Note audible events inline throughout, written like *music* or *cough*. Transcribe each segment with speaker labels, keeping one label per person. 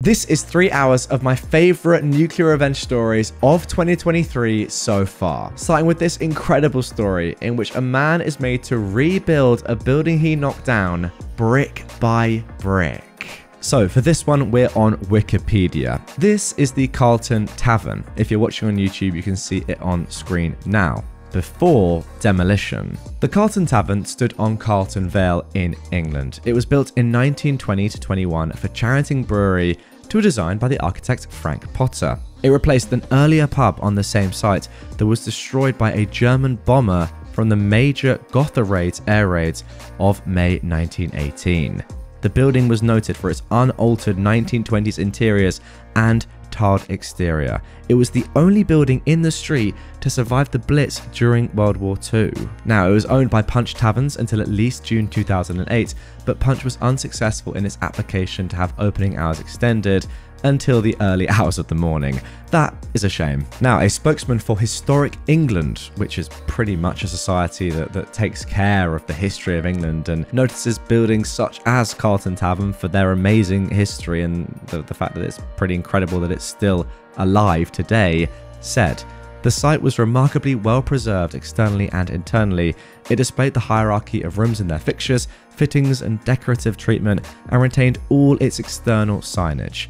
Speaker 1: This is three hours of my favorite nuclear revenge stories of 2023 so far. Starting with this incredible story in which a man is made to rebuild a building he knocked down brick by brick. So, for this one, we're on Wikipedia. This is the Carlton Tavern. If you're watching on YouTube, you can see it on screen now before demolition. The Carlton Tavern stood on Carlton Vale in England. It was built in 1920 to 21 for Charrington Brewery to a design by the architect Frank Potter. It replaced an earlier pub on the same site that was destroyed by a German bomber from the major Gotha raids air raids of May 1918. The building was noted for its unaltered 1920s interiors and tiled exterior. It was the only building in the street to survive the Blitz during World War II. Now, it was owned by Punch Taverns until at least June 2008, but Punch was unsuccessful in its application to have opening hours extended until the early hours of the morning. That is a shame. Now, a spokesman for Historic England, which is pretty much a society that, that takes care of the history of England and notices buildings such as Carlton Tavern for their amazing history and the, the fact that it's pretty incredible that it's still alive today, said, the site was remarkably well preserved externally and internally. It displayed the hierarchy of rooms in their fixtures, fittings, and decorative treatment, and retained all its external signage.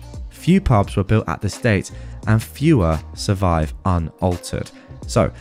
Speaker 1: Few pubs were built at this date, and fewer survive unaltered. So,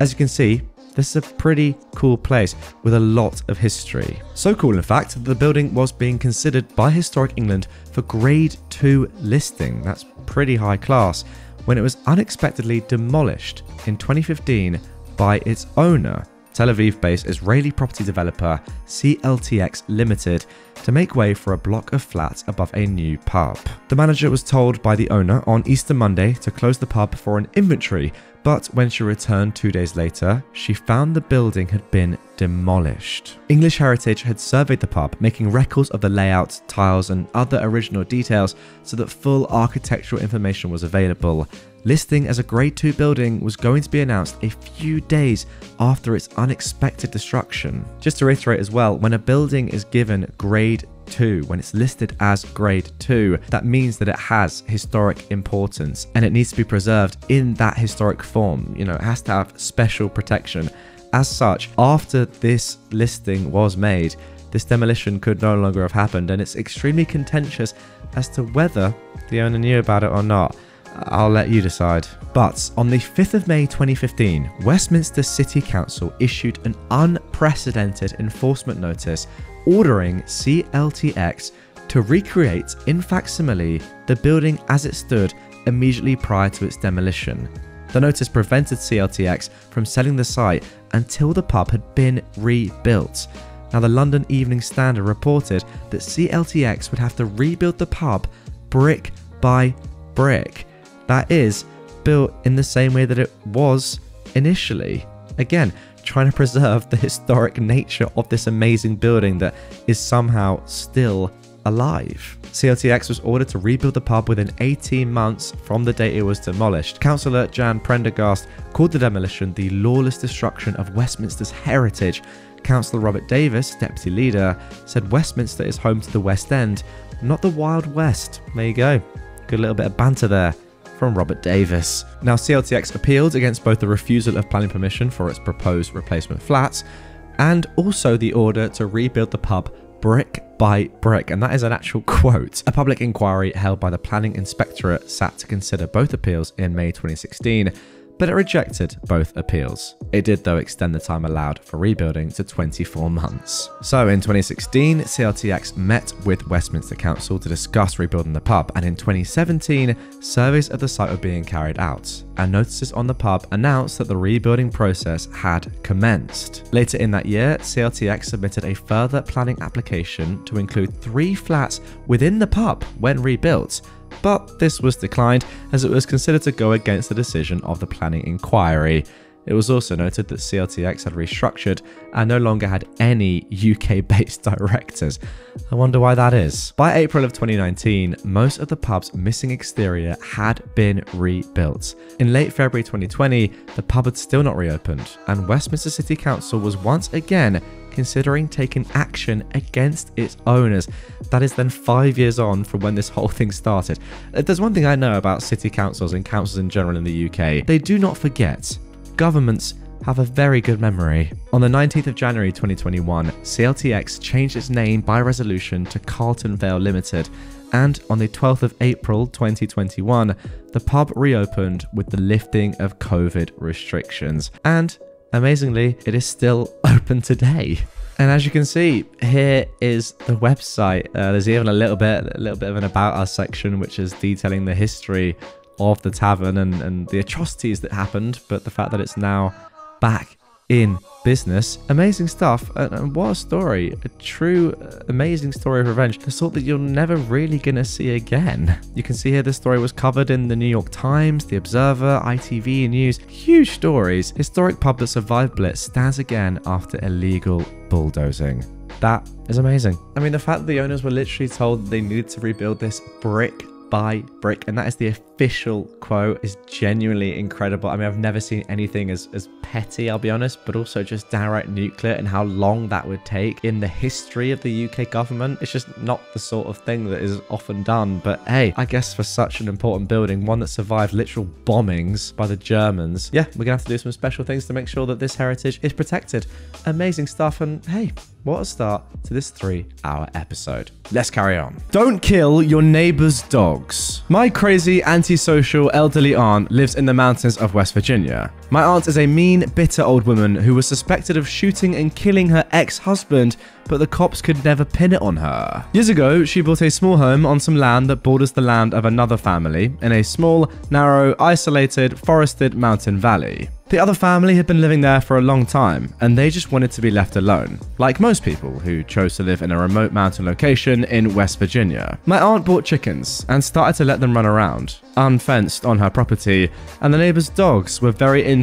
Speaker 1: as you can see, this is a pretty cool place with a lot of history. So cool, in fact, that the building was being considered by Historic England for Grade 2 listing. That's pretty high class when it was unexpectedly demolished in 2015 by its owner, Tel Aviv based Israeli property developer CLTX Limited to make way for a block of flats above a new pub. The manager was told by the owner on Easter Monday to close the pub for an inventory, but when she returned two days later, she found the building had been demolished. English Heritage had surveyed the pub, making records of the layout, tiles, and other original details so that full architectural information was available listing as a Grade 2 building was going to be announced a few days after its unexpected destruction. Just to reiterate as well, when a building is given Grade 2, when it's listed as Grade 2, that means that it has historic importance and it needs to be preserved in that historic form. You know, it has to have special protection. As such, after this listing was made, this demolition could no longer have happened, and it's extremely contentious as to whether the owner knew about it or not. I'll let you decide. But on the 5th of May 2015, Westminster City Council issued an unprecedented enforcement notice ordering CLTX to recreate in facsimile the building as it stood immediately prior to its demolition. The notice prevented CLTX from selling the site until the pub had been rebuilt. Now, the London Evening Standard reported that CLTX would have to rebuild the pub brick by brick that is built in the same way that it was initially. Again, trying to preserve the historic nature of this amazing building that is somehow still alive. CLTX was ordered to rebuild the pub within 18 months from the date it was demolished. Councillor Jan Prendergast called the demolition the lawless destruction of Westminster's heritage. Councillor Robert Davis, deputy leader, said Westminster is home to the West End, not the Wild West. There you go. Good little bit of banter there from Robert Davis. Now, CLTX appealed against both the refusal of planning permission for its proposed replacement flats and also the order to rebuild the pub brick by brick, and that is an actual *laughs* quote. A public inquiry held by the Planning Inspectorate sat to consider both appeals in May 2016 but it rejected both appeals. It did, though, extend the time allowed for rebuilding to 24 months. So, in 2016, CLTX met with Westminster Council to discuss rebuilding the pub, and in 2017, surveys of the site were being carried out, and notices on the pub announced that the rebuilding process had commenced. Later in that year, CLTX submitted a further planning application to include three flats within the pub when rebuilt but this was declined as it was considered to go against the decision of the planning inquiry. It was also noted that CLTX had restructured and no longer had any UK based *laughs* directors. I wonder why that is. By April of 2019, most of the pub's missing exterior had been rebuilt. In late February 2020, the pub had still not reopened, and Westminster City Council was once again considering taking action against its owners. That is then five years on from when this whole thing started. Uh, there's one thing I know about city councils and councils in general in the UK, they do not forget. Governments have a very good memory. On the 19th of January 2021, CLTX changed its name by resolution to Carlton Vale Limited, and on the 12th of April 2021, the pub reopened with the lifting of COVID restrictions. And amazingly, it is still *laughs* open today. And as you can see, here is the website. Uh, there's even a little bit, a little bit of an about us section, which is detailing the history of the tavern and, and the atrocities that happened, but the fact that it's now back in business. Amazing stuff. And, what a story. A true, uh, amazing story of revenge. The sort that you're never really to see again. You can see here this story was covered in the New York Times, The Observer, ITV News. Huge stories. Historic pub that survived Blitz stands again after illegal bulldozing. That is amazing. I mean, the fact that the owners were literally told they needed to rebuild this brick by brick and that is the official quote is genuinely incredible. I mean i've never seen anything as as petty i'll be honest but also just downright nuclear and how long that would take in the history of the uk government. It's just not the sort of thing that is often done but hey i guess for such an important building one that survived literal bombings by the germans yeah we're gonna have to do some special things to make sure that this heritage is protected. Amazing stuff and hey what a start to this three hour episode. Let's carry on. Don't kill your neighbor's dogs. My crazy, antisocial, elderly aunt lives in the mountains of West Virginia. My aunt is a mean, bitter old woman who was suspected of shooting and killing her ex husband, but the cops could never pin it on her. Years ago, she built a small home on some land that borders the land of another family in a small, narrow, isolated, forested mountain valley. The other family had been living there for a long time, and they just wanted to be left alone, like most people who chose to live in a remote mountain location in West Virginia. My aunt bought chickens and started to let them run around, unfenced on her property, and the neighbor's dogs were very interested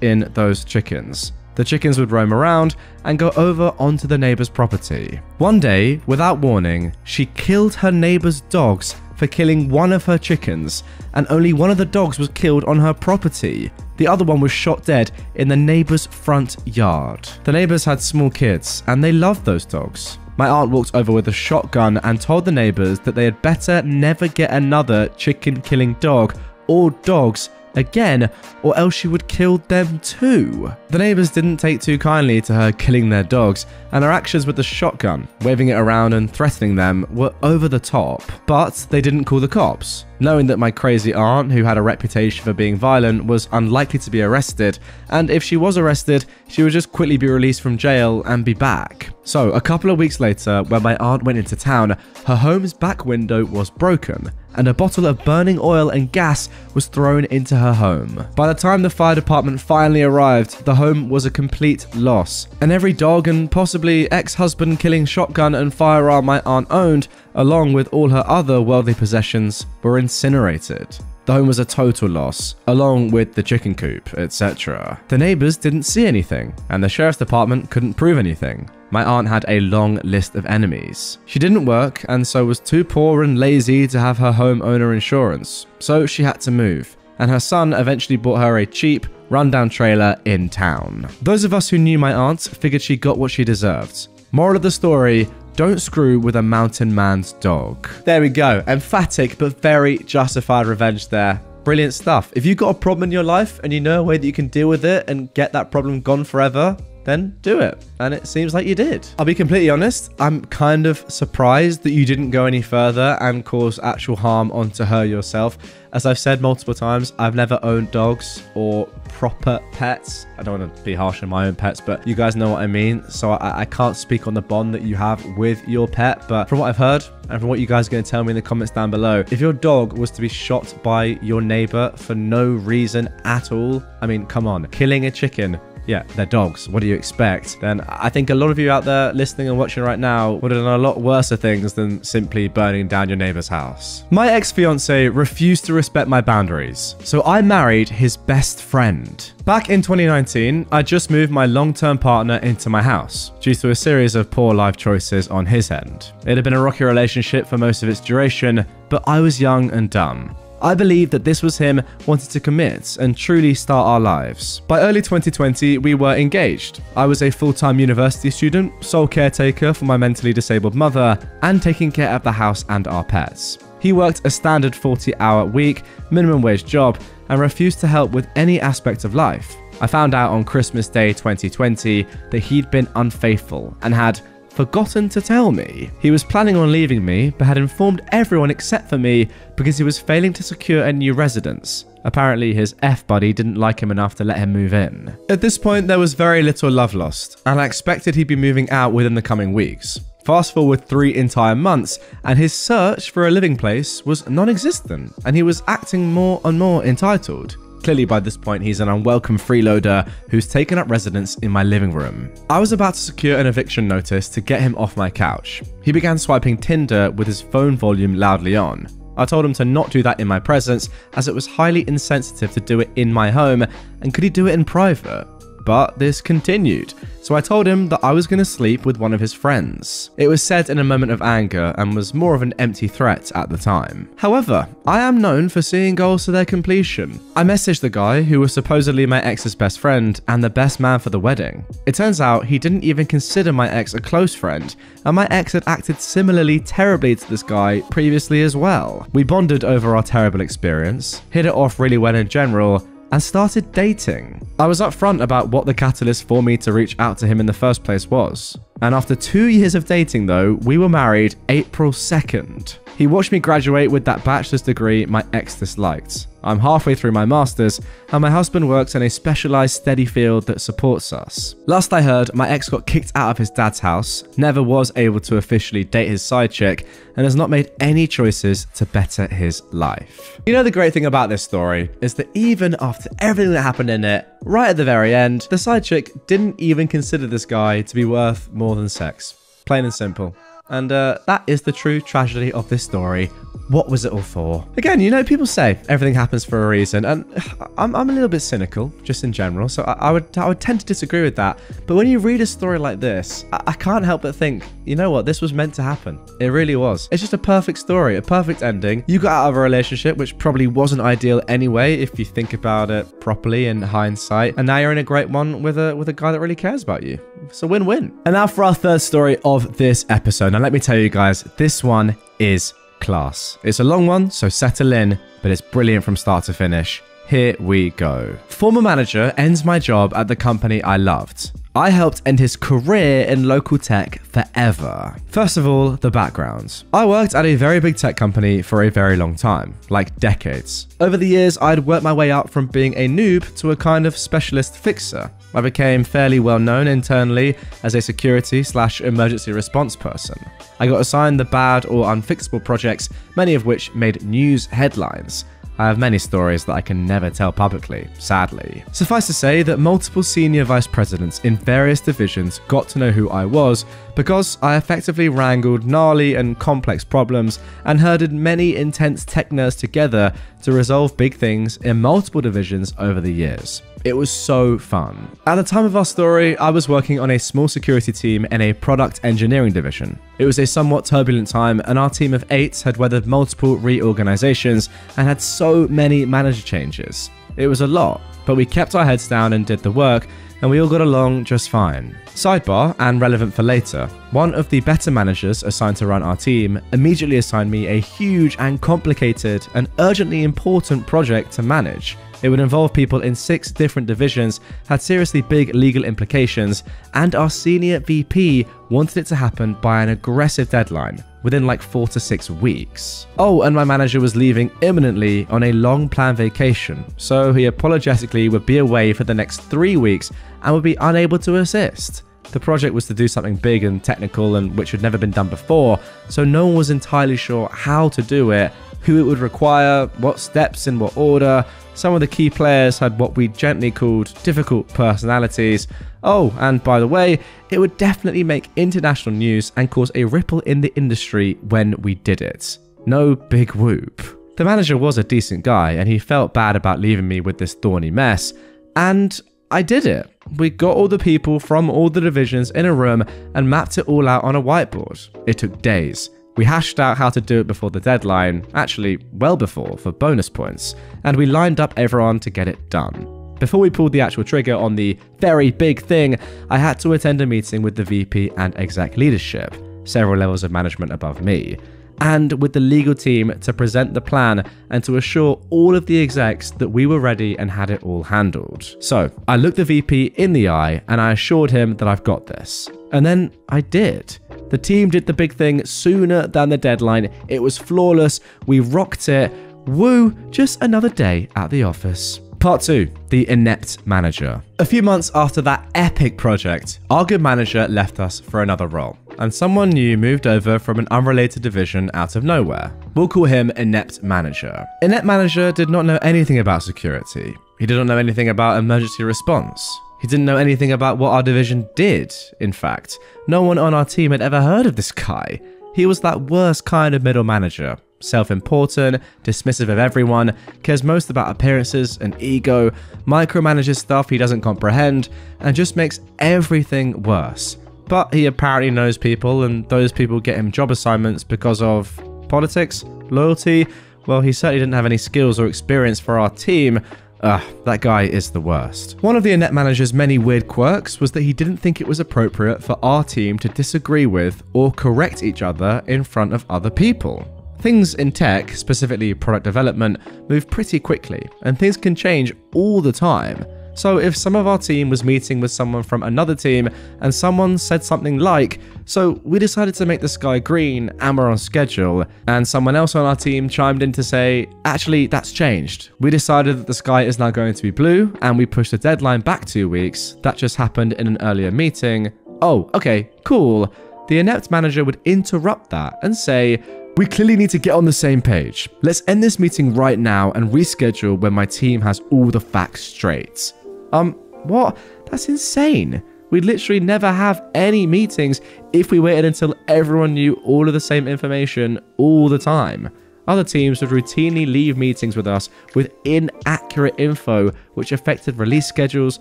Speaker 1: in those chickens. The chickens would roam around and go over onto the neighbor's property. One day, without warning, she killed her neighbor's dogs for killing one of her chickens, and only one of the dogs was killed on her property. The other one was shot dead in the neighbor's front yard. The neighbors had small kids, and they loved those dogs. My aunt walked over with a shotgun and told the neighbors that they had better never get another chicken killing dog or dogs again, or else she would kill them too. The neighbors didn't take too kindly to her killing their dogs, and her actions with the shotgun, waving it around and threatening them, were over the top. But they didn't call the cops. Knowing that my crazy aunt, who had a reputation for being violent, was unlikely to be arrested, and if she was arrested, she would just quickly be released from jail and be back. So, a couple of weeks later, when my aunt went into town, her home's back window was broken, and a bottle of burning oil and gas was thrown into her home. By the time the fire department finally arrived, the home was a complete loss, and every dog and possibly ex husband killing shotgun and firearm my aunt owned, along with all her other worldly possessions, were incinerated. The home was a total loss, along with the chicken coop, etc. The neighbors didn't see anything, and the sheriff's department couldn't prove anything. My aunt had a long list of enemies. She didn't work and so was too poor and lazy to have her homeowner insurance, so she had to move. And her son eventually bought her a cheap, rundown trailer in town. Those of us who knew my aunt figured she got what she deserved. Moral of the story don't screw with a mountain man's dog. There we go. Emphatic but very justified revenge there. Brilliant stuff. If you've got a problem in your life and you know a way that you can deal with it and get that problem gone forever, then do it. And it seems like you did. I'll be completely honest, I'm kind of surprised that you didn't go any further and cause actual harm onto her yourself. As I've said multiple times, I've never owned dogs or proper pets. I don't want to be harsh on my own pets, but you guys know what I mean. So I, I can't speak on the bond that you have with your pet. But from what I've heard, and from what you guys are going to tell me in the comments down below, if your dog was to be shot by your neighbor for no reason at all, I mean, come on, killing a chicken yeah, they're dogs. What do you expect? Then I think a lot of you out there listening and watching right now would have done a lot worse things than simply burning down your neighbor's house. My ex fiance refused to respect my boundaries, so I married his best friend. Back in 2019, I just moved my long term partner into my house due to a series of poor life choices on his end. It had been a rocky relationship for most of its duration, but I was young and dumb. I believe that this was him wanting to commit and truly start our lives. By early 2020, we were engaged. I was a full time university student, sole caretaker for my mentally disabled mother, and taking care of the house and our pets. He worked a standard 40 hour week, minimum wage job, and refused to help with any aspect of life. I found out on Christmas Day 2020 that he'd been unfaithful and had forgotten to tell me. He was planning on leaving me, but had informed everyone except for me because he was failing to secure a new residence. Apparently, his F buddy didn't like him enough to let him move in. At this point, there was very little love lost, and I expected he'd be moving out within the coming weeks. Fast forward three entire months, and his search for a living place was non existent, and he was acting more and more entitled. Clearly, by this point, he's an unwelcome freeloader who's taken up residence in my living room. I was about to secure an eviction notice to get him off my couch. He began swiping Tinder with his phone volume loudly on. I told him to not do that in my presence, as it was highly insensitive to do it in my home, and could he do it in private? But this continued, so I told him that I was going to sleep with one of his friends. It was said in a moment of anger and was more of an empty threat at the time. However, I am known for seeing goals to their completion. I messaged the guy who was supposedly my ex's best friend and the best man for the wedding. It turns out he didn't even consider my ex a close friend, and my ex had acted similarly terribly to this guy previously as well. We bonded over our terrible experience, hit it off really well in general, and started dating. I was upfront about what the catalyst for me to reach out to him in the first place was. And after two years of dating, though, we were married April 2nd. He watched me graduate with that bachelor's degree my ex disliked. I'm halfway through my master's, and my husband works in a specialized steady field that supports us. Last I heard, my ex got kicked out of his dad's house, never was able to officially date his side chick, and has not made any choices to better his life. You know, the great thing about this story is that even after everything that happened in it, right at the very end, the side chick didn't even consider this guy to be worth more than sex. Plain and simple. And uh, that is the true tragedy of this story. What was it all for? Again, you know, people say everything happens for a reason, and *sighs* I'm, I'm a little bit cynical, just in general, so I, I, would I would tend to disagree with that. But when you read a story like this, I, I can't help but think, you know what, this was meant to happen. It really was. It's just a perfect story, a perfect ending. You got out of a relationship, which probably wasn't ideal anyway, if you think about it properly in hindsight, and now you're in a great one with a with a guy that really cares about you. It's a win-win. And now for our third story of this episode. Now let me tell you guys, this one is class. It's a long one, so settle in, but it's brilliant from start to finish. Here we go. Former manager ends my job at the company I loved. I helped end his career in local tech forever. First of all, the background. I worked at a very big tech company for a very long time, like decades. Over the years, I'd worked my way up from being a noob to a kind of specialist fixer. I became fairly well known internally as a security slash emergency response person. I got assigned the bad or unfixable projects, many of which made news headlines. I have many stories that I can never tell publicly, sadly. Suffice to say that multiple senior vice presidents in various divisions got to know who I was because I effectively wrangled gnarly and complex problems and herded many intense tech nerds together to resolve big things in multiple divisions over the years. It was so fun. At the time of our story, I was working on a small security team in a product engineering division. It was a somewhat turbulent time, and our team of eight had weathered multiple reorganizations and had so many manager changes. It was a lot, but we kept our heads down and did the work, and we all got along just fine. Sidebar, and relevant for later, one of the better managers assigned to run our team immediately assigned me a huge and complicated and urgently important project to manage. It would involve people in six different divisions, had seriously big legal implications, and our senior VP wanted it to happen by an aggressive deadline within like four to six weeks. Oh, and my manager was leaving imminently on a long planned vacation, so he apologetically would be away for the next three weeks and would be unable to assist. The project was to do something big and technical and which had never been done before, so no one was entirely sure how to do it, who it would require, what steps in what order, some of the key players had what we gently called difficult personalities. Oh, and by the way, it would definitely make international news and cause a ripple in the industry when we did it. No big whoop. The manager was a decent guy and he felt bad about leaving me with this thorny mess. And I did it. We got all the people from all the divisions in a room and mapped it all out on a whiteboard. It took days We hashed out how to do it before the deadline, actually, well before, for bonus points, and we lined up everyone to get it done. Before we pulled the actual trigger on the very big thing, I had to attend a meeting with the VP and exec leadership, several levels of management above me, and with the legal team to present the plan and to assure all of the execs that we were ready and had it all handled. So I looked the VP in the eye and I assured him that I've got this. And then I did. The team did the big thing sooner than the deadline. It was flawless. We rocked it. Woo, just another day at the office. Part 2 The Inept Manager. A few months after that epic project, our good manager left us for another role, and someone new moved over from an unrelated division out of nowhere. We'll call him Inept Manager. Inept Manager did not know anything about security, he didn't know anything about emergency response. He didn't know anything about what our division did, in fact. No one on our team had ever heard of this guy. He was that worst kind of middle manager. Self important, dismissive of everyone, cares most about appearances and ego, micromanages stuff he doesn't comprehend, and just makes everything worse. But he apparently knows people, and those people get him job assignments because of politics, loyalty. Well, he certainly didn't have any skills or experience for our team, Ugh, that guy is the worst. One of the Inept manager's many weird quirks was that he didn't think it was appropriate for our team to disagree with or correct each other in front of other people. Things in tech, specifically product development, move pretty quickly, and things can change all the time. So if some of our team was meeting with someone from another team and someone said something like, so we decided to make the sky green and we're on schedule, and someone else on our team chimed in to say, actually that's changed. We decided that the sky is now going to be blue and we pushed the deadline back two weeks. That just happened in an earlier meeting. Oh, okay, cool. The inept manager would interrupt that and say, we clearly need to get on the same page. Let's end this meeting right now and reschedule when my team has all the facts straight. Um, what? That's insane. We'd literally never have any meetings if we waited until everyone knew all of the same information all the time. Other teams would routinely leave meetings with us with inaccurate info, which affected release schedules,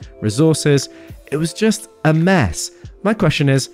Speaker 1: resources. It was just a mess. My question is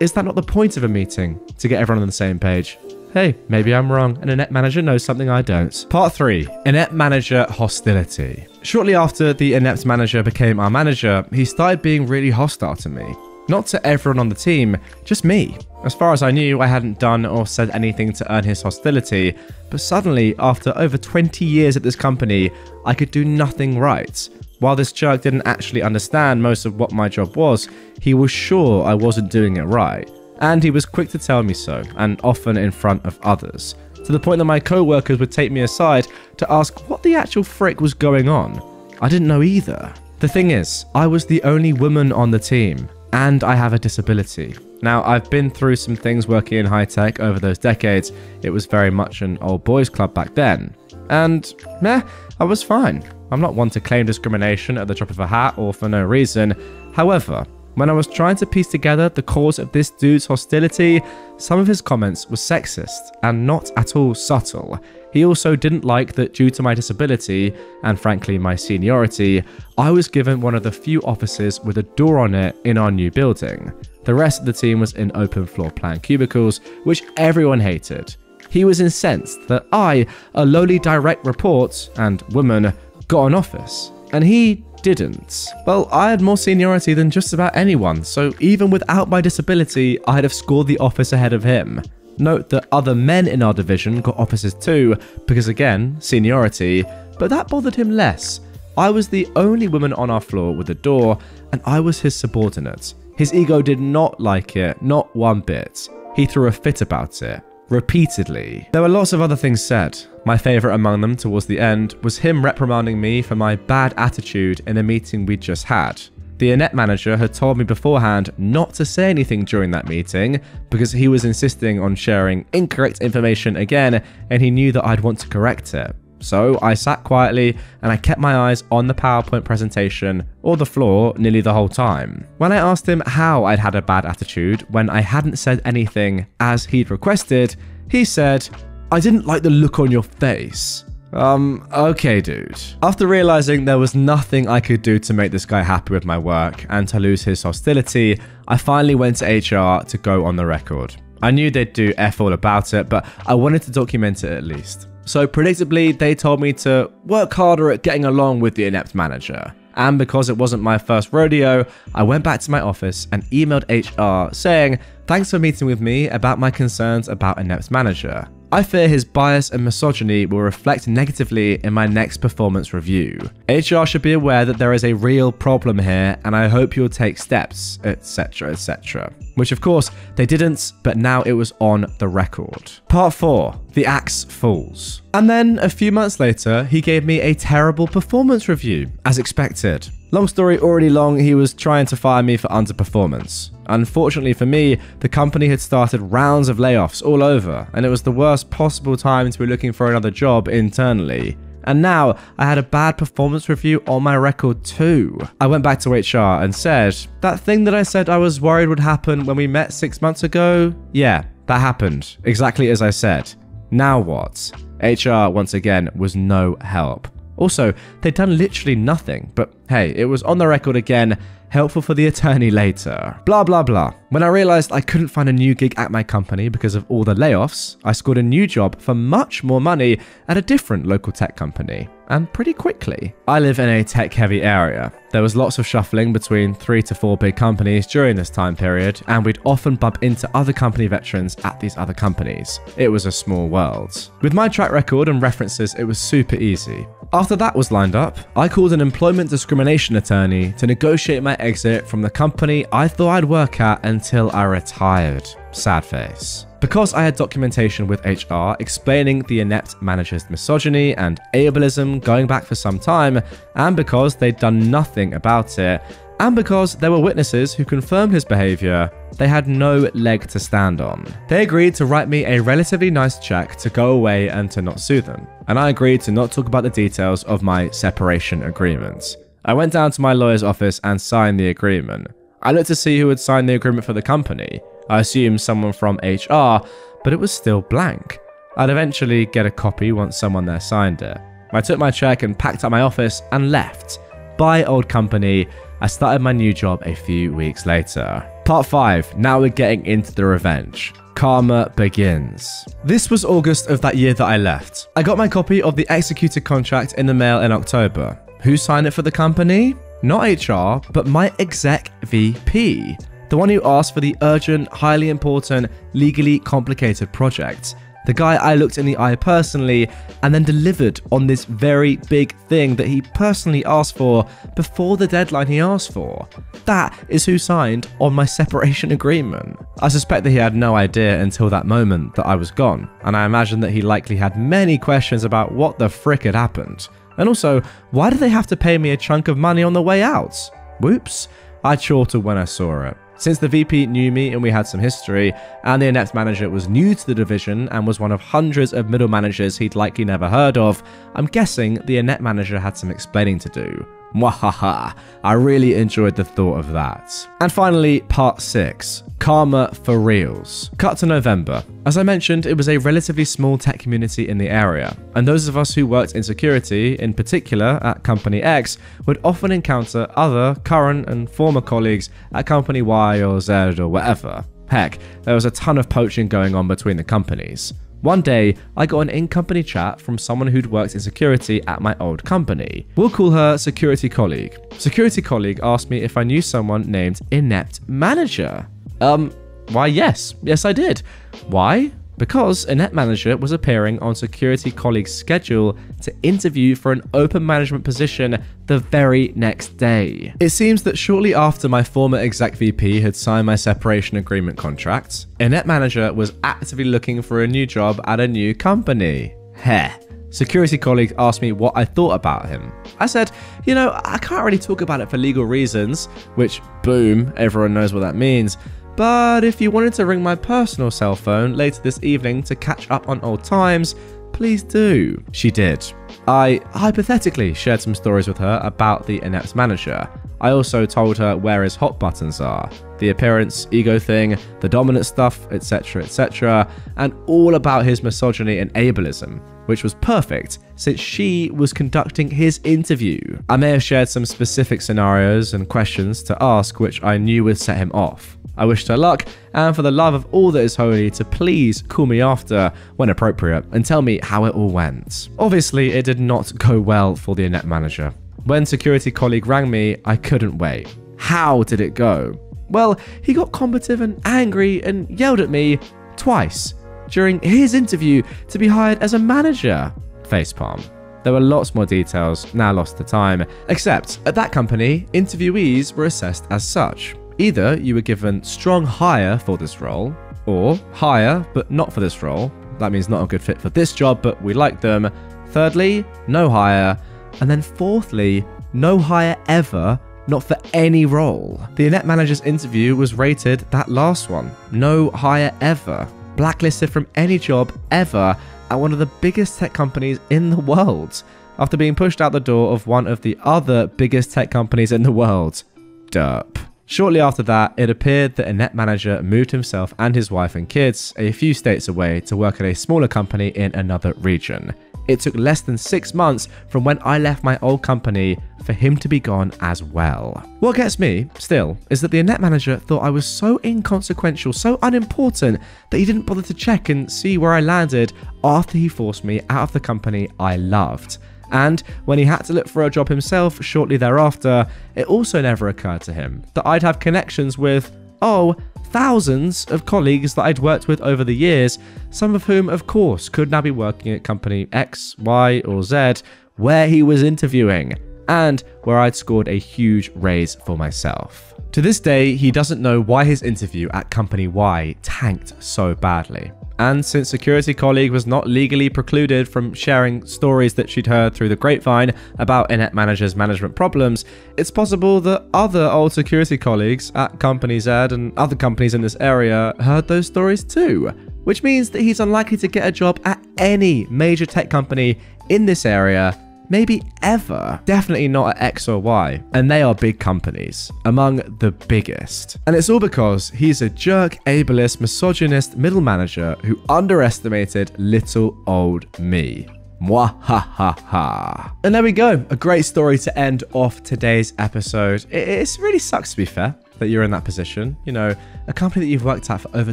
Speaker 1: is that not the point of a meeting? To get everyone on the same page? Hey, maybe I'm wrong, and Inept Manager knows something I don't. Part 3 Inept Manager Hostility. Shortly after the Inept Manager became our manager, he started being really hostile to me. Not to everyone on the team, just me. As far as I knew, I hadn't done or said anything to earn his hostility, but suddenly, after over 20 years at this company, I could do nothing right. While this jerk didn't actually understand most of what my job was, he was sure I wasn't doing it right and he was quick to tell me so, and often in front of others, to the point that my co workers would take me aside to ask what the actual frick was going on. I didn't know either. The thing is, I was the only woman on the team, and I have a disability. Now, I've been through some things working in high tech over those decades. It was very much an old boys club back then. And, meh, I was fine. I'm not one to claim discrimination at the drop of a hat or for no reason. However, when I was trying to piece together the cause of this dude's hostility, some of his comments were sexist and not at all subtle. He also didn't like that due to my disability, and frankly my seniority, I was given one of the few offices with a door on it in our new building. The rest of the team was in open floor plan cubicles, which everyone hated. He was incensed that I, a lowly direct report and woman, got an office, and he didn't. Well, I had more seniority than just about anyone, so even without my disability, I'd have scored the office ahead of him. Note that other men in our division got offices too, because again, seniority, but that bothered him less. I was the only woman on our floor with a door, and I was his subordinate. His ego did not like it, not one bit. He threw a fit about it repeatedly. There were lots of other things said. My favourite among them towards the end was him reprimanding me for my bad attitude in a meeting we'd just had. The Inept manager had told me beforehand not to say anything during that meeting because he was insisting on sharing incorrect information again and he knew that I'd want to correct it. So I sat quietly and I kept my eyes on the PowerPoint presentation or the floor nearly the whole time. When I asked him how I'd had a bad attitude when I hadn't said anything as he'd requested, he said, I didn't like the look on your face. Um, okay, dude. After realizing there was nothing I could do to make this guy happy with my work and to lose his hostility, I finally went to HR to go on the record. I knew they'd do F all about it, but I wanted to document it at least. So, predictably, they told me to work harder at getting along with the inept manager. And because it wasn't my first rodeo, I went back to my office and emailed HR saying, Thanks for meeting with me about my concerns about inept manager. I fear his bias and misogyny will reflect negatively in my next performance review. HR should be aware that there is a real problem here, and I hope you'll take steps, etc., etc. Which, of course, they didn't, but now it was on the record. Part 4 The Axe Falls. And then, a few months later, he gave me a terrible performance review, as expected. Long story already long, he was trying to fire me for underperformance. Unfortunately for me, the company had started rounds of layoffs all over, and it was the worst possible time to be looking for another job internally. And now I had a bad performance review on my record too. I went back to HR and said, That thing that I said I was worried would happen when we met six months ago? Yeah, that happened, exactly as I said. Now what? HR, once again, was no help. Also, they'd done literally nothing, but hey, it was on the record again, helpful for the attorney later. Blah blah blah. When I realized I couldn't find a new gig at my company because of all the layoffs, I scored a new job for much more money at a different local tech company and pretty quickly. I live in a tech heavy area. There was lots of shuffling between three to four big companies during this time period, and we'd often bump into other company veterans at these other companies. It was a small world. With my track record and references, it was super easy. After that was lined up, I called an employment discrimination attorney to negotiate my exit from the company I thought I'd work at until I retired. Sad face. Because I had documentation with HR explaining the inept manager's misogyny and ableism going back for some time, and because they'd done nothing about it, and because there were witnesses who confirmed his behavior, they had no leg to stand on. They agreed to write me a relatively nice check to go away and to not sue them, and I agreed to not talk about the details of my separation agreement. I went down to my lawyer's office and signed the agreement. I looked to see who had signed the agreement for the company, I assumed someone from HR, but it was still blank. I'd eventually get a copy once someone there signed it. I took my check and packed up my office and left. Bye, old company. I started my new job a few weeks later. Part 5. Now we're getting into the revenge. Karma begins. This was August of that year that I left. I got my copy of the executed contract in the mail in October. Who signed it for the company? Not HR, but my exec VP the one who asked for the urgent, highly important, legally complicated project. The guy I looked in the eye personally and then delivered on this very big thing that he personally asked for before the deadline he asked for. That is who signed on my separation agreement. I suspect that he had no idea until that moment that I was gone, and I imagine that he likely had many questions about what the frick had happened. And also, why did they have to pay me a chunk of money on the way out? Whoops, I chortled when I saw it. Since the VP knew me and we had some history, and the inept manager was new to the division and was one of hundreds of middle managers he'd likely never heard of, I'm guessing the inept manager had some explaining to do. Mwahaha. I really enjoyed the thought of that. And finally, part 6 Karma for Reals. Cut to November. As I mentioned, it was a relatively small tech community in the area, and those of us who worked in security, in particular at Company X, would often encounter other current and former colleagues at Company Y or Z or whatever. Heck, there was a ton of poaching going on between the companies. One day, I got an in company chat from someone who'd worked in security at my old company. We'll call her Security Colleague. Security Colleague asked me if I knew someone named Inept Manager. Um, why, yes. Yes, I did. Why? Because Inept Manager was appearing on Security Colleague's schedule to interview for an open management position the very next day. It seems that shortly after my former exec VP had signed my separation agreement contract, Inept Manager was actively looking for a new job at a new company. Heh. Security colleague asked me what I thought about him. I said, you know, I can't really talk about it for legal reasons, which, boom, everyone knows what that means. But if you wanted to ring my personal cell phone later this evening to catch up on old times, please do. She did. I hypothetically shared some stories with her about the inept manager. I also told her where his hot buttons are, the appearance, ego thing, the dominant stuff, etc., etc., and all about his misogyny and ableism, which was perfect since she was conducting his interview. I may have shared some specific scenarios and questions to ask which I knew would set him off. I wished her luck, and for the love of all that is holy, to please call me after when appropriate and tell me how it all went. Obviously, it did not go well for the Inept manager. When security colleague rang me, I couldn't wait. How did it go? Well, he got combative and angry and yelled at me twice during his interview to be hired as a manager. Facepalm. There were lots more details, now lost to time, except at that company, interviewees were assessed as such. Either you were given strong hire for this role, or hire but not for this role. That means not a good fit for this job, but we like them. Thirdly, no hire. And then fourthly, no hire ever, not for any role. The Inept manager's interview was rated that last one. No hire ever. Blacklisted from any job ever at one of the biggest tech companies in the world. After being pushed out the door of one of the other biggest tech companies in the world. Derp. Shortly after that, it appeared that Inept manager moved himself and his wife and kids a few states away to work at a smaller company in another region. It took less than six months from when I left my old company for him to be gone as well. What gets me, still, is that the Inept manager thought I was so inconsequential, so unimportant, that he didn't bother to check and see where I landed after he forced me out of the company I loved. And when he had to look for a job himself shortly thereafter, it also never occurred to him that I'd have connections with, oh, thousands of colleagues that I'd worked with over the years, some of whom, of course, could now be working at company X, Y, or Z, where he was interviewing, and where I'd scored a huge raise for myself. To this day, he doesn't know why his interview at Company Y tanked so badly. And since security colleague was not legally precluded from sharing stories that she'd heard through the grapevine about Inept Manager's management problems, it's possible that other old security colleagues at Company Z and other companies in this area heard those stories too. Which means that he's unlikely to get a job at any major tech company in this area maybe ever. Definitely not at X or Y. And they are big companies, among the biggest. And it's all because he's a jerk, ableist, misogynist middle manager who underestimated little old me. Mwahaha. And there we go. A great story to end off today's episode. It, it really sucks to be fair that you're in that position. You know, a company that you've worked at for over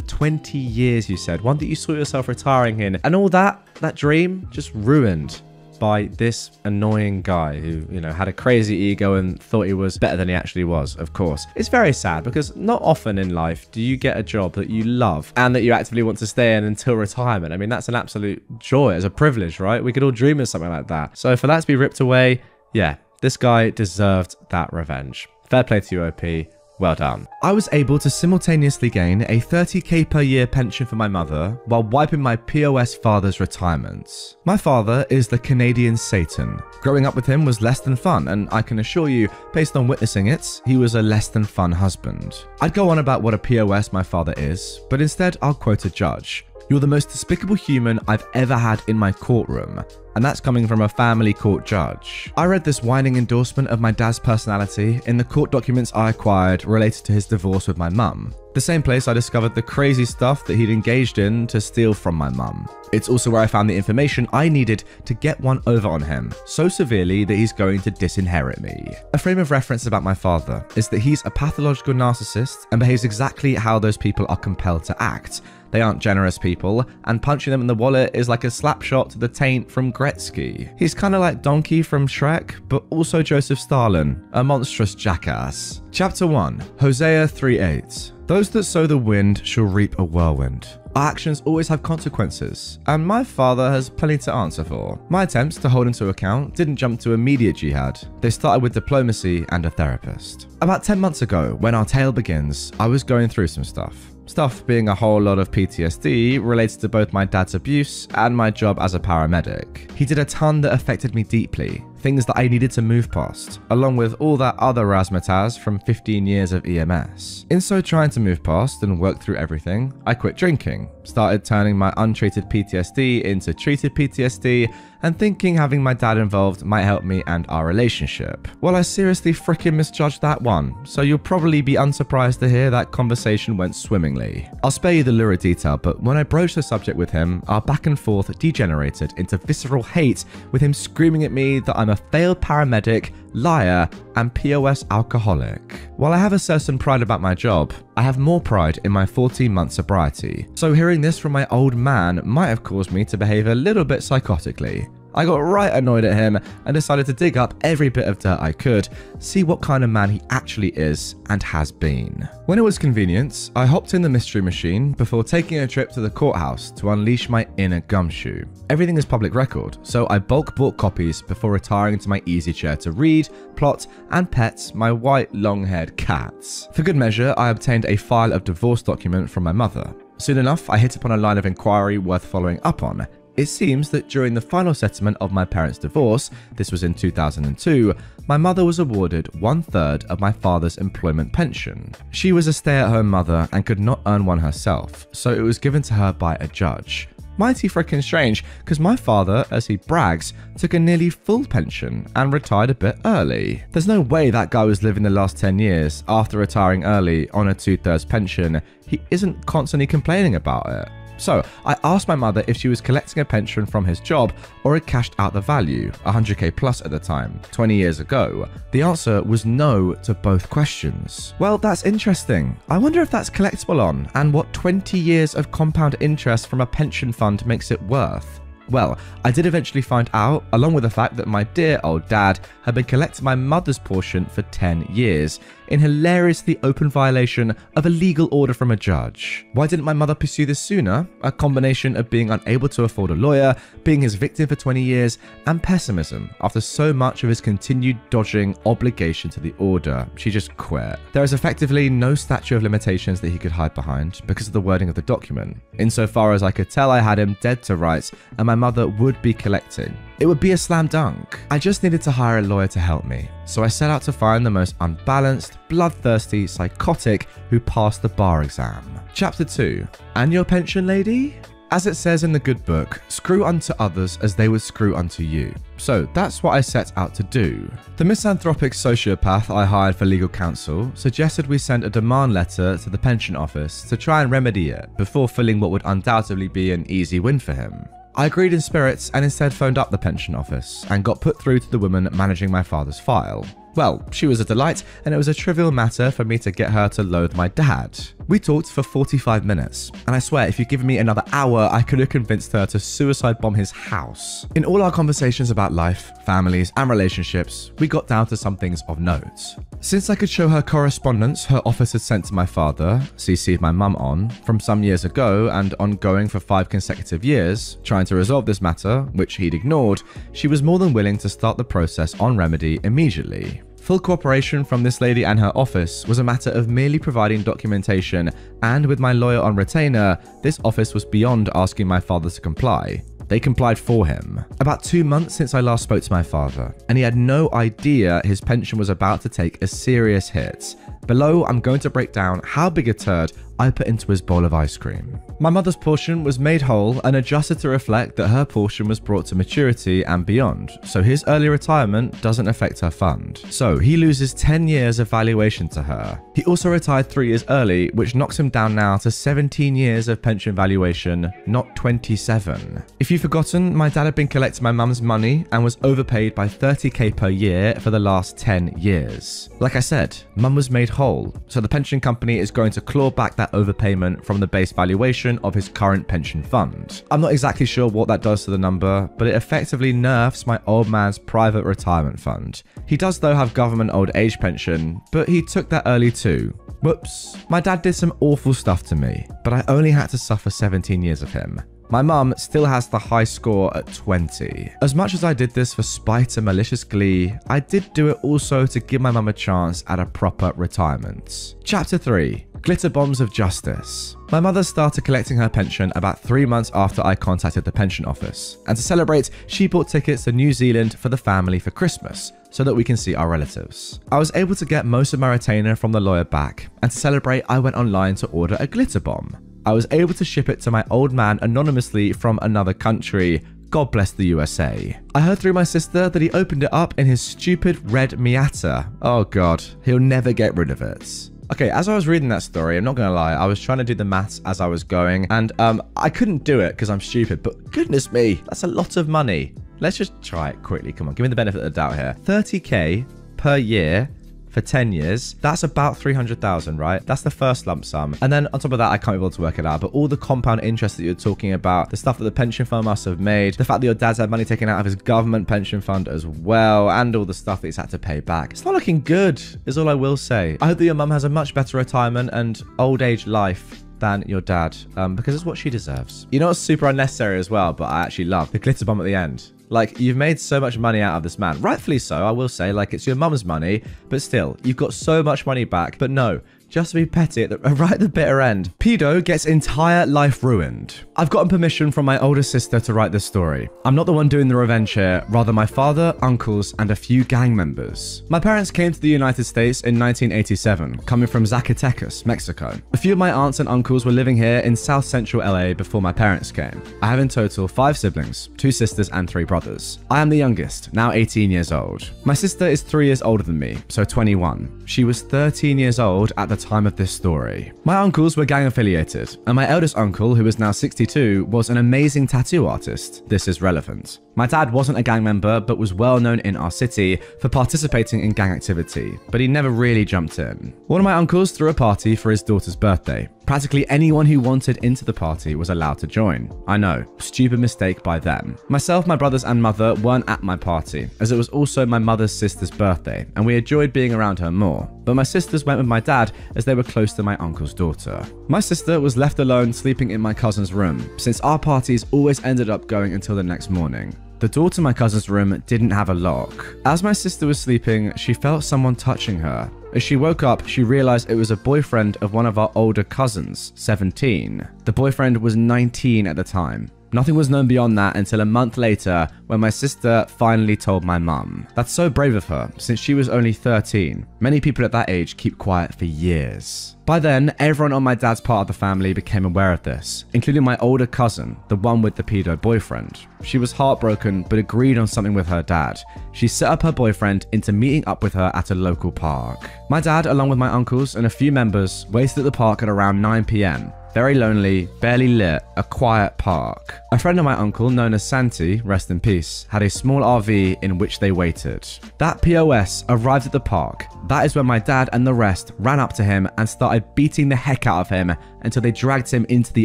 Speaker 1: 20 years, you said, one that you saw yourself retiring in, and all that, that dream just ruined by this annoying guy who, you know, had a crazy ego and thought he was better than he actually was, of course. It's very sad because not often in life do you get a job that you love and that you actively want to stay in until retirement. I mean, that's an absolute joy. It's a privilege, right? We could all dream of something like that. So for that to be ripped away, yeah, this guy deserved that revenge. Fair play to you, OP. Well done. I was able to simultaneously gain a 30k per year pension for my mother while wiping my POS father's retirement. My father is the Canadian Satan. Growing up with him was less than fun, and I can assure you, based on witnessing it, he was a less than fun husband. I'd go on about what a POS my father is, but instead I'll quote a judge. You're the most despicable human I've ever had in my courtroom and that's coming from a family court judge. I read this whining endorsement of my dad's personality in the court documents I acquired related to his divorce with my mum. The same place I discovered the crazy stuff that he'd engaged in to steal from my mum. It's also where I found the information I needed to get one over on him, so severely that he's going to disinherit me. A frame of reference about my father is that he's a pathological narcissist and behaves exactly how those people are compelled to act, they aren't generous people, and punching them in the wallet is like a slap shot to the taint from Gretzky. He's kind of like Donkey from Shrek, but also Joseph Stalin, a monstrous jackass. Chapter 1 Hosea 3:8 Those that sow the wind shall reap a whirlwind. Our actions always have consequences, and my father has plenty to answer for. My attempts to hold him to account didn't jump to immediate jihad. They started with diplomacy and a therapist. About 10 months ago, when our tale begins, I was going through some stuff. Stuff being a whole lot of PTSD related to both my dad's abuse and my job as a paramedic. He did a ton that affected me deeply, things that I needed to move past, along with all that other razzmatazz from 15 years of EMS. In so trying to move past and work through everything, I quit drinking, started turning my untreated PTSD into treated PTSD, and thinking having my dad involved might help me and our relationship. Well, I seriously freaking misjudged that one, so you'll probably be unsurprised to hear that conversation went swimmingly. I'll spare you the lurid detail, but when I broached the subject with him, our back and forth degenerated into visceral hate, with him screaming at me that I'm a failed paramedic, liar, and POS alcoholic. While I have a certain pride about my job, I have more pride in my 14 month sobriety. So hearing this from my old man might have caused me to behave a little bit psychotically. I got right annoyed at him and decided to dig up every bit of dirt I could, see what kind of man he actually is and has been. When it was convenient, I hopped in the mystery machine before taking a trip to the courthouse to unleash my inner gumshoe. Everything is public record, so I bulk bought copies before retiring to my easy chair to read, plot, and pet my white long haired cats. For good measure, I obtained a file of divorce document from my mother. Soon enough, I hit upon a line of inquiry worth following up on, it seems that during the final settlement of my parents' divorce, this was in 2002, my mother was awarded one third of my father's employment pension. She was a stay at home mother and could not earn one herself, so it was given to her by a judge. Mighty freaking strange, because my father, as he brags, took a nearly full pension and retired a bit early. There's no way that guy was living the last 10 years after retiring early on a two thirds pension. He isn't constantly complaining about it. So I asked my mother if she was collecting a pension from his job or had cashed out the value, 100k plus at the time, 20 years ago. The answer was no to both questions. Well, that's interesting. I wonder if that's collectible on and what 20 years of compound interest from a pension fund makes it worth. Well, I did eventually find out, along with the fact that my dear old dad had been collecting my mother's portion for 10 years, in hilariously open violation of a legal order from a judge. Why didn't my mother pursue this sooner? A combination of being unable to afford a lawyer, being his victim for 20 years, and pessimism after so much of his continued dodging obligation to the order. She just quit. There is effectively no statute of limitations that he could hide behind because of the wording of the document. Insofar as I could tell, I had him dead to rights, and my mother would be collecting. It would be a slam dunk. I just needed to hire a lawyer to help me. So I set out to find the most unbalanced, bloodthirsty, psychotic who passed the bar exam. Chapter 2 Annual Pension Lady? As it says in the good book, screw unto others as they would screw unto you. So that's what I set out to do. The misanthropic sociopath I hired for legal counsel suggested we send a demand letter to the pension office to try and remedy it before filling what would undoubtedly be an easy win for him. I agreed in spirits and instead phoned up the pension office and got put through to the woman managing my father's file. Well, she was a delight, and it was a trivial matter for me to get her to loathe my dad. We talked for 45 minutes, and I swear if you'd given me another hour, I could have convinced her to suicide bomb his house. In all our conversations about life, families, and relationships, we got down to some things of note. Since I could show her correspondence her office had sent to my father, CC'd my mum on, from some years ago and ongoing for five consecutive years, trying to resolve this matter, which he'd ignored, she was more than willing to start the process on remedy immediately. Full cooperation from this lady and her office was a matter of merely providing documentation, and with my lawyer on retainer, this office was beyond asking my father to comply. They complied for him. About two months since I last spoke to my father, and he had no idea his pension was about to take a serious hit. Below, I'm going to break down how big a turd I put into his bowl of ice cream. My mother's portion was made whole and adjusted to reflect that her portion was brought to maturity and beyond, so his early retirement doesn't affect her fund. So he loses 10 years of valuation to her. He also retired 3 years early, which knocks him down now to 17 years of pension valuation, not 27. If you've forgotten, my dad had been collecting my mum's money and was overpaid by 30k per year for the last 10 years. Like I said, mum was made whole, so the pension company is going to claw back that overpayment from the base valuation of his current pension fund. I'm not exactly sure what that does to the number, but it effectively nerfs my old man's private retirement fund. He does though have government old age pension, but he took that early too. Whoops. My dad did some awful stuff to me, but I only had to suffer 17 years of him. My mum still has the high score at 20. As much as I did this for spite and malicious glee, I did do it also to give my mum a chance at a proper retirement. Chapter 3 Glitter Bombs of Justice. My mother started collecting her pension about three months after I contacted the pension office, and to celebrate, she bought tickets to New Zealand for the family for Christmas so that we can see our relatives. I was able to get most of my retainer from the lawyer back, and to celebrate, I went online to order a glitter bomb. I was able to ship it to my old man anonymously from another country. God bless the USA. I heard through my sister that he opened it up in his stupid red Miata. Oh god, he'll never get rid of it. Okay, as I was reading that story, I'm not gonna lie, I was trying to do the maths as I was going, and um, I couldn't do it because I'm stupid, but goodness me, that's a lot of money. Let's just try it quickly. Come on, give me the benefit of the doubt here. 30k per year for 10 years, that's about 300,000, right? That's the first lump sum. And then on top of that, I can't be able to work it out, but all the compound interest that you're talking about, the stuff that the pension fund must have made, the fact that your dad's had money taken out of his government pension fund as well, and all the stuff that he's had to pay back. It's not looking good, is all I will say. I hope that your mum has a much better retirement and old age life than your dad um, because it's what she deserves. You know what's super unnecessary as well, but I actually love the glitter bomb at the end. Like, you've made so much money out of this man. Rightfully so, I will say. Like, it's your mum's money, but still, you've got so much money back. But no, just be petty at the, *laughs* right at the bitter end. Pedo gets entire life ruined. I've gotten permission from my older sister to write this story. I'm not the one doing the revenge here, rather my father, uncles, and a few gang members. My parents came to the United States in 1987, coming from Zacatecas, Mexico. A few of my aunts and uncles were living here in south central LA before my parents came. I have in total five siblings, two sisters and three brothers. I am the youngest, now 18 years old. My sister is three years older than me, so 21. She was 13 years old at the time of this story. My uncles were gang affiliated, and my eldest uncle, who is now 62, was an amazing tattoo artist. This is relevant. My dad wasn't a gang member, but was well known in our city for participating in gang activity, but he never really jumped in. One of my uncles threw a party for his daughter's birthday. Practically anyone who wanted into the party was allowed to join. I know, stupid mistake by them. Myself, my brothers, and mother weren't at my party, as it was also my mother's sister's birthday, and we enjoyed being around her more. But my sisters went with my dad as they were close to my uncle's daughter. My sister was left alone sleeping in my cousin's room, since our parties always ended up going until the next morning. The door to my cousin's room didn't have a lock. As my sister was sleeping, she felt someone touching her. As she woke up, she realized it was a boyfriend of one of our older cousins, 17. The boyfriend was 19 at the time. Nothing was known beyond that until a month later when my sister finally told my mum. That's so brave of her, since she was only 13. Many people at that age keep quiet for years. By then, everyone on my dad's part of the family became aware of this, including my older cousin, the one with the pedo boyfriend. She was heartbroken but agreed on something with her dad. She set up her boyfriend into meeting up with her at a local park. My dad, along with my uncles and a few members, waited at the park at around 9 pm very lonely, barely lit, a quiet park. A friend of my uncle, known as Santi, rest in peace, had a small RV in which they waited. That POS arrived at the park. That is when my dad and the rest ran up to him and started beating the heck out of him until they dragged him into the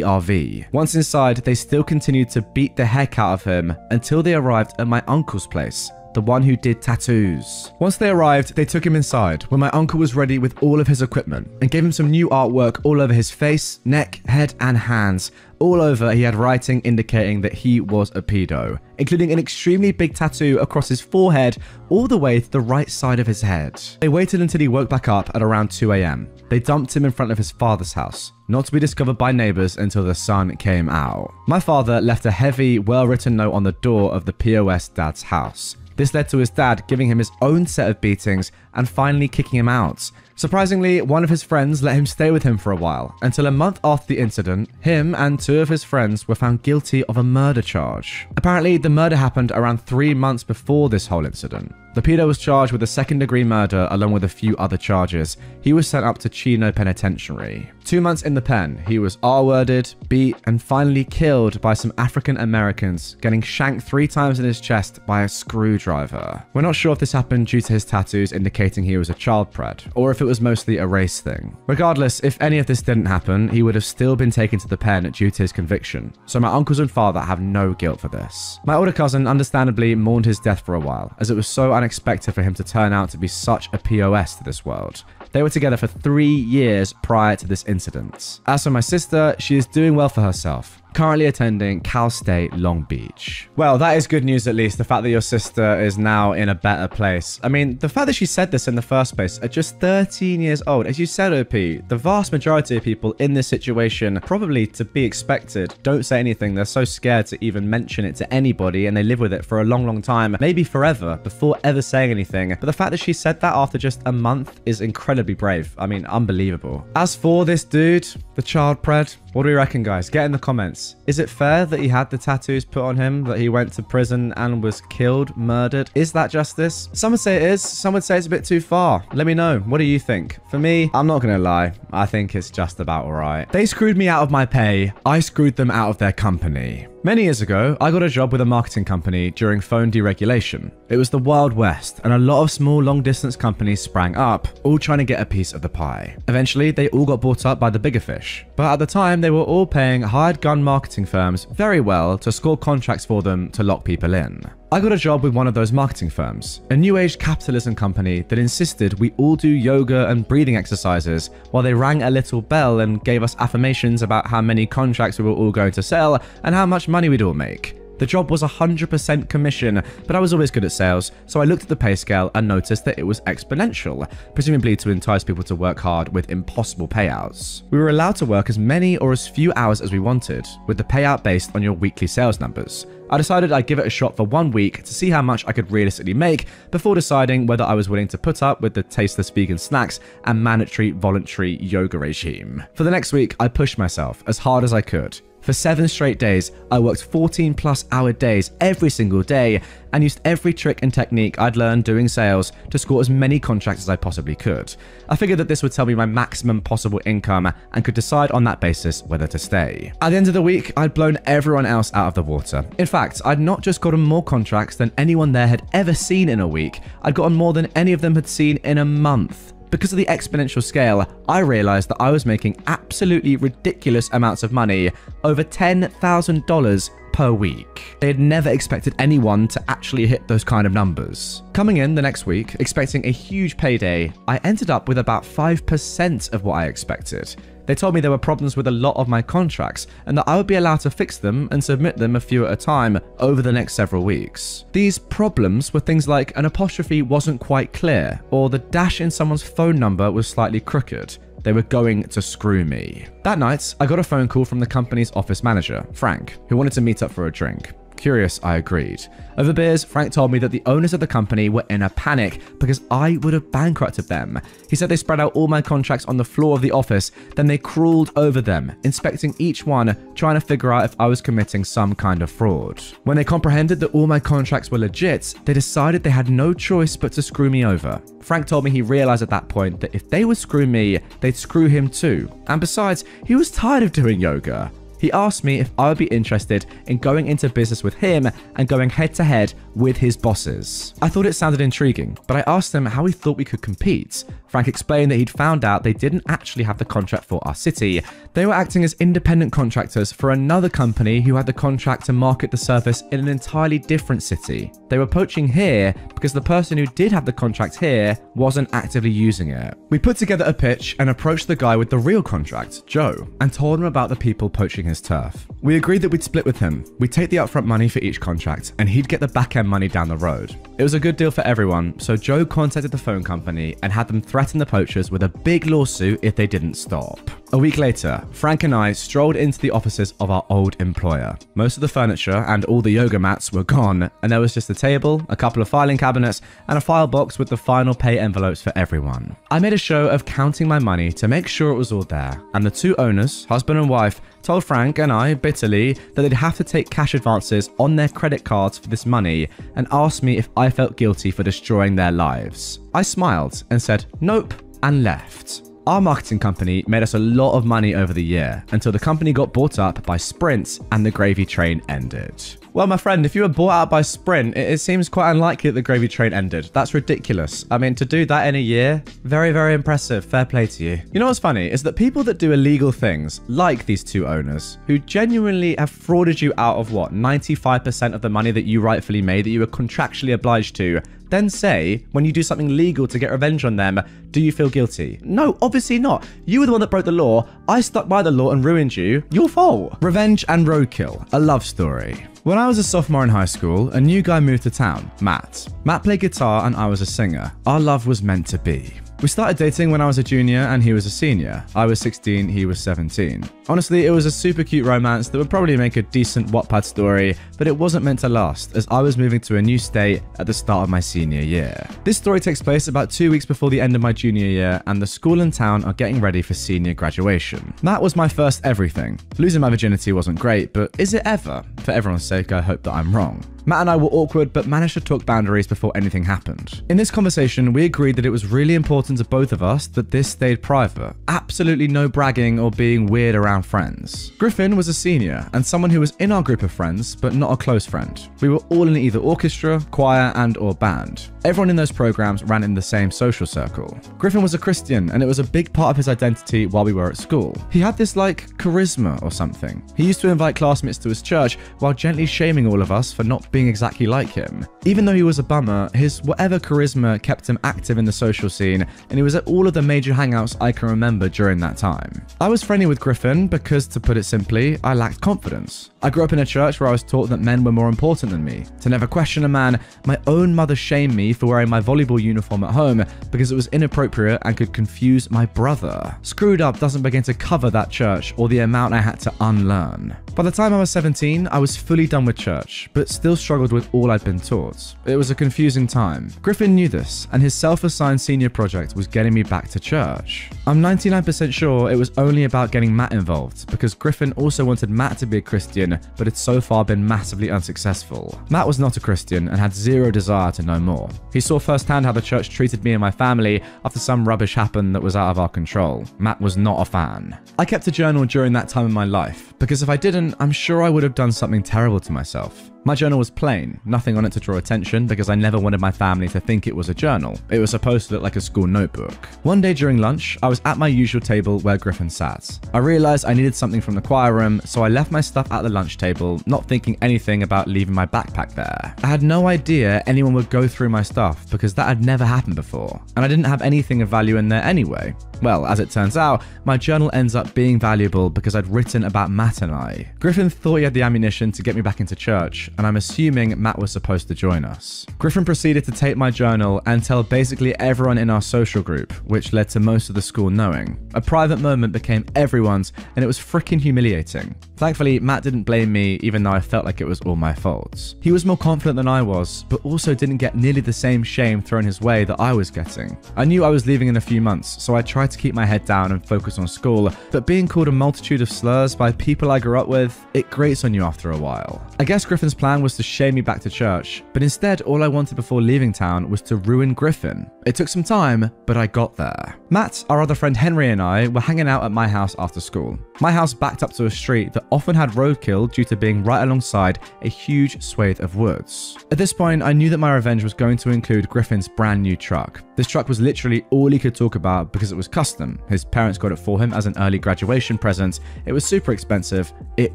Speaker 1: RV. Once inside, they still continued to beat the heck out of him until they arrived at my uncle's place the one who did tattoos. Once they arrived, they took him inside, where my uncle was ready with all of his equipment, and gave him some new artwork all over his face, neck, head, and hands. All over, he had writing indicating that he was a pedo, including an extremely big tattoo across his forehead all the way to the right side of his head. They waited until he woke back up at around 2am. They dumped him in front of his father's house, not to be discovered by neighbors until the sun came out. My father left a heavy, well-written note on the door of the POS dad's house. This led to his dad giving him his own set of beatings and finally kicking him out. Surprisingly, one of his friends let him stay with him for a while, until a month after the incident, him and two of his friends were found guilty of a murder charge. Apparently, the murder happened around three months before this whole incident. Pedo was charged with a second degree murder along with a few other charges. He was sent up to Chino Penitentiary. Two months in the pen, he was R-worded, beat, and finally killed by some African Americans, getting shanked three times in his chest by a screwdriver. We're not sure if this happened due to his tattoos indicating he was a child pred, or if it was mostly a race thing. Regardless, if any of this didn't happen, he would have still been taken to the pen due to his conviction, so my uncles and father have no guilt for this. My older cousin understandably mourned his death for a while, as it was so unexpected for him to turn out to be such a POS to this world. They were together for three years prior to this incident. As for my sister, she is doing well for herself currently attending Cal State Long Beach. Well, that is good news at least, the fact that your sister is now in a better place. I mean, the fact that she said this in the first place at just 13 years old, as you said, OP, the vast majority of people in this situation, probably to be expected, don't say anything. They're so scared to even mention it to anybody and they live with it for a long, long time, maybe forever, before ever saying anything. But the fact that she said that after just a month is incredibly brave. I mean, unbelievable. As for this dude, the child pred, what do we reckon, guys? Get in the comments. Is it fair that he had the tattoos put on him, that he went to prison and was killed, murdered? Is that justice? Some would say it is. Some would say it's a bit too far. Let me know. What do you think? For me, I'm not going to lie. I think it's just about alright. They screwed me out of my pay. I screwed them out of their company. Many years ago, I got a job with a marketing company during phone deregulation. It was the Wild West, and a lot of small long distance companies sprang up, all trying to get a piece of the pie. Eventually, they all got bought up by the bigger fish. But at the time, they were all paying hired gun marketing firms very well to score contracts for them to lock people in. I got a job with one of those marketing firms, a new age capitalism company that insisted we all do yoga and breathing exercises while they rang a little bell and gave us affirmations about how many contracts we were all going to sell and how much money we'd all make. The job was 100% commission, but I was always good at sales, so I looked at the pay scale and noticed that it was exponential, presumably to entice people to work hard with impossible payouts. We were allowed to work as many or as few hours as we wanted, with the payout based on your weekly sales numbers. I decided I'd give it a shot for one week to see how much I could realistically make before deciding whether I was willing to put up with the tasteless vegan snacks and mandatory voluntary yoga regime. For the next week, I pushed myself as hard as I could, for seven straight days, I worked 14 plus hour days every single day and used every trick and technique I'd learned doing sales to score as many contracts as I possibly could. I figured that this would tell me my maximum possible income and could decide on that basis whether to stay. At the end of the week, I'd blown everyone else out of the water. In fact, I'd not just gotten more contracts than anyone there had ever seen in a week, I'd gotten more than any of them had seen in a month. Because of the exponential scale, I realized that I was making absolutely ridiculous amounts of money, over $10,000 per week. They had never expected anyone to actually hit those kind of numbers. Coming in the next week, expecting a huge payday, I ended up with about 5% of what I expected. They told me there were problems with a lot of my contracts and that I would be allowed to fix them and submit them a few at a time over the next several weeks. These problems were things like an apostrophe wasn't quite clear or the dash in someone's phone number was slightly crooked. They were going to screw me. That night, I got a phone call from the company's office manager, Frank, who wanted to meet up for a drink. Curious, I agreed. Over beers, Frank told me that the owners of the company were in a panic because I would have bankrupted them. He said they spread out all my contracts on the floor of the office, then they crawled over them, inspecting each one, trying to figure out if I was committing some kind of fraud. When they comprehended that all my contracts were legit, they decided they had no choice but to screw me over. Frank told me he realized at that point that if they would screw me, they'd screw him too. And besides, he was tired of doing yoga. He asked me if I would be interested in going into business with him and going head to head with his bosses. I thought it sounded intriguing, but I asked him how he thought we could compete. Frank explained that he'd found out they didn't actually have the contract for our city. They were acting as independent contractors for another company who had the contract to market the service in an entirely different city. They were poaching here because the person who did have the contract here wasn't actively using it. We put together a pitch and approached the guy with the real contract, Joe, and told him about the people poaching his turf. We agreed that we'd split with him. We'd take the upfront money for each contract, and he'd get the back end money down the road. It was a good deal for everyone, so Joe contacted the phone company and had them threaten the poachers with a big lawsuit if they didn't stop. A week later, Frank and I strolled into the offices of our old employer. Most of the furniture and all the yoga mats were gone, and there was just a table, a couple of filing cabinets, and a file box with the final pay envelopes for everyone. I made a show of counting my money to make sure it was all there, and the two owners, husband and wife, told Frank and I bitterly that they'd have to take cash advances on their credit cards for this money and asked me if I felt guilty for destroying their lives. I smiled and said nope and left. Our marketing company made us a lot of money over the year until the company got bought up by Sprint and the gravy train ended. Well, my friend, if you were bought out by Sprint, it, it, seems quite unlikely that the gravy train ended. That's ridiculous. I mean, to do that in a year, very, very impressive. Fair play to you. You know what's funny is that people that do illegal things, like these two owners, who genuinely have frauded you out of what, 95% of the money that you rightfully made that you were contractually obliged to, then say, when you do something legal to get revenge on them, do you feel guilty? No, obviously not. You were the one that broke the law. I stuck by the law and ruined you. Your fault. Revenge and roadkill, a love story. When I was a sophomore in high school, a new guy moved to town, Matt. Matt played guitar and I was a singer. Our love was meant to be. We started dating when I was a junior and he was a senior. I was 16, he was 17. Honestly, it was a super cute romance that would probably make a decent Wattpad story, but it wasn't meant to last as I was moving to a new state at the start of my senior year. This story takes place about two weeks before the end of my junior year and the school and town are getting ready for senior graduation. That was my first everything. Losing my virginity wasn't great, but is it ever? For everyone's sake, I hope that I'm wrong.
Speaker 2: Matt and I were awkward, but managed to talk boundaries before anything happened. In this conversation, we agreed that it was really important to both of us that this stayed private. Absolutely no bragging or being weird around friends. Griffin was a senior and someone who was in our group of friends, but not a close friend. We were all in either orchestra, choir, and or band. Everyone in those programs ran in the same social circle. Griffin was a Christian, and it was a big part of his identity while we were at school. He had this like charisma or something. He used to invite classmates to his church while gently shaming all of us for not being exactly like him. Even though he was a bummer, his whatever charisma kept him active in the social scene, and he was at all of the major hangouts I can remember during that time. I was friendly with Griffin because, to put it simply, I lacked confidence. I grew up in a church where I was taught that men were more important than me, to never question a man. My own mother shamed me for wearing my volleyball uniform at home because it was inappropriate and could confuse my brother. Screwed up doesn't begin to cover that church or the amount I had to unlearn. By the time I was 17, I was fully done with church, but still struggled with all I'd been taught. It was a confusing time. Griffin knew this, and his self assigned senior project was getting me back to church. I'm 99% sure it was only about getting Matt involved, because Griffin also wanted Matt to be a Christian, but it's so far been massively unsuccessful. Matt was not a Christian and had zero desire to know more. He saw firsthand how the church treated me and my family after some rubbish happened that was out of our control. Matt was not a fan. I kept a journal during that time in my life, because if I didn't, I'm sure I would have done something terrible to myself. My journal was plain, nothing on it to draw attention because I never wanted my family to think it was a journal. It was supposed to look like a school notebook. One day during lunch, I was at my usual table where Griffin sat. I realized I needed something from the choir room, so I left my stuff at the lunch table, not thinking anything about leaving my backpack there. I had no idea anyone would go through my stuff because that had never happened before, and I didn't have anything of value in there anyway. Well, as it turns out, my journal ends up being valuable because I'd written about Matt and I. Griffin thought he had the ammunition to get me back into church, and I'm assuming Matt was supposed to join us. Griffin proceeded to take my journal and tell basically everyone in our social group, which led to most of the school knowing. A private moment became everyone's, and it was freaking humiliating. Thankfully, Matt didn't blame me, even though I felt like it was all my fault. He was more confident than I was, but also didn't get nearly the same shame thrown his way that I was getting. I knew I was leaving in a few months, so I tried to keep my head down and focus on school, but being called a multitude of slurs by people I grew up with, it grates on you after a while. I guess Griffin's plan was to shame me back to church, but instead all I wanted before leaving town was to ruin Griffin. It took some time, but I got there. Matt, our other friend Henry, and I were hanging out at my house after school. My house backed up to a street that often had roadkill due to being right alongside a huge swathe of woods. At this point, I knew that my revenge was going to include Griffin's brand new truck. This truck was literally all he could talk about because it was custom. His parents got it for him as an early graduation present. It was super expensive. It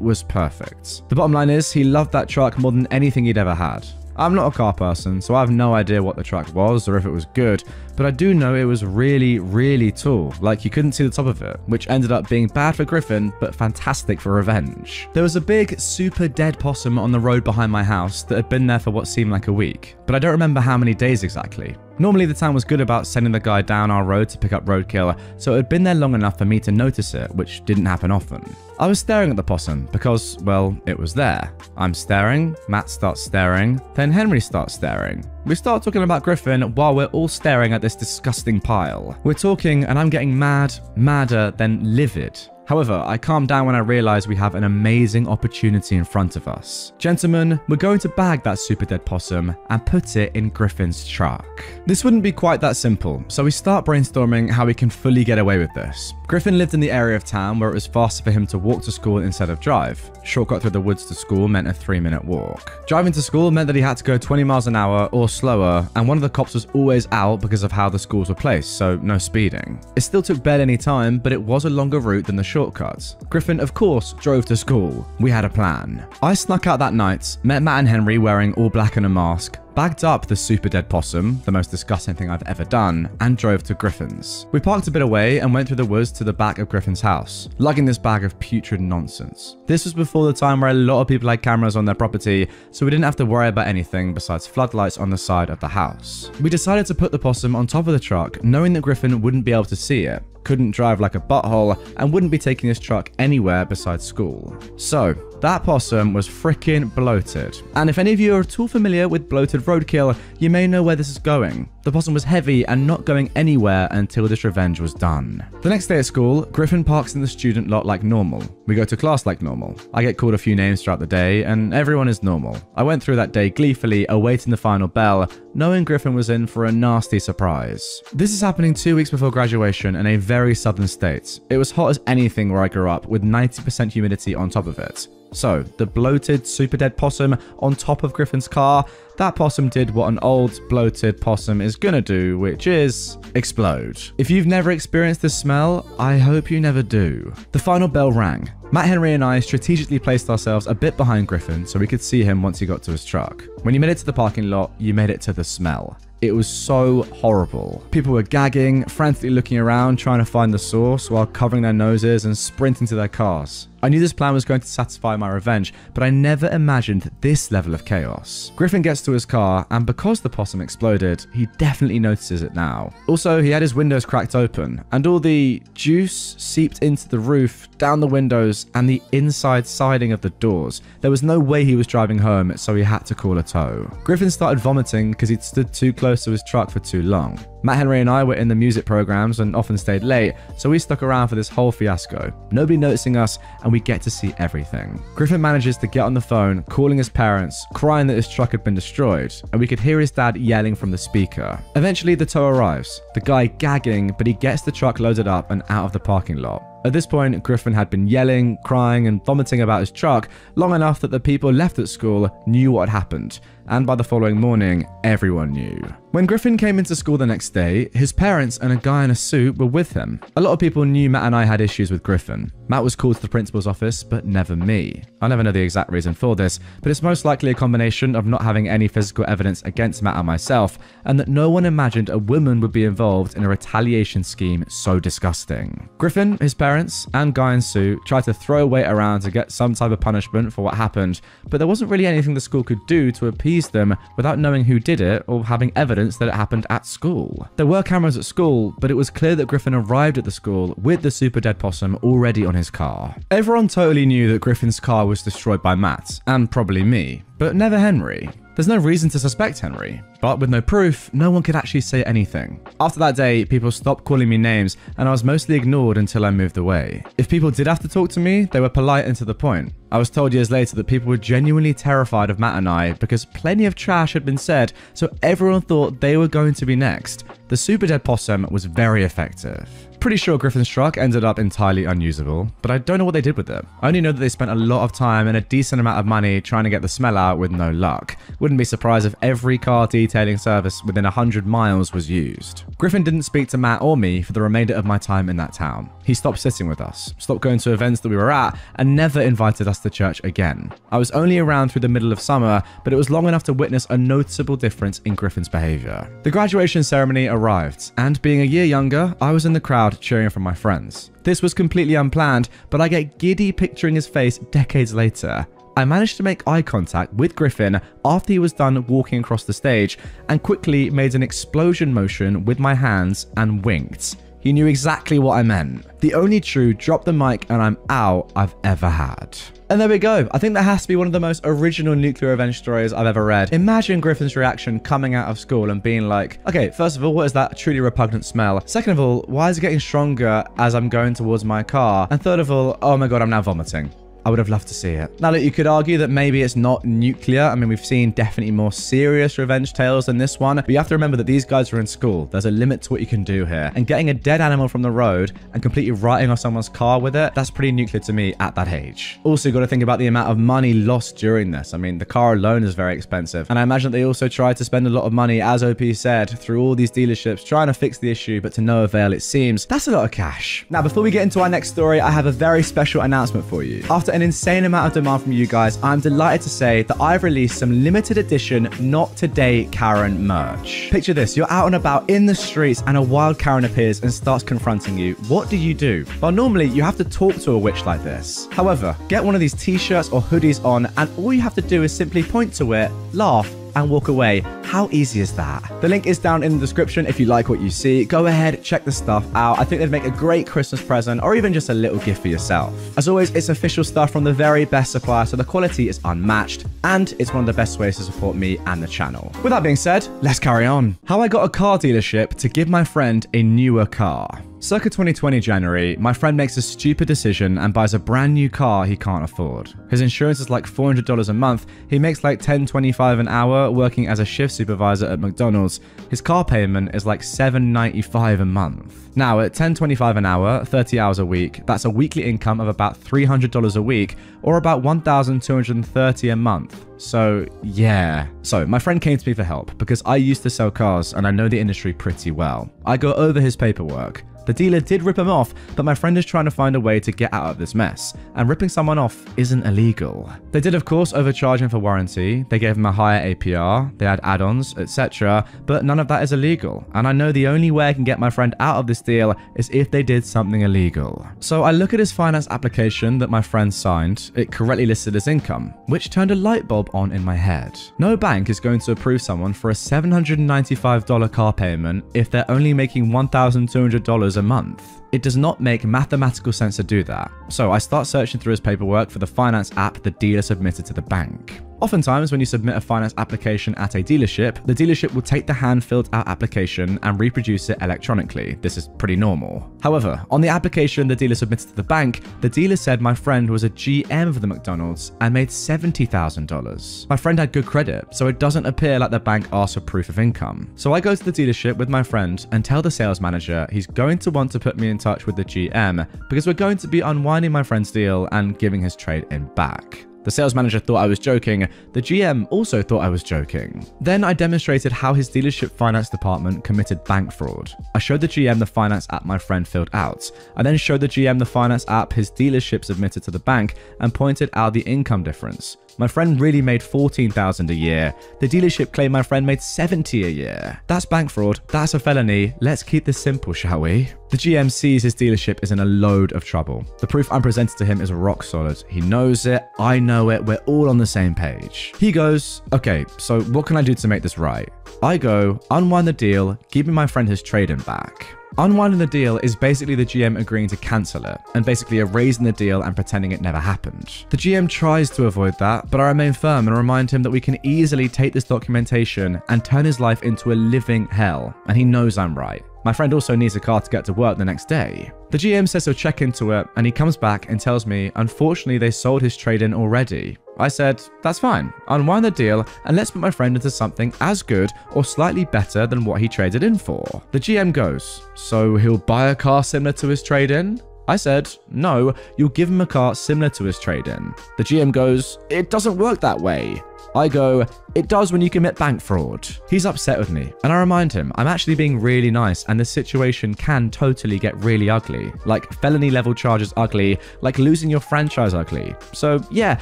Speaker 2: was perfect. The bottom line is, he loved that truck more than anything he'd ever had. I'm not a car person, so I have no idea what the truck was or if it was good, but I do know it was really, really tall, like you couldn't see the top of it, which ended up being bad for Griffin, but fantastic for revenge. There was a big, super dead possum on the road behind my house that had been there for what seemed like a week, but I don't remember how many days exactly. Normally, the town was good about sending the guy down our road to pick up roadkill, so it had been there long enough for me to notice it, which didn't happen often. I was staring at the possum because, well, it was there. I'm staring, Matt starts staring, then Henry starts staring. We start talking about Griffin while we're all staring at this disgusting pile. We're talking, and I'm getting mad, madder, than livid. However, I calm down when I realize we have an amazing opportunity in front of us. Gentlemen, we're going to bag that super dead possum and put it in Griffin's truck. This wouldn't be quite that simple, so we start brainstorming how we can fully get away with this. Griffin lived in the area of town where it was faster for him to walk to school instead of drive. Shortcut through the woods to school meant a three minute walk. Driving to school meant that he had to go 20 miles an hour or slower, and one of the cops was always out because of how the schools were placed, so no speeding. It still took barely any time, but it was a longer route than the shortcuts. Griffin, of course, drove to school. We had a plan. I snuck out that night, met Matt and Henry wearing all black and a mask, bagged up the super dead possum, the most disgusting thing I've ever done, and drove to Griffin's. We parked a bit away and went through the woods to the back of Griffin's house, lugging this bag of putrid nonsense. This was before the time where a lot of people had cameras on their property, so we didn't have to worry about anything besides floodlights on the side of the house. We decided to put the possum on top of the truck, knowing that Griffin wouldn't be able to see it, couldn't drive like a butthole, and wouldn't be taking his truck anywhere besides school. So, that possum was freaking bloated. And if any of you are at all familiar with bloated roadkill, you may know where this is going. The possum was heavy and not going anywhere until this revenge was done. The next day at school, Griffin parks in the student lot like normal. We go to class like normal. I get called a few names throughout the day, and everyone is normal. I went through that day gleefully, awaiting the final bell, knowing Griffin was in for a nasty surprise. This is happening two weeks before graduation in a very southern state. It was hot as anything where I grew up, with 90% humidity on top of it. So, the bloated, super dead possum on top of Griffin's car, that possum did what an old, bloated possum is gonna do, which is explode. If you've never experienced this smell, I hope you never do. The final bell rang. Matt Henry and I strategically placed ourselves a bit behind Griffin so we could see him once he got to his truck. When you made it to the parking lot, you made it to the smell. It was so horrible. People were gagging, frantically looking around, trying to find the source while covering their noses and sprinting to their cars. I knew this plan was going to satisfy my revenge, but I never imagined this level of chaos. Griffin gets to his car, and because the possum exploded, he definitely notices it now. Also, he had his windows cracked open, and all the juice seeped into the roof, down the windows, and the inside siding of the doors. There was no way he was driving home, so he had to call a tow. Griffin started vomiting because he'd stood too close to his truck for too long. Matt Henry and I were in the music programs and often stayed late, so we stuck around for this whole fiasco. Nobody noticing us, and we get to see everything. Griffin manages to get on the phone, calling his parents, crying that his truck had been destroyed, and we could hear his dad yelling from the speaker. Eventually, the tow arrives, the guy gagging, but he gets the truck loaded up and out of the parking lot. At this point, Griffin had been yelling, crying, and vomiting about his truck long enough that the people left at school knew what had happened, and by the following morning, everyone knew. When Griffin came into school the next day, his parents and a guy in a suit were with him. A lot of people knew Matt and I had issues with Griffin. Matt was called to the principal's office, but never me. I never know the exact reason for this, but it's most likely a combination of not having any physical evidence against Matt and myself, and that no one imagined a woman would be involved in a retaliation scheme so disgusting. Griffin, his parents, and Guy in suit tried to throw weight around to get some type of punishment for what happened, but there wasn't really anything the school could do to appease them without knowing who did it or having evidence evidence that it happened at school. There were cameras at school, but it was clear that Griffin arrived at the school with the super dead possum already on his car. Everyone totally knew that Griffin's car was destroyed by Matt, and probably me, but never Henry. There's no reason to suspect Henry, but with no proof, no one could actually say anything. After that day, people stopped calling me names, and I was mostly ignored until I moved away. If people did have to talk to me, they were polite and to the point. I was told years later that people were genuinely terrified of Matt and I because plenty of trash had been said, so everyone thought they were going to be next. The Super Dead Possum was very effective. Pretty sure Griffin's truck ended up entirely unusable, but I don't know what they did with it. I only know that they spent a lot of time and a decent amount of money trying to get the smell out with no luck. Wouldn't be surprised if every car detailing service within 100 miles was used. Griffin didn't speak to Matt or me for the remainder of my time in that town. He stopped sitting with us, stopped going to events that we were at, and never invited us to church again. I was only around through the middle of summer, but it was long enough to witness a noticeable difference in Griffin's behavior. The graduation ceremony arrived, and being a year younger, I was in the crowd cheering for my friends. This was completely unplanned, but I get giddy picturing his face decades later. I managed to make eye contact with Griffin after he was done walking across the stage and quickly made an explosion motion with my hands and winked. He knew exactly what I meant. The only true drop the mic and I'm out I've ever had. And there we go. I think that has to be one of the most original nuclear revenge stories I've ever read. Imagine Griffin's reaction coming out of school and being like, okay, first of all, what is that truly repugnant smell? Second of all, why is it getting stronger as I'm going towards my car? And third of all, oh my god, I'm now vomiting. I would have loved to see it. Now, that you could argue that maybe it's not nuclear. I mean, we've seen definitely more serious revenge tales than this one, but you have to remember that these guys are in school. There's a limit to what you can do here. And getting a dead animal from the road and completely writing off someone's car with it, that's pretty nuclear to me at that age. Also, got to think about the amount of money lost during this. I mean, the car alone is very expensive. And I imagine they also tried to spend a lot of money, as OP said, through all these dealerships trying to fix the issue, but to no avail, it seems. That's a lot of cash. Now, before we get into our next story, I have a very special announcement for you. After an insane amount of demand from you guys, I'm delighted to say that I've released some limited edition Not Today Karen merch. Picture this you're out and about in the streets, and a wild Karen appears and starts confronting you. What do you do? Well, normally you have to talk to a witch like this. However, get one of these t shirts or hoodies on, and all you have to do is simply point to it, laugh,
Speaker 1: and walk away. How easy is that?
Speaker 2: The link is down in the description if you like what you see. Go ahead, check the stuff out. I think they'd make a great Christmas present or even just a little gift for yourself. As always, it's official stuff from the very best supplier, so the quality is unmatched and it's one of the best ways to support me and the channel. With that being said, let's carry on. How I got a car dealership to give my friend a newer car. Circa 2020 January, my friend makes a stupid decision and buys a brand new car he can't afford. His insurance is like $400 a month, he makes like 10.25 an hour working as a shift supervisor at McDonald's. His car payment is like 7.95 a month. Now, at 10.25 an hour, 30 hours a week, that's a weekly income of about $300 a week or about $1,230 a month. So, yeah. So, my friend came to me for help because I used to sell cars and I know the industry pretty well. I go over his paperwork. The dealer did rip him off, but my friend is trying to find a way to get out of this mess, and ripping someone off isn't illegal. They did of course overcharge him for warranty, they gave him a higher APR, they had add-ons, etc, but none of that is illegal, and I know the only way I can get my friend out of this deal is if they did something illegal. So I look at his finance application that my friend signed, it correctly listed his income, which turned a light bulb on in my head. No bank is going to approve someone for a $795 car payment if they're only making $1,200 a month. It does not make mathematical sense to do that. So I start searching through his paperwork for the finance app the dealer submitted to the bank. Oftentimes, when you submit a finance application at a dealership, the dealership will take the hand filled out application and reproduce it electronically. This is pretty normal. However, on the application the dealer submitted to the bank, the dealer said my friend was a GM for the McDonald's and made $70,000. My friend had good credit, so it doesn't appear like the bank asked for proof of income. So I go to the dealership with my friend and tell the sales manager he's going to want to put me in touch with the GM because we're going to be unwinding my friend's deal and giving his trade in back. The sales manager thought I was joking. The GM also thought I was joking. Then I demonstrated how his dealership finance department committed bank fraud. I showed the GM the finance app my friend filled out. I then showed the GM the finance app his dealership submitted to the bank and pointed out the income difference. My friend really made 14,000 a year. The dealership claimed my friend made 70 a year. That's bank fraud. That's a felony. Let's keep this simple, shall we? The GM sees his dealership is in a load of trouble. The proof I'm presented to him is rock solid. He knows it, I know it, we're all on the same page. He goes, okay, so what can I do to make this right? I go, unwind the deal, giving my friend his trade-in back. Unwinding the deal is basically the GM agreeing to cancel it, and basically erasing the deal and pretending it never happened. The GM tries to avoid that, but I remain firm and remind him that we can easily take this documentation and turn his life into a living hell, and he knows I'm right. My friend also needs a car to get to work the next day. The GM says he'll check into it, and he comes back and tells me, unfortunately, they sold his trade in already. I said, that's fine, unwind the deal and let's put my friend into something as good or slightly better than what he traded in for. The GM goes, so he'll buy a car similar to his trade in? I said, no, you'll give him a car similar to his trade in. The GM goes, it doesn't work that way. I go, it does when you commit bank fraud. He's upset with me, and I remind him I'm actually being really nice, and the situation can totally get really ugly. Like felony level charges ugly, like losing your franchise ugly. So yeah,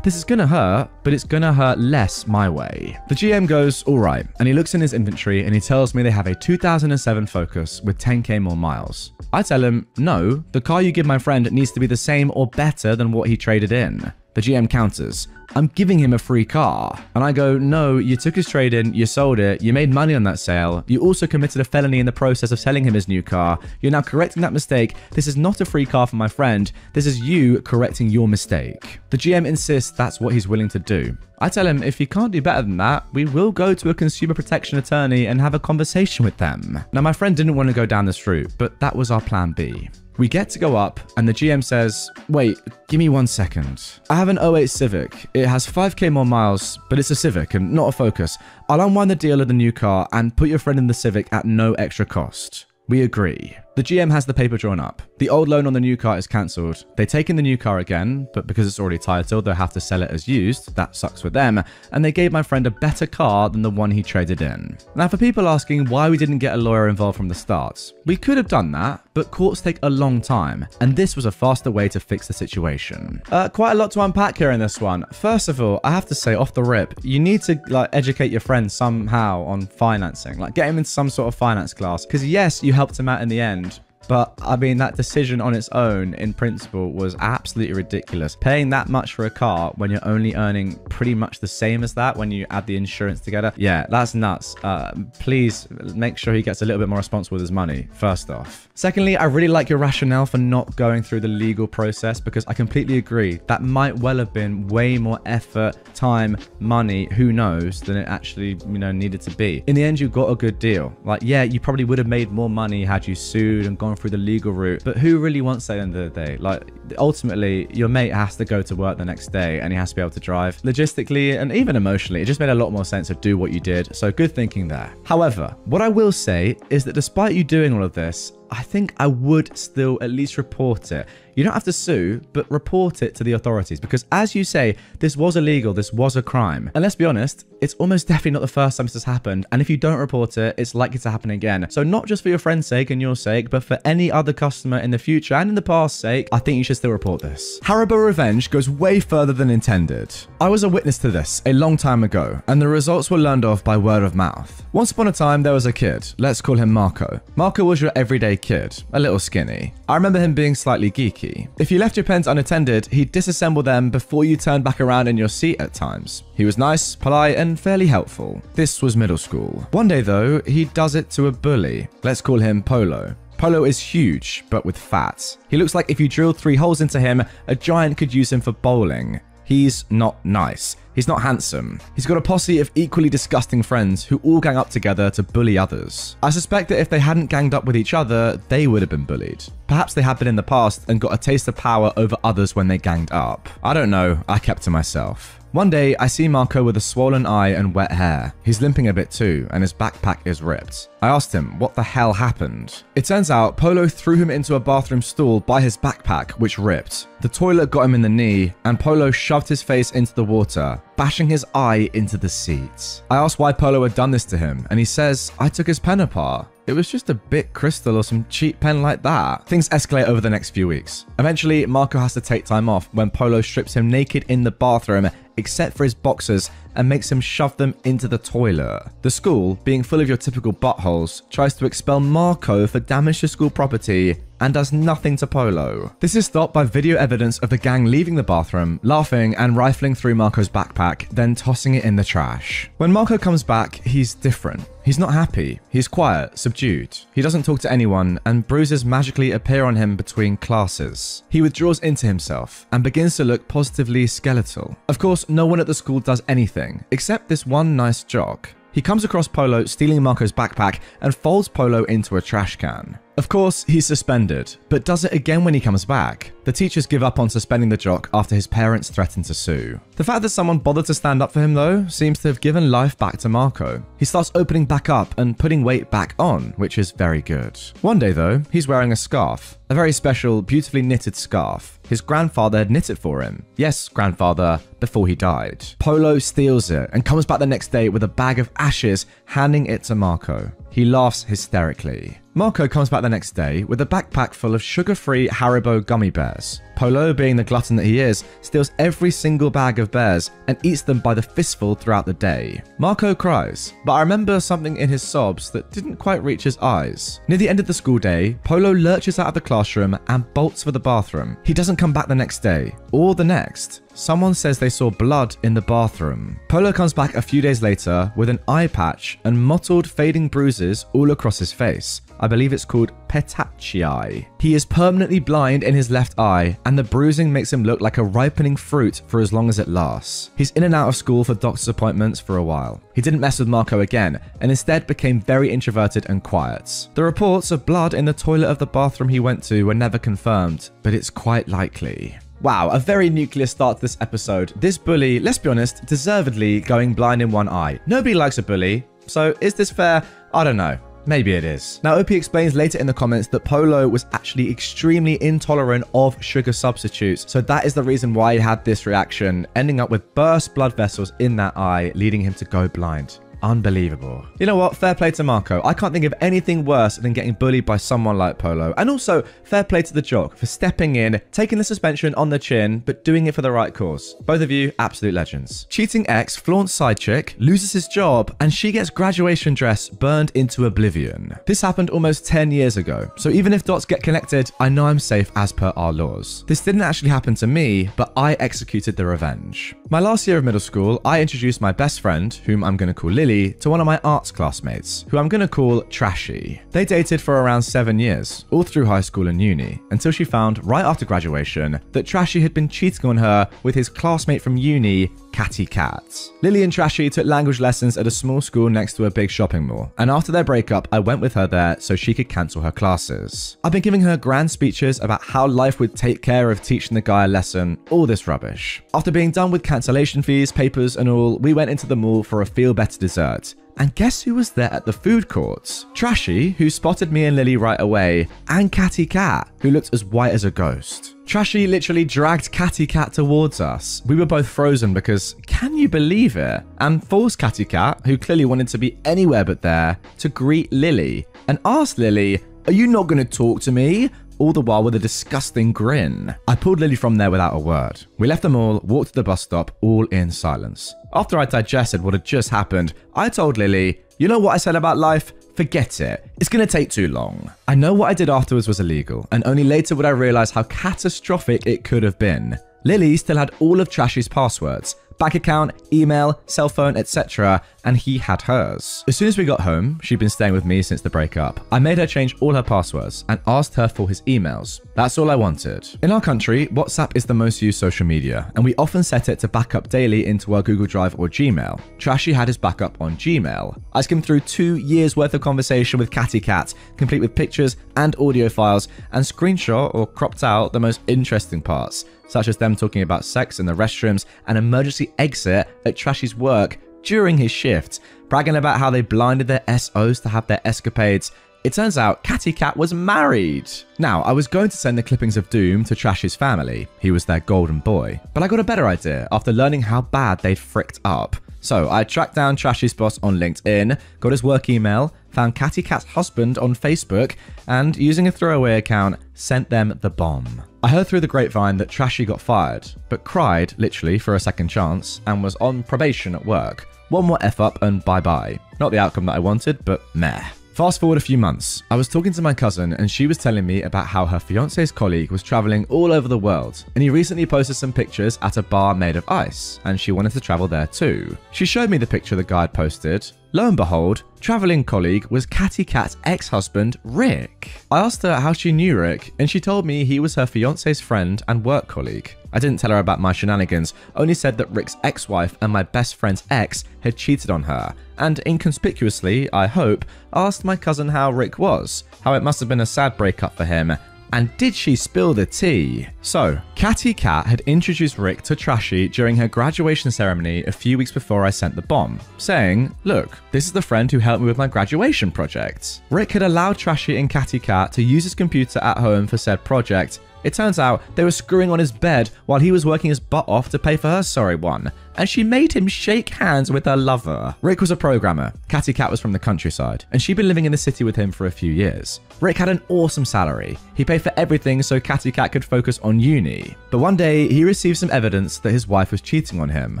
Speaker 2: this is gonna hurt, but it's gonna hurt less my way. The GM goes, alright, and he looks in his inventory and he tells me they have a 2007 Focus with 10k more miles. I tell him, no, the car you give my friend needs to be the same or better than what he traded in. The GM counters, I'm giving him a free car. And I go, no, you took his trade in, you sold it, you made money on that sale, you also committed a felony in the process of selling him his new car. You're now correcting that mistake. This is not a free car for my friend. This is you correcting your mistake. The GM insists that's what he's willing to do. I tell him if he can't do better than that, we will go to a consumer protection attorney and have a conversation with them. Now, my friend didn't want to go down this route, but that was our plan B. We get to go up, and the GM says, Wait, give me one second. I have an 08 Civic. It has 5k more miles, but it's a Civic and not a Focus. I'll unwind the deal of the new car and put your friend in the Civic at no extra cost. We agree. The GM has the paper drawn up. The old loan on the new car is cancelled. They take in the new car again, but because it's already titled, they'll have to sell it as used. That sucks for them. And they gave my friend a better car than the one he traded in. Now, for people asking why we didn't get a lawyer involved from the start, we could have done that, but courts take a long time, and this was a faster way to fix the situation. Uh, quite a lot to unpack here in this one. First of all, I have to say off the rip, you need to like educate your friend somehow on financing, like get him into some sort of finance class. Because yes, you helped him out in the end, But I mean, that decision on its own, in principle, was absolutely ridiculous. Paying that much for a car when you're only earning pretty much the same as that when you add the insurance together, yeah, that's nuts. Uh, please make sure he gets a little bit more responsible with his money, first off. Secondly, I really like your rationale for not going through the legal process because I completely agree. That might well have been way more effort, time, money, who knows, than it actually, you know, needed to be. In the end, you got a good deal. Like, yeah, you probably would have made more money had you sued and gone through the legal route. But who really wants that at the end of the day? Like, ultimately, your mate has to go to work the next day and he has to be able to drive. Logistically and even emotionally, it just made a lot more sense to do what you did. So good thinking there. However, what I will say is that despite you doing all of this, I think I would still at least report it. You don't have to sue, but report it to the authorities because, as you say, this was illegal, this was a crime. And let's be honest, it's almost *laughs* definitely not the first time this has happened. And if you don't report it, it's likely to happen again. So, not just for your friend's sake and your sake, but for any other customer in the future and in the past sake, I think you should still report this. Haribo Revenge goes way further than intended. I was a witness to this a long time ago, and the results were learned of by word of mouth. Once upon a time, there was a kid. Let's call him Marco. Marco was your everyday kid, a little skinny. I remember him being slightly geeky. If you left your pens unattended, he'd disassemble them before you turned back around in your seat at times. He was nice, polite, and fairly helpful. This was middle school. One day, though, he does it to a bully. Let's call him Polo. Polo is huge, but with fat. He looks like if you drilled three holes into him, a giant could use him for bowling. He's not nice. He's not handsome. He's got a posse of equally disgusting friends who all gang up together to bully others. I suspect that if they hadn't ganged up with each other, they would have been bullied. Perhaps they had been in the past and got a taste of power over others when they ganged up. I don't know, I kept to myself. One day, I see Marco with a swollen eye and wet hair. He's limping a bit too, and his backpack is ripped. I asked him what the hell happened. It turns out Polo threw him into a bathroom stall by his backpack, which ripped. The toilet got him in the knee, and Polo shoved his face into the water, bashing his eye into the seat. I asked why Polo had done this to him, and he says, I took his pen apart. It was just a Bic Cristal or some cheap pen like that. Things escalate over the next few weeks. Eventually, Marco has to take time off when Polo strips him naked in the bathroom except for his boxers and makes him shove them into the toilet. The school, being full of your typical buttholes, tries to expel Marco for damage to school property and does nothing to Polo. This is stopped by video evidence of the gang leaving the bathroom, laughing and rifling through Marco's backpack, then tossing it in the trash. When Marco comes back, he's different. He's not happy. He's quiet, subdued. He doesn't talk to anyone, and bruises magically appear on him between classes. He withdraws into himself and begins to look positively skeletal. Of course, no one at the school does anything, except this one nice jock. He comes across Polo stealing Marco's backpack and folds Polo into a trash can. Of course, he's suspended, but does it again when he comes back. The teachers give up on suspending the jock after his parents threaten to sue. The fact that someone bothered to stand up for him, though, seems to have given life back to Marco. He starts opening back up and putting weight back on, which is very good. One day, though, he's wearing a scarf. A very special, beautifully knitted scarf. His grandfather had knit it for him. Yes, grandfather, before he died. Polo steals it and comes back the next day with a bag of ashes, handing it to Marco. He laughs hysterically. Marco comes back the next day with a backpack full of sugar free Haribo gummy bears. Polo, being the glutton that he is, steals every single bag of bears and eats them by the fistful throughout the day. Marco cries, but I remember something in his sobs that didn't quite reach his eyes. Near the end of the school day, Polo lurches out of the classroom and bolts for the bathroom. He doesn't come back the next day, or the next. Someone says they saw blood in the bathroom. Polo comes back a few days later with an eye patch and mottled, fading bruises all across his face. I believe it's called petechiae. He is permanently blind in his left eye, and the bruising makes him look like a ripening fruit for as long as it lasts. He's in and out of school for doctor's appointments for a while. He didn't mess with Marco again, and instead became very introverted and quiet. The reports of blood in the toilet of the bathroom he went to were never confirmed, but it's quite likely. Wow, a very nuclear start to this episode. This bully, let's be honest, deservedly going blind in one eye. Nobody likes a bully, so is this fair? I don't know. Maybe it is. Now, OP explains later in the comments that Polo was actually extremely intolerant of sugar substitutes, so that is the reason why he had this reaction, ending up with burst blood vessels in that eye, leading him to go blind. Unbelievable. You know what? Fair play to Marco. I can't think of anything worse than getting bullied by someone like Polo. And also, fair play to the jock for stepping in, taking the suspension on the chin, but doing it for the right cause. Both of you, absolute legends. Cheating ex flaunts side chick, loses his job, and she gets graduation dress burned into oblivion. This happened almost 10 years ago, so even if dots get connected, I know I'm safe as per our laws. This didn't actually happen to me, but I executed the revenge. My last year of middle school, I introduced my best friend, whom I'm going to call Lily, to one of my arts classmates, who I'm going to call Trashy. They dated for around seven years, all through high school and uni, until she found, right after graduation, that Trashy had been cheating on her with his classmate from uni, Catty Cat. Lily and Trashy took language lessons at a small school next to a big shopping mall, and after their breakup, I went with her there so she could cancel her classes. I've been giving her grand speeches about how life would take care of teaching the guy a lesson, all this rubbish. After being done with cancellation fees, papers, and all, we went into the mall for a feel better dessert. And guess who was there at the food courts? Trashy, who spotted me and Lily right away, and Catty Cat, who looked as white as a ghost. Trashy literally dragged Catty Cat towards us. We were both frozen because, can you believe it? And forced Catty Cat, who clearly wanted to be anywhere but there, to greet Lily and asked Lily, Are you not going to talk to me? all the while with a disgusting grin. I pulled Lily from there without a word. We left them all, walked to the bus stop, all in silence. After I digested what had just happened, I told Lily, You know what I said about life? Forget it. It's gonna take too long. I know what I did afterwards was illegal, and only later would I realize how catastrophic it could have been. Lily still had all of Trashy's passwords, bank account, email, cell phone, etc., and he had hers. As soon as we got home, she'd been staying with me since the breakup. I made her change all her passwords and asked her for his emails. That's all I wanted. In our country, WhatsApp is the most used social media, and we often set it to backup daily into our Google Drive or Gmail. Trashy had his backup on Gmail. I skimmed through two years worth of conversation with Catty Cat, complete with pictures and audio files, and screenshot or cropped out the most interesting parts such as them talking about sex in the restrooms and emergency exit at Trashy's work during his shift, bragging about how they blinded their SOs to have their escapades. It turns out Catty Cat was married. Now, I was going to send the clippings of Doom to Trashy's family. He was their golden boy. But I got a better idea after learning how bad they'd fricked up. So I tracked down Trashy's boss on LinkedIn, got his work email, found Catty Cat's husband on Facebook, and using a throwaway account, sent them the bomb. I heard through the grapevine that Trashy got fired, but cried, literally, for a second chance, and was on probation at work. One more F up and bye bye. Not the outcome that I wanted, but meh. Fast forward a few months, I was talking to my cousin and she was telling me about how her fiance's colleague was traveling all over the world and he recently posted some pictures at a bar made of ice and she wanted to travel there too. She showed me the picture the guy had posted. Lo and behold, traveling colleague was Catty Cat's ex-husband, Rick. I asked her how she knew Rick and she told me he was her fiance's friend and work colleague. I didn't tell her about my shenanigans, only said that Rick's ex wife and my best friend's ex had cheated on her, and inconspicuously, I hope, asked my cousin how Rick was, how it must have been a sad breakup for him, and did she spill the tea? So, Catty Cat had introduced Rick to Trashy during her graduation ceremony a few weeks before I sent the bomb, saying, Look, this is the friend who helped me with my graduation project. Rick had allowed Trashy and Catty Cat to use his computer at home for said project. It turns out they were screwing on his bed while he was working his butt off to pay for her sorry one, and she made him shake hands with her lover. Rick was a programmer, Catty Cat was from the countryside, and she'd been living in the city with him for a few years. Rick had an awesome salary. He paid for everything so Catty Cat could focus on uni. But one day, he received some evidence that his wife was cheating on him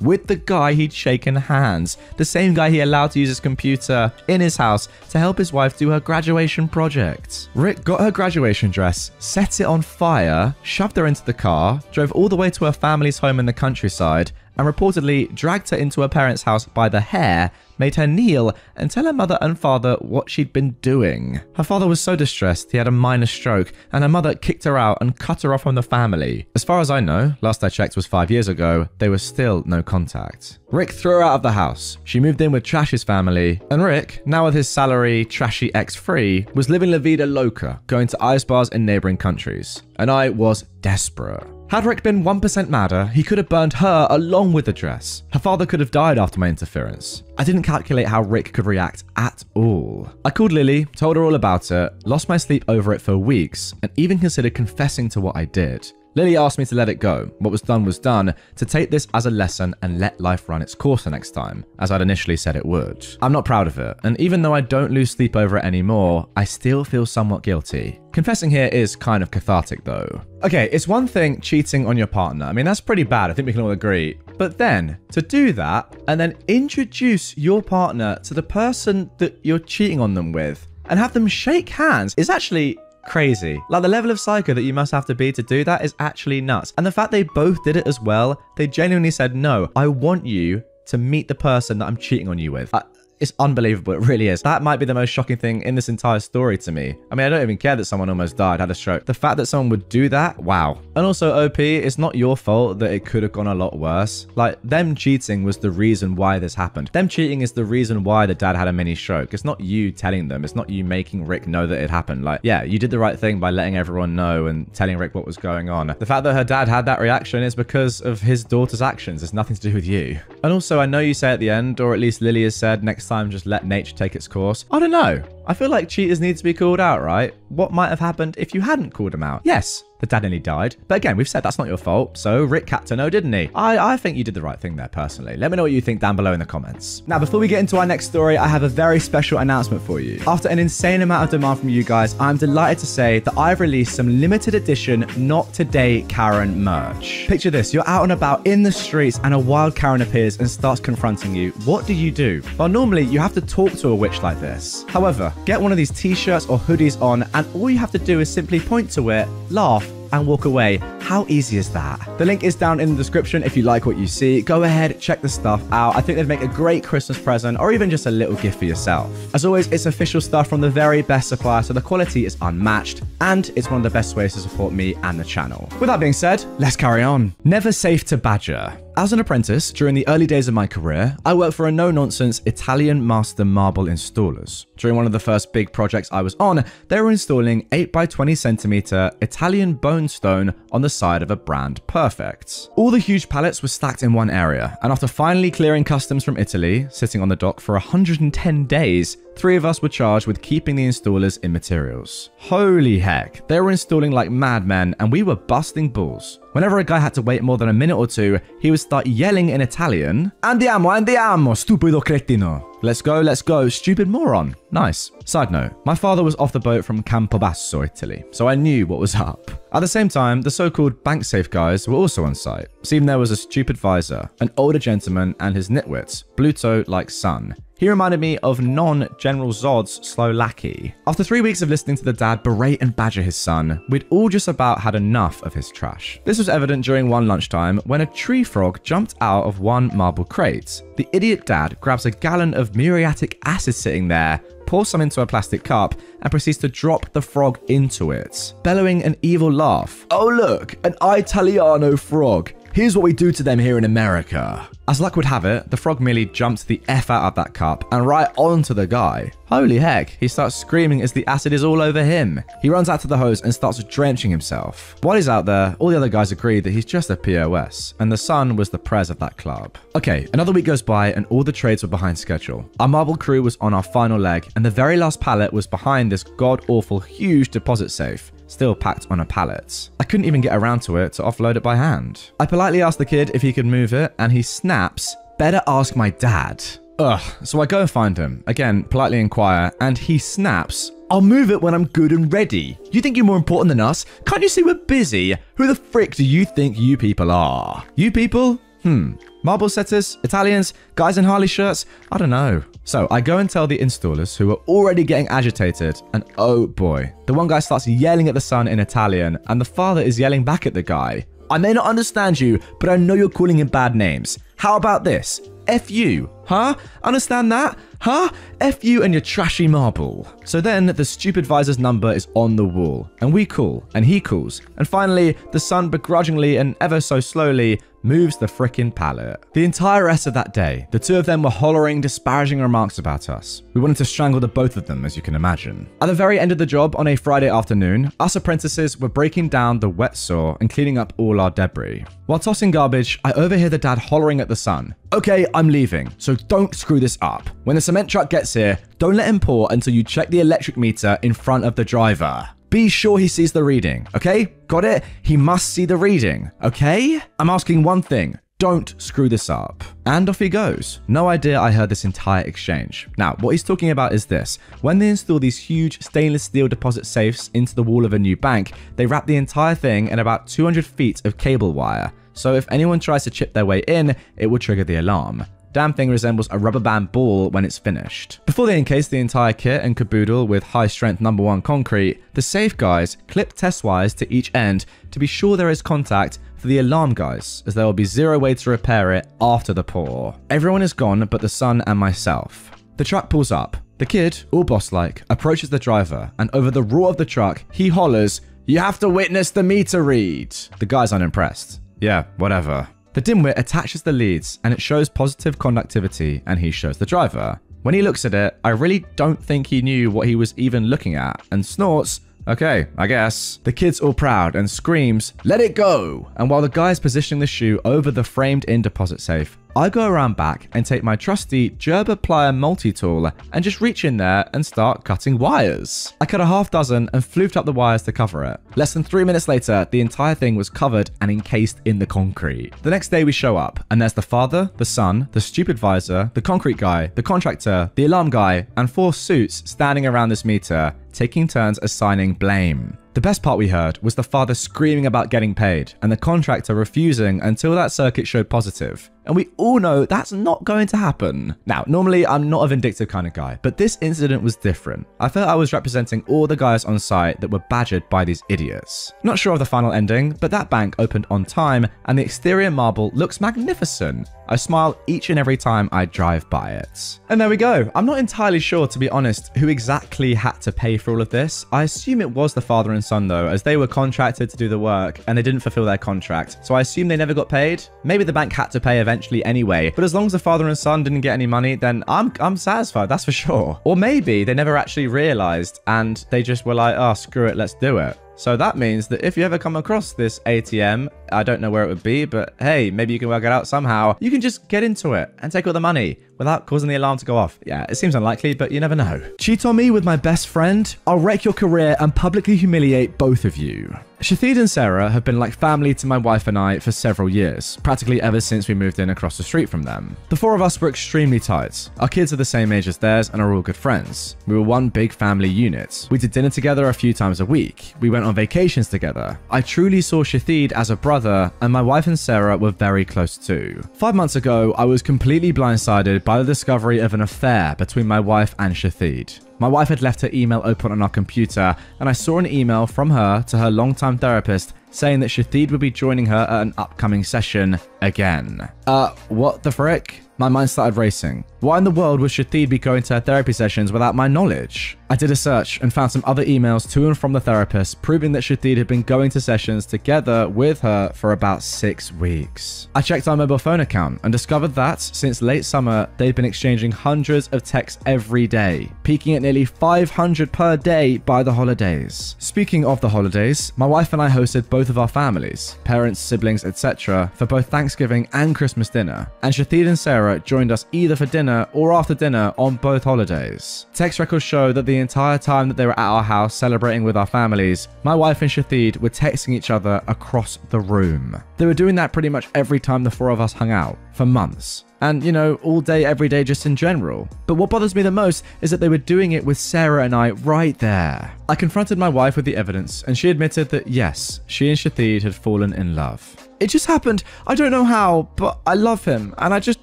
Speaker 2: with the guy he'd shaken hands, the same guy he allowed to use his computer in his house to help his wife do her graduation project. Rick got her graduation dress, set it on fire, shoved her into the car, drove all the way to her family's home in the countryside, and reportedly dragged her into her parents' house by the hair, made her kneel and tell her mother and father what she'd been doing. Her father was so distressed he had a minor stroke, and her mother kicked her out and cut her off from the family. As far as I know, last I checked was five years ago, there was still no contact. Rick threw her out of the house. She moved in with Trashy's family, and Rick, now with his salary trashy ex free, was living La Vida Loca, going to ice bars in neighboring countries. And I was desperate. Had Rick been 1% madder, he could have burned her along with the dress. Her father could have died after my interference. I didn't calculate how Rick could react at all. I called Lily, told her all about it, lost my sleep over it for weeks, and even considered confessing to what I did. Lily asked me to let it go. What was done was done, to take this as a lesson and let life run its course the next time, as I'd initially said it would. I'm not proud of it, and even though I don't lose sleep over it anymore, I still feel somewhat guilty. Confessing here is kind of cathartic though. Okay, it's one thing cheating on your partner. I mean, that's pretty bad. I think we can all agree. But then to do that and then introduce your partner to the person that you're cheating on them with and have them shake hands is actually crazy. Like the level of psycho that you must have to be to do that is actually nuts. And the fact they both did it as well, they genuinely said, no, I want you to meet the person that I'm cheating on you with. It's unbelievable. It really is. That might be the most shocking thing in this entire story to me. I mean, I don't even care that someone almost died, had a stroke. The fact that someone would do that, wow. And also, OP, it's not your fault that it could have gone a lot worse. Like, them cheating was the reason why this happened. Them cheating is the reason why the dad had a mini stroke. It's not you telling them. It's not you making Rick know that it happened. Like, yeah, you did the right thing by letting everyone know and telling Rick what was going on. The fact that her dad had that reaction is because of his daughter's actions. It's nothing to do with you. And also, I know you say at the end, or at least Lily has said, next time just let nature take its course. I don't know. I feel like cheaters need to be called out, right? What might have happened if you hadn't called them out? Yes, the dad nearly died. But again, we've said that's not your fault. So Rick Captano, didn't he? I, I think you did the right thing there, personally. Let me know what you think down below in the comments. Now, before we get into our next story, I have a very special announcement for you. After an insane amount of demand from you guys, I'm delighted to say that I've released some limited edition Not Today Karen merch. Picture this, you're out and about in the streets and a wild Karen appears and starts confronting you. What do you do? Well, normally you have to talk to a witch like this. However, get one of these t-shirts or hoodies on and all you have to do is simply point to it, laugh, and walk away. How easy is that? The link is down in the description if you like what you see. Go ahead, check the stuff out. I think they'd make a great Christmas present or even just a little gift for yourself. As always, it's official stuff from the very best supplier, so the quality is unmatched and it's one of the best ways to support me and the channel. With that being said, let's carry on. Never safe to badger. As an apprentice, during the early days of my career, I worked for a no-nonsense Italian master marble installers. During one of the first big projects I was on, they were installing 8 by 20 centimeter Italian bone stone on the side of a brand Perfect. All the huge pallets were stacked in one area, and after finally clearing customs from Italy, sitting on the dock for 110 days, three of us were charged with keeping the installers in materials. Holy heck, they were installing like madmen, and we were busting balls. Whenever a guy had to wait more than a minute or two, he would start yelling in Italian, Andiamo, andiamo, stupido cretino. Let's go, let's go, stupid moron. Nice. Side note, my father was off the boat from Campobasso, Italy, so I knew what was up. At the same time, the so-called bank safe guys were also on site. Seemed there was a stupid visor, an older gentleman and his nitwits, Bluto-like son. He reminded me of non-General Zod's slow lackey. After three weeks of listening to the dad berate and badger his son, we'd all just about had enough of his trash. This was evident during one lunchtime when a tree frog jumped out of one marble crate. The idiot dad grabs a gallon of muriatic acid sitting there, pours some into a plastic cup, and proceeds to drop the frog into it, bellowing an evil laugh. Oh look, an Italiano frog. Here's what we do to them here in America. As luck would have it, the frog merely jumped the F out of that cup and right onto the guy. Holy heck, he starts screaming as the acid is all over him. He runs out to the hose and starts drenching himself. While he's out there, all the other guys agree that he's just a POS, and the son was the prez of that club. Okay, another week goes by and all the trades were behind schedule. Our marble crew was on our final leg, and the very last pallet was behind this god-awful huge deposit safe still packed on a pallet. I couldn't even get around to it to offload it by hand. I politely asked the kid if he could move it, and he snaps, better ask my dad. Ugh, so I go and find him, again, politely inquire, and he snaps, I'll move it when I'm good and ready. You think you're more important than us? Can't you see we're busy? Who the frick do you think you people are? You people? Hmm. Marble setters? Italians? Guys in Harley shirts? I don't know. So I go and tell the installers who are already getting agitated, and oh boy, the one guy starts yelling at the son in Italian, and the father is yelling back at the guy. I may not understand you, but I know you're calling him bad names. How about this? F you. Huh? Understand that? Huh? F you and your trashy marble. So then the stupid visor's number is on the wall, and we call, and he calls, and finally the son begrudgingly and ever so slowly moves the frickin' pallet. The entire rest of that day, the two of them were hollering disparaging remarks about us. We wanted to strangle the both of them, as you can imagine. At the very end of the job on a Friday afternoon, us apprentices were breaking down the wet saw and cleaning up all our debris. While tossing garbage, I overhear the dad hollering at the son. Okay, I'm leaving, so don't screw this up. When the cement truck gets here, don't let him pour until you check the electric meter in front of the driver. Be sure he sees the reading, okay? Got it? He must see the reading, okay? I'm asking one thing. Don't screw this up. And off he goes. No idea I heard this entire exchange. Now, what he's talking about is this. When they install these huge stainless steel deposit safes into the wall of a new bank, they wrap the entire thing in about 200 feet of cable wire. So if anyone tries to chip their way in, it will trigger the alarm. Damn thing resembles a rubber band ball when it's finished. Before they encase the entire kit and caboodle with high strength number one concrete, the safe guys clip test wires to each end to be sure there is contact for the alarm guys, as there will be zero way to repair it after the pour. Everyone is gone but the son and myself. The truck pulls up. The kid, all boss like, approaches the driver, and over the roar of the truck, he hollers, You have to witness the meter read. The guy's unimpressed. Yeah, whatever. The dimwit attaches the leads and it shows positive conductivity and he shows the driver. When he looks at it, I really don't think he knew what he was even looking at and snorts, Okay, I guess. The kid's all proud and screams, Let it go! And while the guy's positioning the shoe over the framed in deposit safe, I go around back and take my trusty Gerber plier multi-tool and just reach in there and start cutting wires. I cut a half dozen and floofed up the wires to cover it. Less than three minutes later, the entire thing was covered and encased in the concrete. The next day we show up and there's the father, the son, the stupid visor, the concrete guy, the contractor, the alarm guy, and four suits standing around this meter, taking turns assigning blame. The best part we heard was the father screaming about getting paid and the contractor refusing until that circuit showed positive. And we all know that's not going to happen. Now, normally I'm not a vindictive kind of guy, but this incident was different. I felt I was representing all the guys on site that were badgered by these idiots. Not sure of the final ending, but that bank opened on time and the exterior marble looks magnificent. I smile each and every time I drive by it. And there we go. I'm not entirely sure, to be honest, who exactly had to pay for all of this. I assume it was the father and son, though, as they were contracted to do the work and they didn't fulfill their contract. So I assume they never got paid. Maybe the bank had to pay eventually anyway. But as long as the father and son didn't get any money, then I'm, I'm satisfied, that's for sure. Or maybe they never actually realized and they just were like, oh, screw it, let's do it. So that means that if you ever come across this ATM, I don't know where it would be, but hey, maybe you can work it out somehow. You can just get into it and take all the money without causing the alarm to go off. Yeah, it seems unlikely, but you never know. Cheat on me with my best friend? I'll wreck your career and publicly humiliate both of you. Shahid and Sarah have been like family to my wife and I for several years, practically ever since we moved in across the street from them. The four of us were extremely tight. Our kids are the same age as theirs and are all good friends. We were one big family unit. We did dinner together a few times a week. We went on vacations together. I truly saw Shahid as a brother, and my wife and Sarah were very close too. Five months ago, I was completely blindsided by the discovery of an affair between my wife and Shahid. My wife had left her email open on our computer, and I saw an email from her to her longtime therapist saying that Shahid would be joining her at an upcoming session again. Uh, what the frick? My mind started racing. Why in the world would Shahid be going to her therapy sessions without my knowledge? I did a search and found some other emails to and from the therapist proving that Shahid had been going to sessions together with her for about six weeks. I checked our mobile phone account and discovered that since late summer, they'd been exchanging hundreds of texts every day, peaking at nearly 500 per day by the holidays. Speaking of the holidays, my wife and I hosted both of our families, parents, siblings, etc., for both Thanksgiving and Christmas dinner, and Shahid and Sarah joined us either for dinner or after dinner on both holidays. Text records show that the entire time that they were at our house celebrating with our families, my wife and Shahid were texting each other across the room. They were doing that pretty much every time the four of us hung out, for months and, you know, all day, every day, just in general. But what bothers me the most is that they were doing it with Sarah and I right there. I confronted my wife with the evidence, and she admitted that yes, she and Shahid had fallen in love. It just happened. I don't know how, but I love him, and I just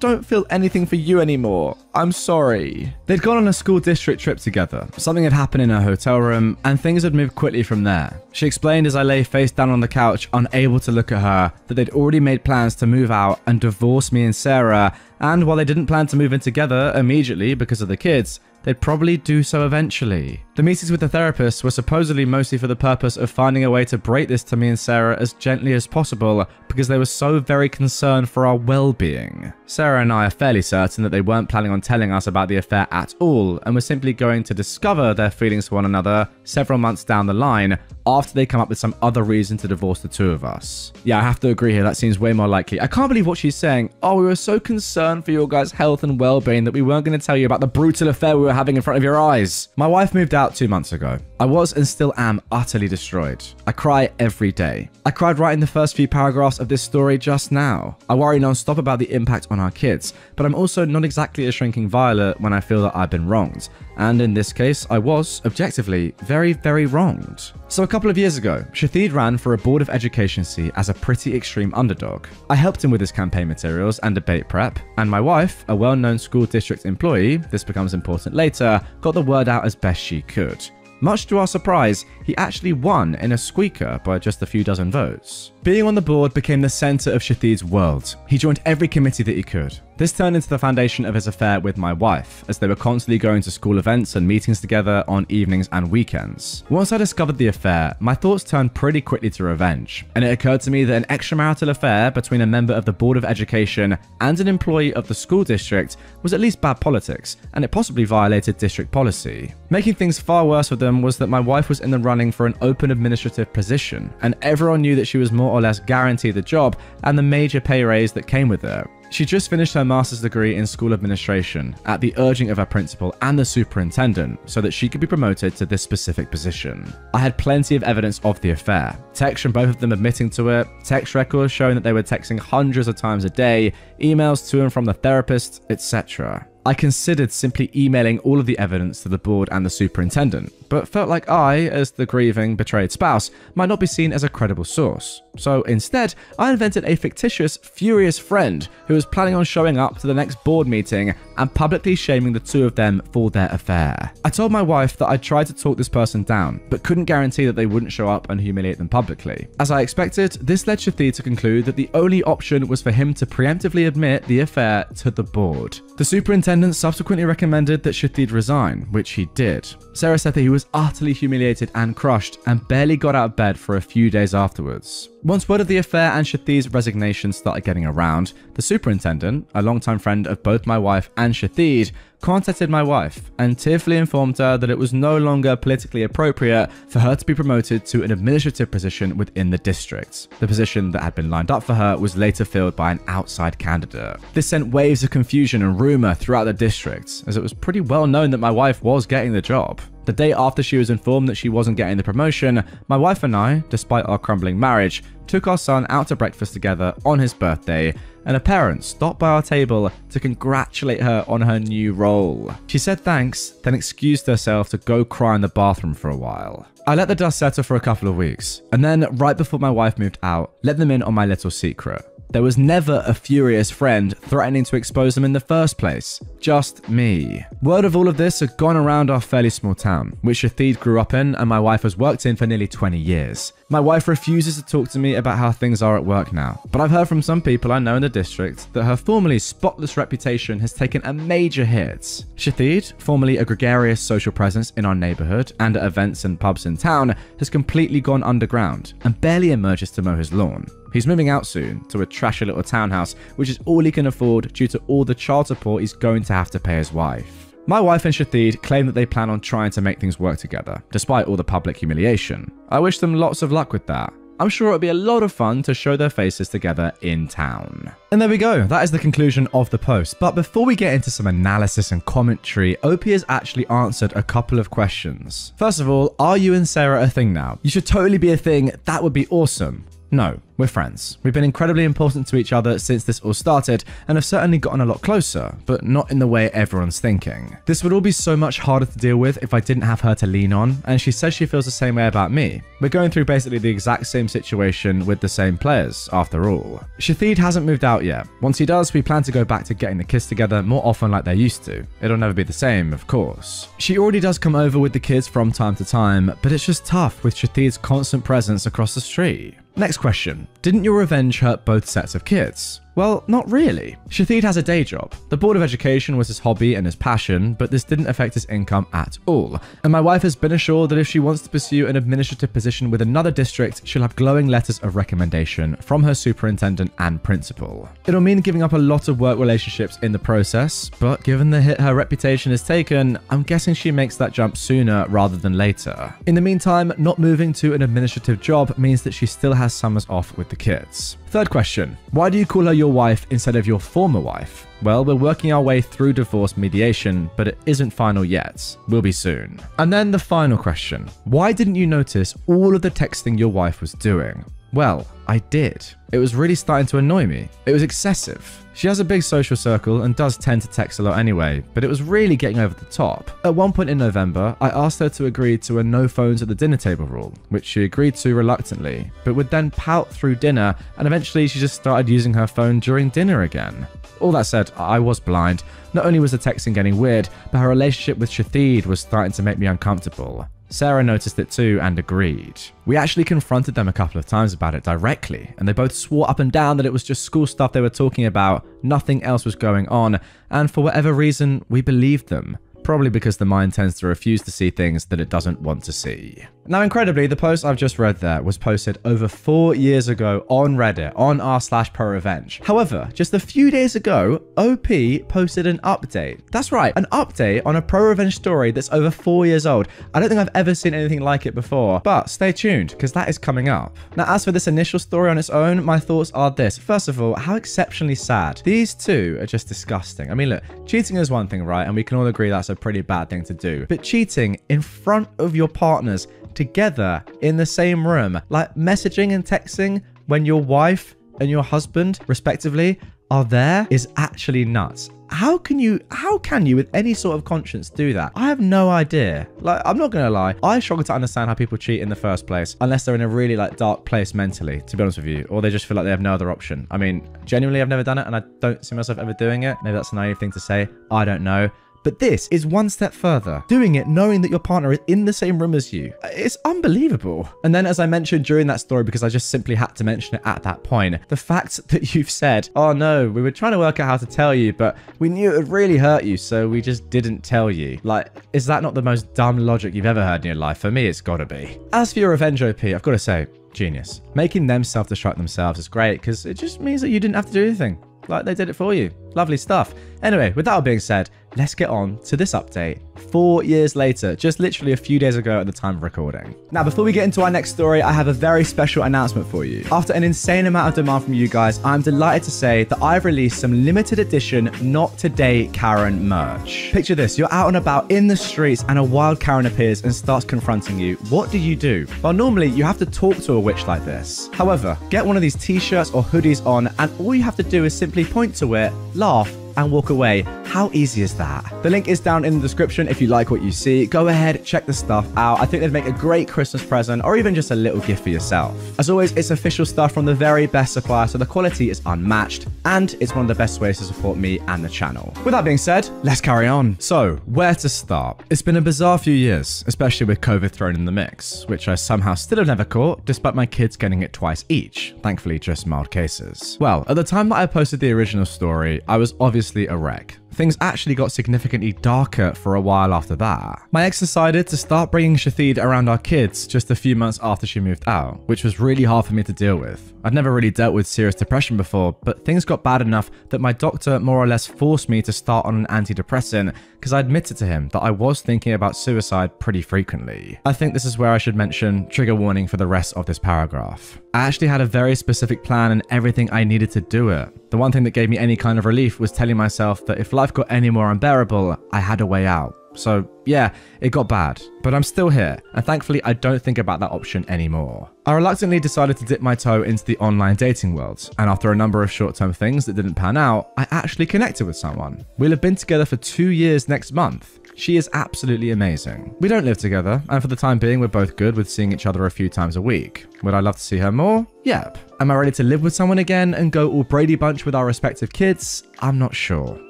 Speaker 2: don't feel anything for you anymore. I'm sorry. They'd gone on a school district trip together. Something had happened in her hotel room, and things had moved quickly from there. She explained as I lay face down on the couch, unable to look at her, that they'd already made plans to move out and divorce me and Sarah, and while they didn't plan to move in together immediately because of the kids, they'd probably do so eventually. The meetings with the therapist were supposedly mostly for the purpose of finding a way to break this to me and Sarah as gently as possible because they were so very concerned for our well-being. Sarah and I are fairly certain that they weren't planning on telling us about the affair at all and were simply going to discover their feelings for one another several months down the line after they come up with some other reason to divorce the two of us. Yeah, I have to agree here, that seems way more likely. I can't believe what she's saying. Oh, we were so concerned for your guys' health and well-being that we weren't going to tell you about the brutal affair we were having in front of your eyes. My wife moved out two months ago. I was and still am utterly destroyed. I cry every day. I cried writing the first few paragraphs of this story just now. I worry non-stop about the impact on our kids, but I'm also not exactly a shrinking violet when I feel that I've been wronged. And in this case, I was, objectively, very, very wronged. So a couple of years ago, Shahid ran for a Board of Education seat as a pretty extreme underdog. I helped him with his campaign materials and debate prep, and my wife, a well-known school district employee, this becomes important later, got the word out as best she could. Much to our surprise, he actually won in a squeaker by just a few dozen votes. Being on the board became the center of Shahid's world. He joined every committee that he could. This turned into the foundation of his affair with my wife, as they were constantly going to school events and meetings together on evenings and weekends. Once I discovered the affair, my thoughts turned pretty quickly to revenge, and it occurred to me that an extramarital affair between a member of the Board of Education and an employee of the school district was at least bad politics, and it possibly violated district policy. Making things far worse for them was that my wife was in the running for an open administrative position, and everyone knew that she was more or less guarantee the job and the major pay raise that came with it. She just finished her master's degree in school administration at the urging of her principal and the superintendent so that she could be promoted to this specific position. I had plenty of evidence of the affair. Text from both of them admitting to it, text records showing that they were texting hundreds of times a day, emails to and from the therapist, etc. I considered simply emailing all of the evidence to the board and the superintendent, but felt like I, as the grieving, betrayed spouse, might not be seen as a credible source. So instead, I invented a fictitious, furious friend who was planning on showing up to the next board meeting and publicly shaming the two of them for their affair. I told my wife that I tried to talk this person down, but couldn't guarantee that they wouldn't show up and humiliate them publicly. As I expected, this led Shahid to conclude that the only option was for him to preemptively admit the affair to the board. The superintendent subsequently recommended that Shahid resign, which he did. Sarah said that he was utterly humiliated and crushed and barely got out of bed for a few days afterwards. Once word of the affair and Shahid's resignation started getting around, the superintendent, a longtime friend of both my wife and Shahid, contacted my wife and tearfully informed her that it was no longer politically appropriate for her to be promoted to an administrative position within the district. The position that had been lined up for her was later filled by an outside candidate. This sent waves of confusion and rumour throughout the district, as it was pretty well known that my wife was getting the job. The day after she was informed that she wasn't getting the promotion, my wife and I, despite our crumbling marriage, took our son out to breakfast together on his birthday, and her parents stopped by our table to congratulate her on her new role. She said thanks, then excused herself to go cry in the bathroom for a while. I let the dust settle for a couple of weeks, and then, right before my wife moved out, let them in on my little secret. There was never a furious friend threatening to expose them in the first place. Just me. Word of all of this had gone around our fairly small town, which Shahid grew up in and my wife has worked in for nearly 20 years. My wife refuses to talk to me about how things are at work now, but I've heard from some people I know in the district that her formerly spotless reputation has taken a major hit. Shahid, formerly a gregarious social presence in our neighborhood and at events and pubs in town, has completely gone underground and barely emerges to mow his lawn. He's moving out soon to a trashy little townhouse, which is all he can afford due to all the child support he's going to have to pay his wife. My wife and Shahid claim that they plan on trying to make things work together, despite all the public humiliation. I wish them lots of luck with that. I'm sure it'll be a lot of fun to show their faces together in town. And there we go, that is the conclusion of the post. But before we get into some analysis and commentary, OP has actually answered a couple of questions. First of all, are you and Sarah a thing now? You should totally be a thing, that would be awesome. No, we're friends. We've been incredibly important to each other since this all started and have certainly gotten a lot closer, but not in the way everyone's thinking. This would all be so much harder to deal with if I didn't have her to lean on, and she says she feels the same way about me. We're going through basically the exact same situation with the same players, after all. Shahid hasn't moved out yet. Once he does, we plan to go back to getting the kids together more often like they used to. It'll never be the same, of course. She already does come over with the kids from time to time, but it's just tough with Shahid's constant presence across the street. Next question. Didn't your revenge hurt both sets of kids? Well, not really. Shahid has a day job. The Board of Education was his hobby and his passion, but this didn't affect his income at all. And my wife has been assured that if she wants to pursue an administrative position with another district, she'll have glowing letters of recommendation from her superintendent and principal. It'll mean giving up a lot of work relationships in the process, but given the hit her reputation has taken, I'm guessing she makes that jump sooner rather than later. In the meantime, not moving to an administrative job means that she still has summers off with the kids. Third question Why do you call her your wife instead of your former wife? Well, we're working our way through divorce mediation, but it isn't final yet. We'll be soon. And then the final question Why didn't you notice all of the texting your wife was doing? Well, I did. It was really starting to annoy me. It was excessive. She has a big social circle and does tend to text a lot anyway, but it was really getting over the top. At one point in November, I asked her to agree to a no phones at the dinner table rule, which she agreed to reluctantly, but would then pout through dinner and eventually she just started using her phone during dinner again. All that said, I was blind. Not only was the texting getting weird, but her relationship with Shahid was starting to make me uncomfortable. Sarah noticed it too and agreed. We actually confronted them a couple of times about it directly, and they both swore up and down that it was just school stuff they were talking about, nothing else was going on, and for whatever reason, we believed them probably because the mind tends to refuse to see things that it doesn't want to see. Now, incredibly, the post I've just read there was posted over four years ago on Reddit on r slash pro revenge. However, just a few days ago, OP posted an update. That's right, an update on a pro revenge story that's over four years old. I don't think I've ever seen anything like it before, but stay tuned because that is coming up. Now, as for this initial story on its own, my thoughts are this. First of all, how exceptionally sad. These two are just disgusting. I mean, look, cheating is one thing, right? And we can all agree that's a pretty bad thing to do. But cheating in front of your partners together in the same room, like messaging and texting when your wife and your husband, respectively, are there is actually nuts. How can you how can you with any sort of conscience do that? I have no idea. Like I'm not gonna lie, I struggle to understand how people cheat in the first place, unless they're in a really like dark place mentally, to be honest with you, or they just feel like they have no other option. I mean, genuinely I've never done it and I don't see myself ever doing it. Maybe that's a naive thing to say. I don't know. But this is one step further, doing it knowing that your partner is in the same room as you. It's unbelievable. And then, as I mentioned during that story, because I just simply had to mention it at that point, the fact *laughs* that you've said, oh no, we were trying to work out how to tell you, but we knew it would really hurt you, so we just didn't tell you. Like, is that not the most dumb logic you've ever heard in your life? For me, it's gotta be. As for your revenge OP, I've got to say, genius. Making them self destruct themselves is great because it just means that you didn't have to do anything. Like they did it for you. Lovely stuff. Anyway, with that all being said, let's get on to this update four years later, just literally a few days ago at the time of recording. Now, before we get into our next story, I have a very special announcement for you. After an insane amount of demand from you guys, I'm delighted to say that I've released some limited edition Not Today Karen merch. Picture this you're out and about in the streets, and a wild Karen appears and starts confronting you. What do you do? Well, normally you have to talk to a witch like this. However, get one of these t shirts or hoodies on, and all you have to do is simply point to it, laugh, and walk away. How easy is that? The link is down in the description if you like what you see. Go ahead, check the stuff out. I think they'd make a great Christmas present or even just a little gift for yourself. As always, it's official stuff from the very best supplier, so the quality is unmatched and it's one of the best ways to support me and the channel. With that being said, let's carry on. So, where to start? It's been a bizarre few years, especially with COVID thrown in the mix, which I somehow still have never caught, despite my kids getting it twice each. Thankfully, just mild cases. Well, at the time that I posted the original story, I was obviously a wreck things actually got significantly darker for a while after that. My ex decided to start bringing Shahid around our kids just a few months after she moved out, which was really hard for me to deal with. I'd never really dealt with serious depression before, but things got bad enough that my doctor more or less forced me to start on an antidepressant because I admitted to him that I was thinking about suicide pretty frequently. I think this is where I should mention trigger warning for the rest of this paragraph. I actually had a very specific plan and everything I needed to do it. The one thing that gave me any kind of relief was telling myself that if life got any more unbearable, I had a way out. So, yeah, it got bad, but I'm still here, and thankfully, I don't think about that option anymore. I reluctantly decided to dip my toe into the online dating world, and after a number of short term things that didn't pan out, I actually connected with someone. We'll have been together for two years next month. She is absolutely amazing. We don't live together, and for the time being, we're both good with seeing each other a few times a week. Would I love to see her more? Yep. Am I ready to live with someone again and go all Brady Bunch with our respective kids? I'm not sure.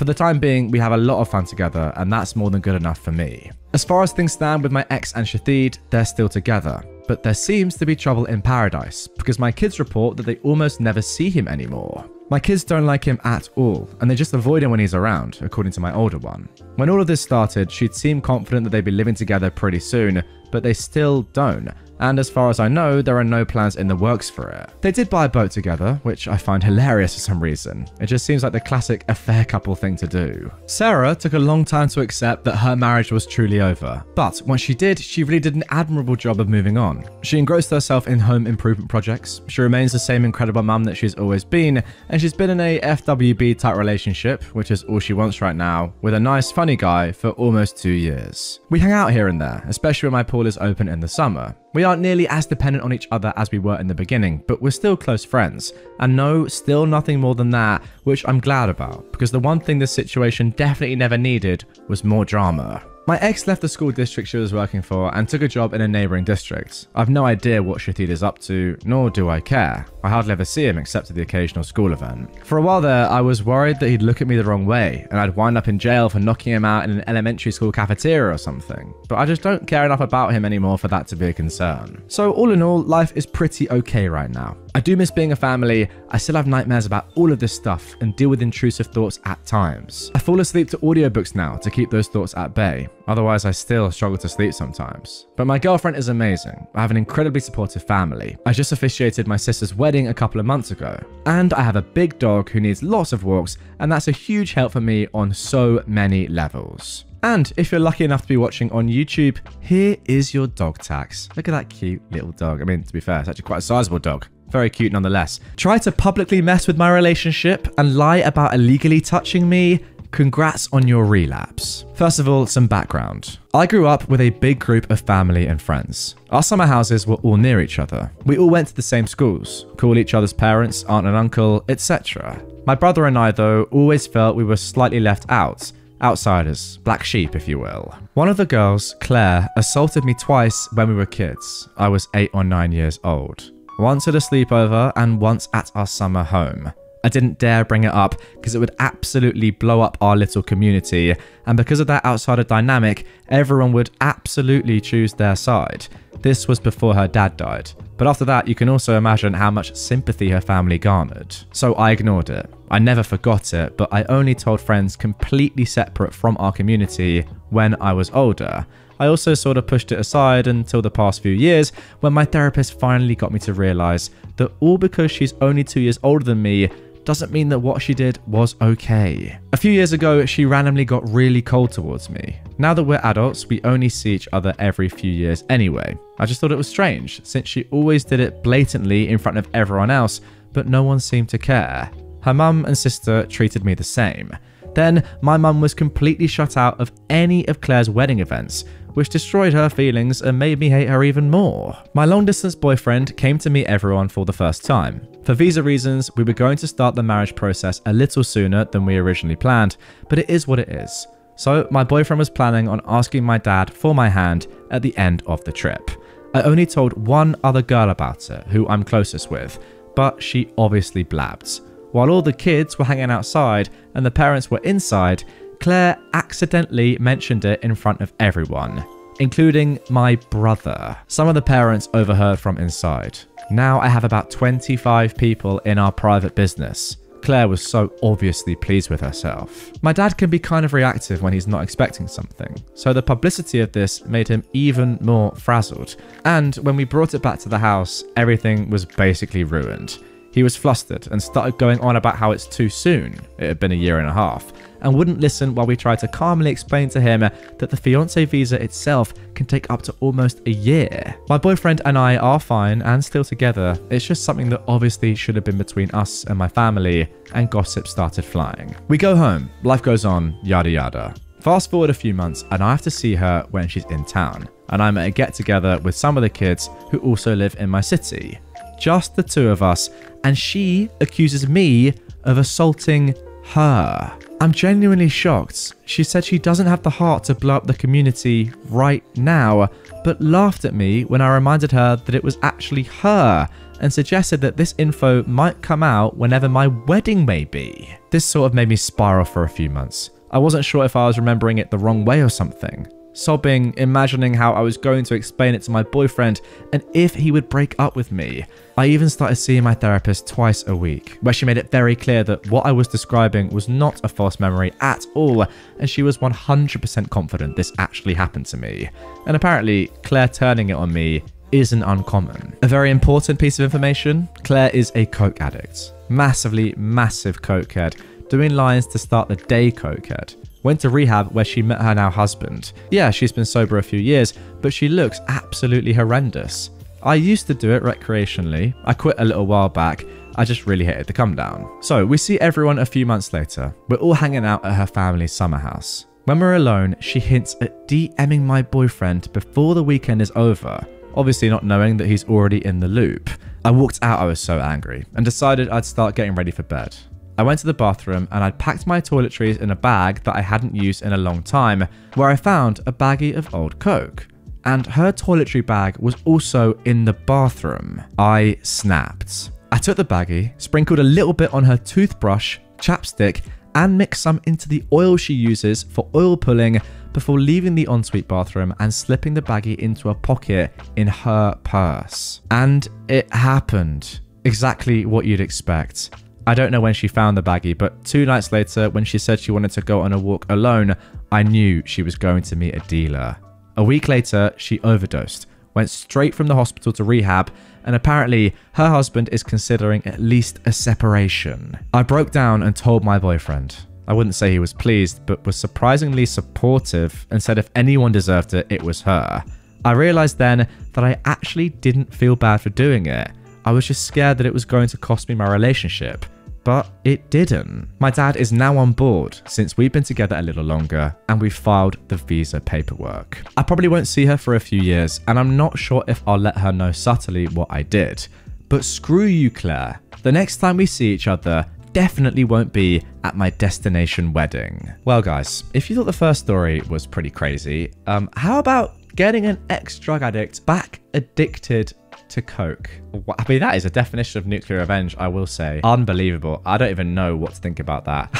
Speaker 2: For the time being, we have a lot of fun together, and that's more than good enough for me. As far as things stand with my ex and Shahid, they're still together. But there seems to be trouble in paradise, because my kids report that they almost never see him anymore. My kids don't like him at all, and they just avoid him when he's around, according to my older one. When all of this started, she'd seemed confident that they'd be living together pretty soon, but they still don't. And as far as I know, there are no plans in the works for it. They did buy a boat together, which I find hilarious for some reason. It just seems like the classic affair couple thing to do. Sarah took a long time to accept that her marriage was truly over, but once she did, she really did an admirable job of moving on. She engrossed herself in home improvement projects, she remains the same incredible mum that she's always been, and she's been in a FWB type relationship, which is all she wants right now, with a nice funny guy for almost two years. We hang out here and there, especially when my pool is open in the summer. We aren't nearly as dependent on each other as we were in the beginning, but we're still close friends. And no, still nothing more than that, which I'm glad about, because the one thing this situation definitely never needed was more drama. My ex left the school district she was working for and took a job in a neighbouring district. I've no idea what Shahid is up to, nor do I care. I hardly ever see him except at the occasional school event. For a while there, I was worried that he'd look at me the wrong way, and I'd wind up in jail for knocking him out in an elementary school cafeteria or something. But I just don't care enough about him anymore for that to be a concern. So all in all, life is pretty okay right now. I do miss being a family, I still have nightmares about all of this stuff and deal with intrusive thoughts at times. I fall asleep to audiobooks now to keep those thoughts at bay. Otherwise, I still struggle to sleep sometimes. But my girlfriend is amazing. I have an incredibly supportive family. I just officiated my sister's wedding a couple of months ago. And I have a big dog who needs lots of walks, and that's a huge help for me on so many levels. And if you're lucky enough to be watching on YouTube, here is your dog tax. Look at that cute little dog. I mean, to be fair, it's actually quite a sizable dog. Very cute nonetheless. Try to publicly mess with my relationship and lie about illegally touching me? Congrats on your relapse. First of all, some background. I grew up with a big group of family and friends. Our summer houses were all near each other. We all went to the same schools, call each other's parents, aunt and uncle, etc. My brother and I, though, always felt we were slightly left out, outsiders, black sheep, if you will. One of the girls, Claire, assaulted me twice when we were kids. I was eight or nine years old. Once at a sleepover and once at our summer home. I didn't dare bring it up because it would absolutely blow up our little community, and because of that outsider dynamic, everyone would absolutely choose their side. This was before her dad died, but after that, you can also imagine how much sympathy her family garnered. So I ignored it. I never forgot it, but I only told friends completely separate from our community when I was older. I also sort of pushed it aside until the past few years when my therapist finally got me to realize that all because she's only two years older than me doesn't mean that what she did was okay. A few years ago, she randomly got really cold towards me. Now that we're adults, we only see each other every few years anyway. I just thought it was strange, since she always did it blatantly in front of everyone else, but no one seemed to care. Her mum and sister treated me the same. Then, my mum was completely shut out of any of Claire's wedding events, which destroyed her feelings and made me hate her even more. My long distance boyfriend came to meet everyone for the first time. For visa reasons, we were going to start the marriage process a little sooner than we originally planned, but it is what it is. So, my boyfriend was planning on asking my dad for my hand at the end of the trip. I only told one other girl about it, who I'm closest with, but she obviously blabbed. While all the kids were hanging outside and the parents were inside, Claire accidentally mentioned it in front of everyone, including my brother. Some of the parents overheard from inside. Now I have about 25 people in our private business. Claire was so obviously pleased with herself. My dad can be kind of reactive when he's not expecting something, so the publicity of this made him even more frazzled. And when we brought it back to the house, everything was basically ruined. He was flustered and started going on about how it's too soon, it had been a year and a half, and wouldn't listen while we tried to calmly explain to him that the fiance visa itself can take up to almost a year. My boyfriend and I are fine and still together, it's just something that obviously should have been between us and my family, and gossip started flying. We go home, life goes on, yada yada. Fast forward a few months, and I have to see her when she's in town, and I'm at a get together with some of the kids who also live in my city just the two of us, and she accuses me of assaulting her. I'm genuinely shocked. She said she doesn't have the heart to blow up the community right now, but laughed at me when I reminded her that it was actually her and suggested that this info might come out whenever my wedding may be. This sort of made me spiral for a few months. I wasn't sure if I was remembering it the wrong way or something sobbing, imagining how I was going to explain it to my boyfriend and if he would break up with me. I even started seeing my therapist twice a week, where she made it very clear that what I was describing was not a false memory at all, and she was 100% confident this actually happened to me. And apparently, Claire turning it on me isn't uncommon. A very important piece of information Claire is a coke addict. Massively, massive cokehead, doing lines to start the day cokehead. Went to rehab where she met her now husband. Yeah, she's been sober a few years, but she looks absolutely horrendous. I used to do it recreationally. I quit a little while back. I just really hated the come down. So we see everyone a few months later. We're all hanging out at her family's summer house. When we're alone, she hints at DMing my boyfriend before the weekend is over, obviously not knowing that he's already in the loop. I walked out, I was so angry, and decided I'd start getting ready for bed. I went to the bathroom and I'd packed my toiletries in a bag that I hadn't used in a long time, where I found a baggie of old Coke. And her toiletry bag was also in the bathroom. I snapped. I took the baggie, sprinkled a little bit on her toothbrush, chapstick, and mixed some into the oil she uses for oil pulling before leaving the ensuite bathroom and slipping the baggie into a pocket in her purse. And it happened. Exactly what you'd expect. I don't know when she found the baggie, but two nights later, when she said she wanted to go on a walk alone, I knew she was going to meet a dealer. A week later, she overdosed, went straight from the hospital to rehab, and apparently her husband is considering at least a separation. I broke down and told my boyfriend. I wouldn't say he was pleased, but was surprisingly supportive and said if anyone deserved it, it was her. I realized then that I actually didn't feel bad for doing it. I was just scared that it was going to cost me my relationship. But it didn't. My dad is now on board since we've been together a little longer and we've filed the visa paperwork. I probably won't see her for a few years and I'm not sure if I'll let her know subtly what I did. But screw you, Claire. The next time we see each other definitely won't be at my destination wedding. Well, guys, if you thought the first story was pretty crazy, um, how about getting an ex drug addict back addicted to coke. I mean, that is a definition of nuclear revenge, I will say. Unbelievable. I don't even know what to think about that.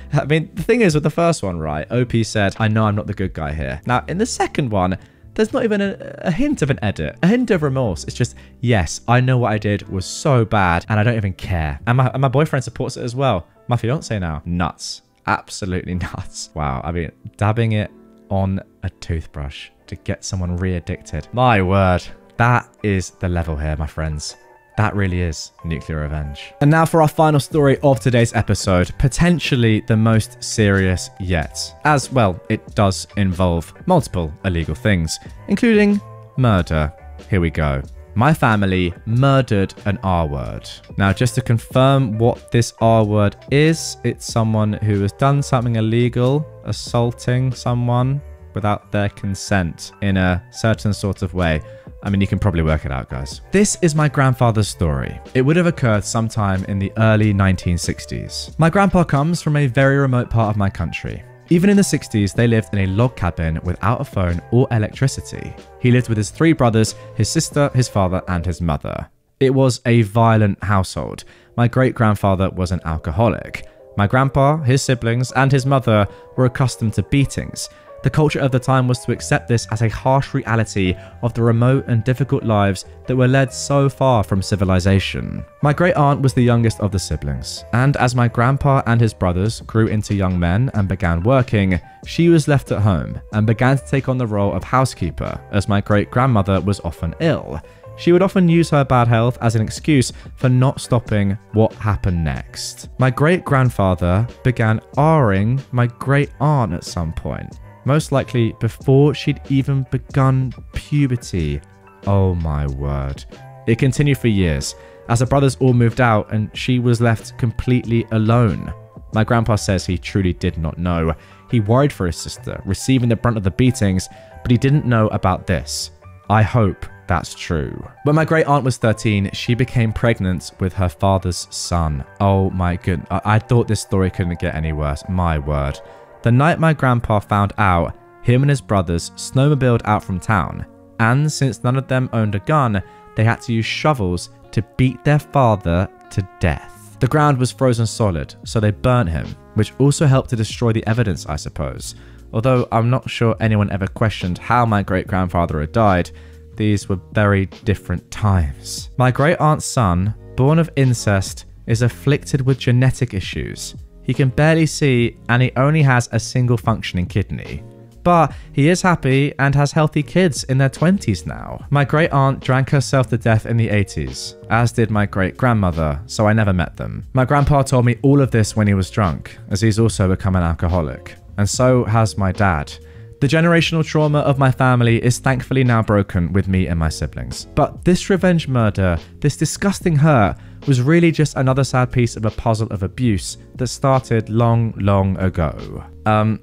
Speaker 2: *laughs* I mean, the thing is with the first one, right? OP said, I know I'm not the good guy here. Now, in the second one, there's not even a, a, hint of an edit, a hint of remorse. It's just, yes, I know what I did was so bad and I don't even care. And my, and my boyfriend supports it as well. My fiance now, nuts. Absolutely *laughs* nuts. Wow. I mean, dabbing it on a toothbrush to get someone re-addicted. My word. That is the level here, my friends. That really is nuclear revenge. And now for our final story of today's episode, potentially the most serious yet. As well, it does involve multiple illegal things, including murder. Here we go. My family murdered an R word. Now, just to confirm what this R word is, it's someone who has done something illegal, assaulting someone without their consent in a certain sort of way. I mean, you can probably work it out, guys. This is my grandfather's story. It would have occurred sometime in the early 1960s. My grandpa comes from a very remote part of my country. Even in the 60s, they lived in a log cabin without a phone or electricity. He lived with his three brothers, his sister, his father, and his mother. It was a violent household. My great grandfather was an alcoholic. My grandpa, his siblings, and his mother were accustomed to beatings, the culture of the time was to accept this as a harsh reality of the remote and difficult lives that were led so far from civilization. My great aunt was the youngest of the siblings, and as my grandpa and his brothers grew into young men and began working, she was left at home and began to take on the role of housekeeper as my great grandmother was often ill. She would often use her bad health as an excuse for not stopping what happened next. My great grandfather began R-ing my great aunt at some point, most likely before she'd even begun puberty. Oh my word. It continued for years, as her brothers all moved out and she was left completely alone. My grandpa says he truly did not know. He worried for his sister, receiving the brunt of the beatings, but he didn't know about this. I hope that's true. When my great aunt was 13, she became pregnant with her father's son. Oh my goodness. I, I thought this story couldn't get any worse. My word. The night my grandpa found out, him and his brothers snowmobiled out from town, and since none of them owned a gun, they had to use shovels to beat their father to death. The ground was frozen solid, so they burnt him, which also helped to destroy the evidence, I suppose. Although I'm not sure anyone ever questioned how my great grandfather had died, these were very different times. My great aunt's son, born of incest, is afflicted with genetic issues he can barely see and he only has a single functioning kidney. but he is happy and has healthy kids in their 20s now. My great aunt drank herself to death in the 80s, as did my great grandmother, so I never met them. My grandpa told me all of this when he was drunk, as he's also become an alcoholic. And so has my dad. The generational trauma of my family is thankfully now broken with me and my siblings. But this revenge murder, this disgusting hurt, was really just another sad piece of a puzzle of abuse that started long, long ago. Um,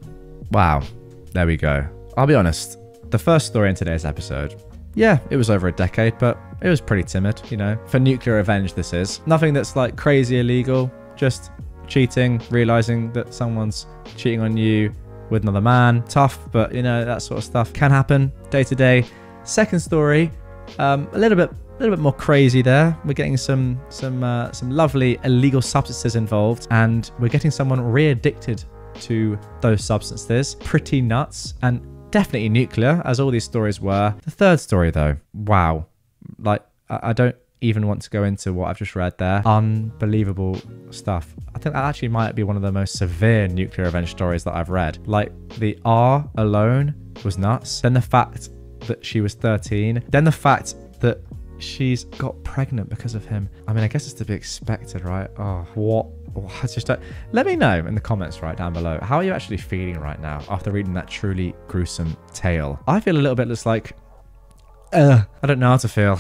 Speaker 2: wow. There we go. I'll be honest, the first story in today's episode, yeah, it was over a decade, but it was pretty timid, you know. For nuclear revenge, this is. Nothing that's like crazy illegal, just cheating, realizing that someone's cheating on you with another man. Tough, but you know, that sort of stuff can happen day to day. Second story, um, a little bit a little bit more crazy there. We're getting some some uh, some lovely illegal substances involved, and we're getting someone re-addicted to those substances. Pretty nuts, and definitely nuclear, as all these stories were. The third story, though, wow, like I, I don't even want to go into what I've just read there. Unbelievable stuff. I think that actually might be one of the most severe nuclear revenge stories that I've read. Like the R alone was nuts. Then the fact that she was 13. Then the fact that she's got pregnant because of him. I mean, I guess it's to be expected, right? Oh, what? I just don't. Let me know in the comments right down below. How are you actually feeling right now after reading that truly gruesome tale? I feel a little bit just like, uh, I don't know how to feel.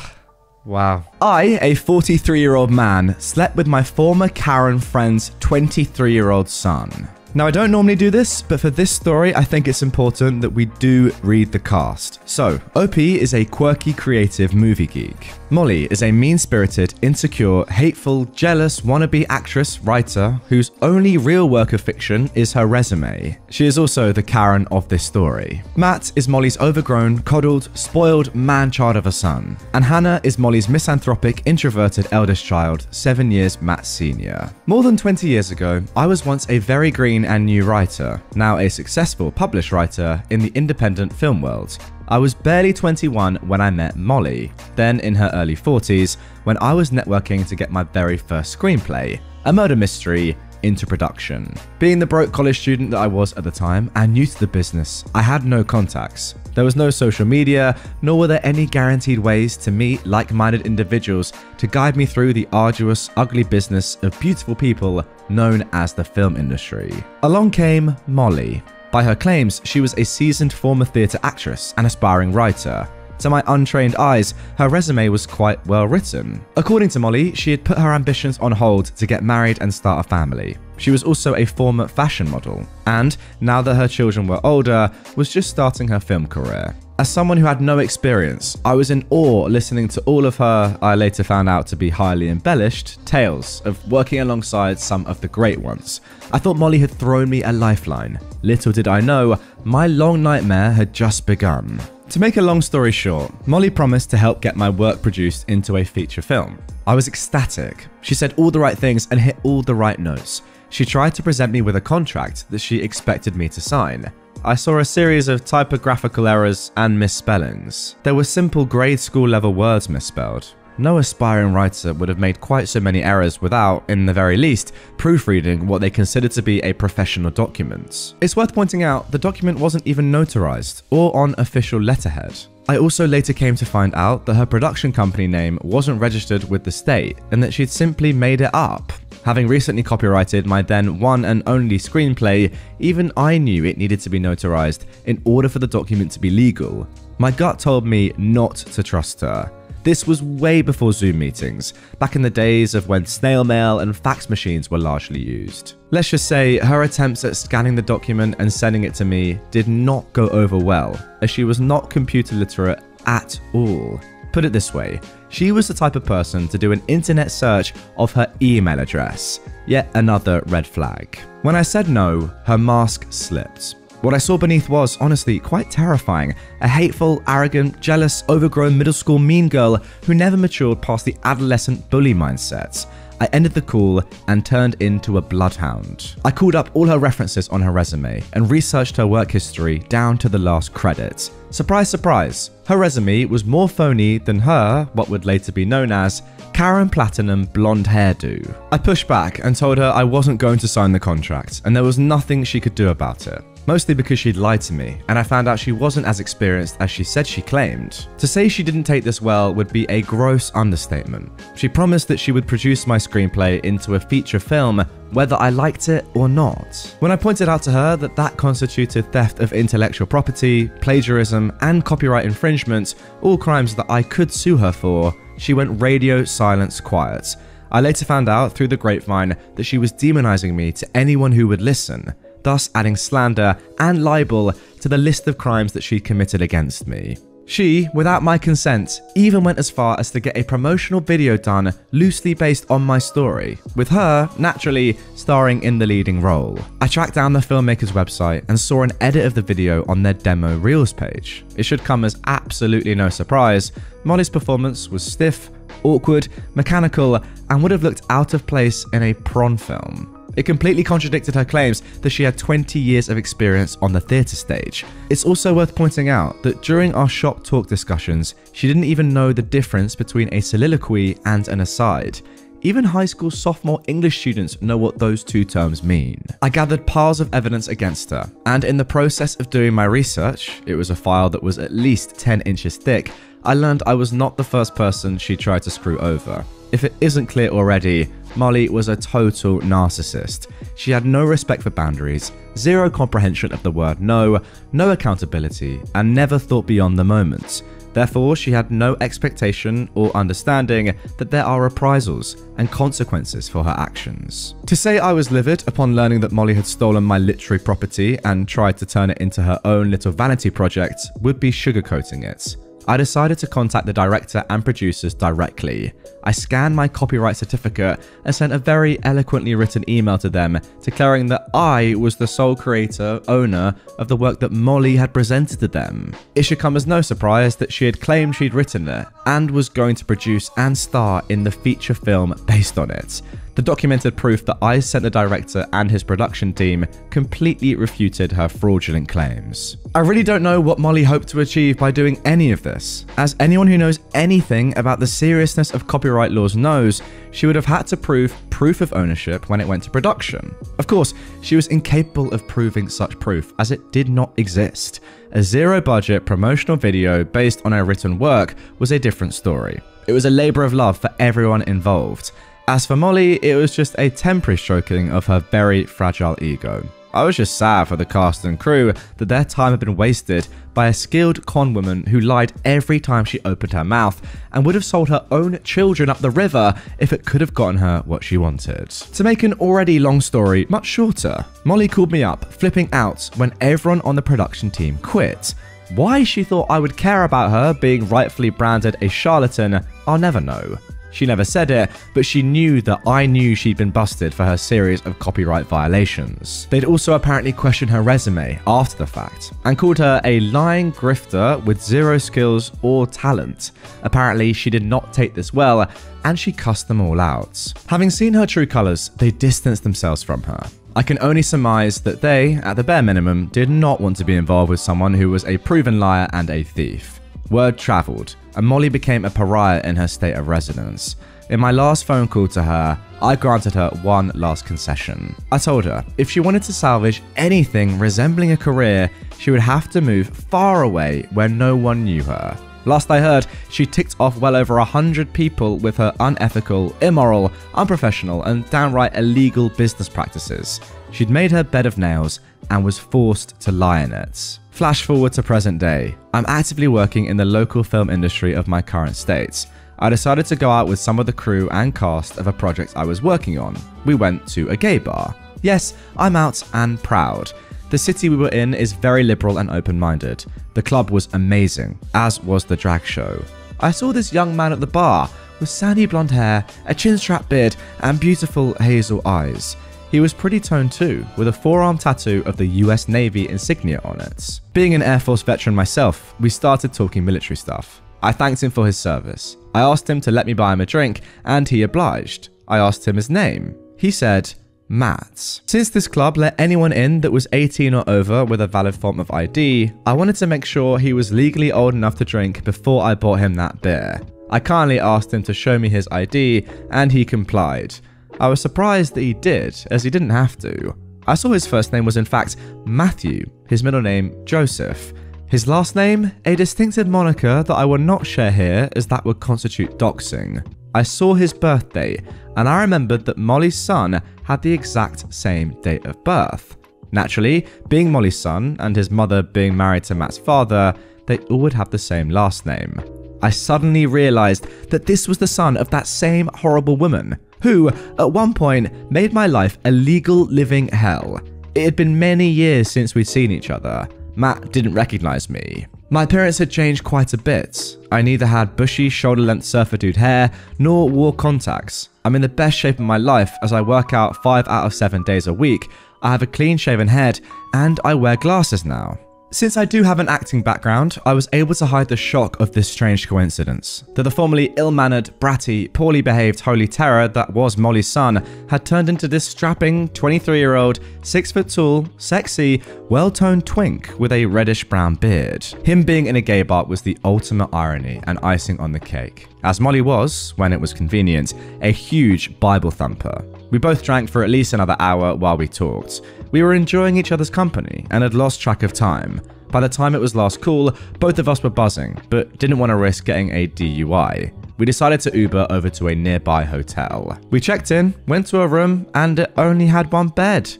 Speaker 2: Wow. I, a 43 year old man, slept with my former Karen friend's 23 year old son. Now, I don't normally do this, but for this story, I think it's important that we do read the cast. So, OP is a quirky, creative movie geek. Molly is a mean spirited, insecure, hateful, jealous wannabe actress writer whose only real work of fiction is her resume. She is also the Karen of this story. Matt is Molly's overgrown, coddled, spoiled man child of a son. And Hannah is Molly's misanthropic, introverted eldest child, seven years Matt's senior. More than 20 years ago, I was once a very green and new writer, now a successful published writer in the independent film world. I was barely 21 when I met Molly, then in her early 40s when I was networking to get my very first screenplay, a murder mystery, into production. Being the broke college student that I was at the time and new to the business, I had no contacts. There was no social media, nor were there any guaranteed ways to meet like minded individuals to guide me through the arduous, ugly business of beautiful people known as the film industry. Along came Molly, by her claims, she was a seasoned former theatre actress and aspiring writer. To my untrained eyes, her resume was quite well written. According to Molly, she had put her ambitions on hold to get married and start a family. She was also a former fashion model, and now that her children were older, was just starting her film career. As someone who had no experience, I was in awe listening to all of her, I later found out to be highly embellished, tales of working alongside some of the great ones. I thought Molly had thrown me a lifeline. Little did I know, my long nightmare had just begun. To make a long story short, Molly promised to help get my work produced into a feature film. I was ecstatic. She said all the right things and hit all the right notes. She tried to present me with a contract that she expected me to sign. I saw a series of typographical errors and misspellings. There were simple grade school level words misspelled. No aspiring writer would have made quite so many errors without, in the very least, proofreading what they considered to be a professional document. It's worth pointing out the document wasn't even notarized or on official letterhead. I also later came to find out that her production company name wasn't registered with the state and that she'd simply made it up. Having recently copyrighted my then one and only screenplay, even I knew it needed to be notarized in order for the document to be legal. My gut told me not to trust her. This was way before Zoom meetings, back in the days of when snail mail and fax machines were largely used. Let's just say her attempts at scanning the document and sending it to me did not go over well, as she was not computer literate at all. Put it this way, she was the type of person to do an internet search of her email address. Yet another red flag. When I said no, her mask slipped. What I saw beneath was, honestly, quite terrifying. A hateful, arrogant, jealous, overgrown middle school mean girl who never matured past the adolescent bully mindset. I ended the call and turned into a bloodhound. I called up all her references on her resume and researched her work history down to the last credit. Surprise, surprise, her resume was more phony than her, what would later be known as, Karen Platinum blonde hairdo. I pushed back and told her I wasn't going to sign the contract and there was nothing she could do about it. Mostly because she'd lied to me, and I found out she wasn't as experienced as she said she claimed. To say she didn't take this well would be a gross understatement. She promised that she would produce my screenplay into a feature film whether I liked it or not. When I pointed out to her that that constituted theft of intellectual property, plagiarism, and copyright infringement, all crimes that I could sue her for, she went radio silence quiet. I later found out through the grapevine that she was demonizing me to anyone who would listen, thus adding slander and libel to the list of crimes that she committed against me. She, without my consent, even went as far as to get a promotional video done loosely based on my story, with her, naturally, starring in the leading role. I tracked down the filmmaker's website and saw an edit of the video on their demo reels page. It should come as absolutely no surprise, Molly's performance was stiff, awkward, mechanical, and would have looked out of place in a prawn film. It completely contradicted her claims that she had 20 years of experience on the theatre stage. It's also worth pointing out that during our shop talk discussions, she didn't even know the difference between a soliloquy and an aside. Even high school sophomore English students know what those two terms mean. I gathered piles of evidence against her, and in the process of doing my research, it was a file that was at least 10 inches thick, I learned I was not the first person she tried to screw over. If it isn't clear already, Molly was a total narcissist. She had no respect for boundaries, zero comprehension of the word no, no accountability, and never thought beyond the moment. Therefore, she had no expectation or understanding that there are reprisals and consequences for her actions. To say I was livid upon learning that Molly had stolen my literary property and tried to turn it into her own little vanity project would be sugarcoating it. I decided to contact the director and producers directly. I scanned my copyright certificate and sent a very eloquently written email to them declaring that I was the sole creator, owner of the work that Molly had presented to them. It should come as no surprise that she had claimed she'd written it and was going to produce and star in the feature film based on it. The documented proof that I sent the director and his production team completely refuted her fraudulent claims. I really don't know what Molly hoped to achieve by doing any of this. As anyone who knows anything about the seriousness of copyright laws knows, she would have had to prove proof of ownership when it went to production. Of course, she was incapable of proving such proof as it did not exist. A zero budget promotional video based on her written work was a different story. It was a labour of love for everyone involved. As for Molly, it was just a temporary stroking of her very fragile ego. I was just sad for the cast and crew that their time had been wasted by a skilled con woman who lied every time she opened her mouth and would have sold her own children up the river if it could have gotten her what she wanted. To make an already long story much shorter, Molly called me up, flipping out when everyone on the production team quit. Why she thought I would care about her being rightfully branded a charlatan, I'll never know. She never said it, but she knew that I knew she'd been busted for her series of copyright violations. They'd also apparently questioned her resume after the fact and called her a lying grifter with zero skills or talent. Apparently, she did not take this well and she cussed them all out. Having seen her true colours, they distanced themselves from her. I can only surmise that they, at the bare minimum, did not want to be involved with someone who was a proven liar and a thief. Word travelled, and Molly became a pariah in her state of residence. In my last phone call to her, I granted her one last concession. I told her if she wanted to salvage anything resembling a career, she would have to move far away where no one knew her. Last I heard, she ticked off well over a hundred people with her unethical, immoral, unprofessional, and downright illegal business practices. She'd made her bed of nails and was forced to lie in it. Flash forward to present day. I'm actively working in the local film industry of my current state. I decided to go out with some of the crew and cast of a project I was working on. We went to a gay bar. Yes, I'm out and proud. The city we were in is very liberal and open minded. The club was amazing, as was the drag show. I saw this young man at the bar with sandy blonde hair, a chin strap beard, and beautiful hazel eyes. He was pretty toned too, with a forearm tattoo of the US Navy insignia on it. Being an Air Force veteran myself, we started talking military stuff. I thanked him for his service. I asked him to let me buy him a drink, and he obliged. I asked him his name. He said, Matt. Since this club let anyone in that was 18 or over with a valid form of ID, I wanted to make sure he was legally old enough to drink before I bought him that beer. I kindly asked him to show me his ID, and he complied. I was surprised that he did, as he didn't have to. I saw his first name was in fact Matthew, his middle name Joseph. His last name, a distinctive moniker that I will not share here as that would constitute doxing. I saw his birthday, and I remembered that Molly's son had the exact same date of birth. Naturally, being Molly's son and his mother being married to Matt's father, they all would have the same last name. I suddenly realised that this was the son of that same horrible woman, who, at one point, made my life a legal living hell. It had been many years since we'd seen each other, Matt didn't recognize me. My appearance had changed quite a bit. I neither had bushy, shoulder length surfer dude hair nor wore contacts. I'm in the best shape of my life as I work out 5 out of 7 days a week. I have a clean shaven head and I wear glasses now. Since I do have an acting background, I was able to hide the shock of this strange coincidence. That the formerly ill mannered, bratty, poorly behaved holy terror that was Molly's son had turned into this strapping 23 year old, 6 foot tall, sexy, well toned twink with a reddish brown beard. Him being in a gay bar was the ultimate irony and icing on the cake, as Molly was, when it was convenient, a huge Bible thumper. We both drank for at least another hour while we talked. We were enjoying each other's company and had lost track of time. By the time it was last call, both of us were buzzing, but didn't want to risk getting a DUI. We decided to Uber over to a nearby hotel. We checked in, went to a room, and it only had one bed.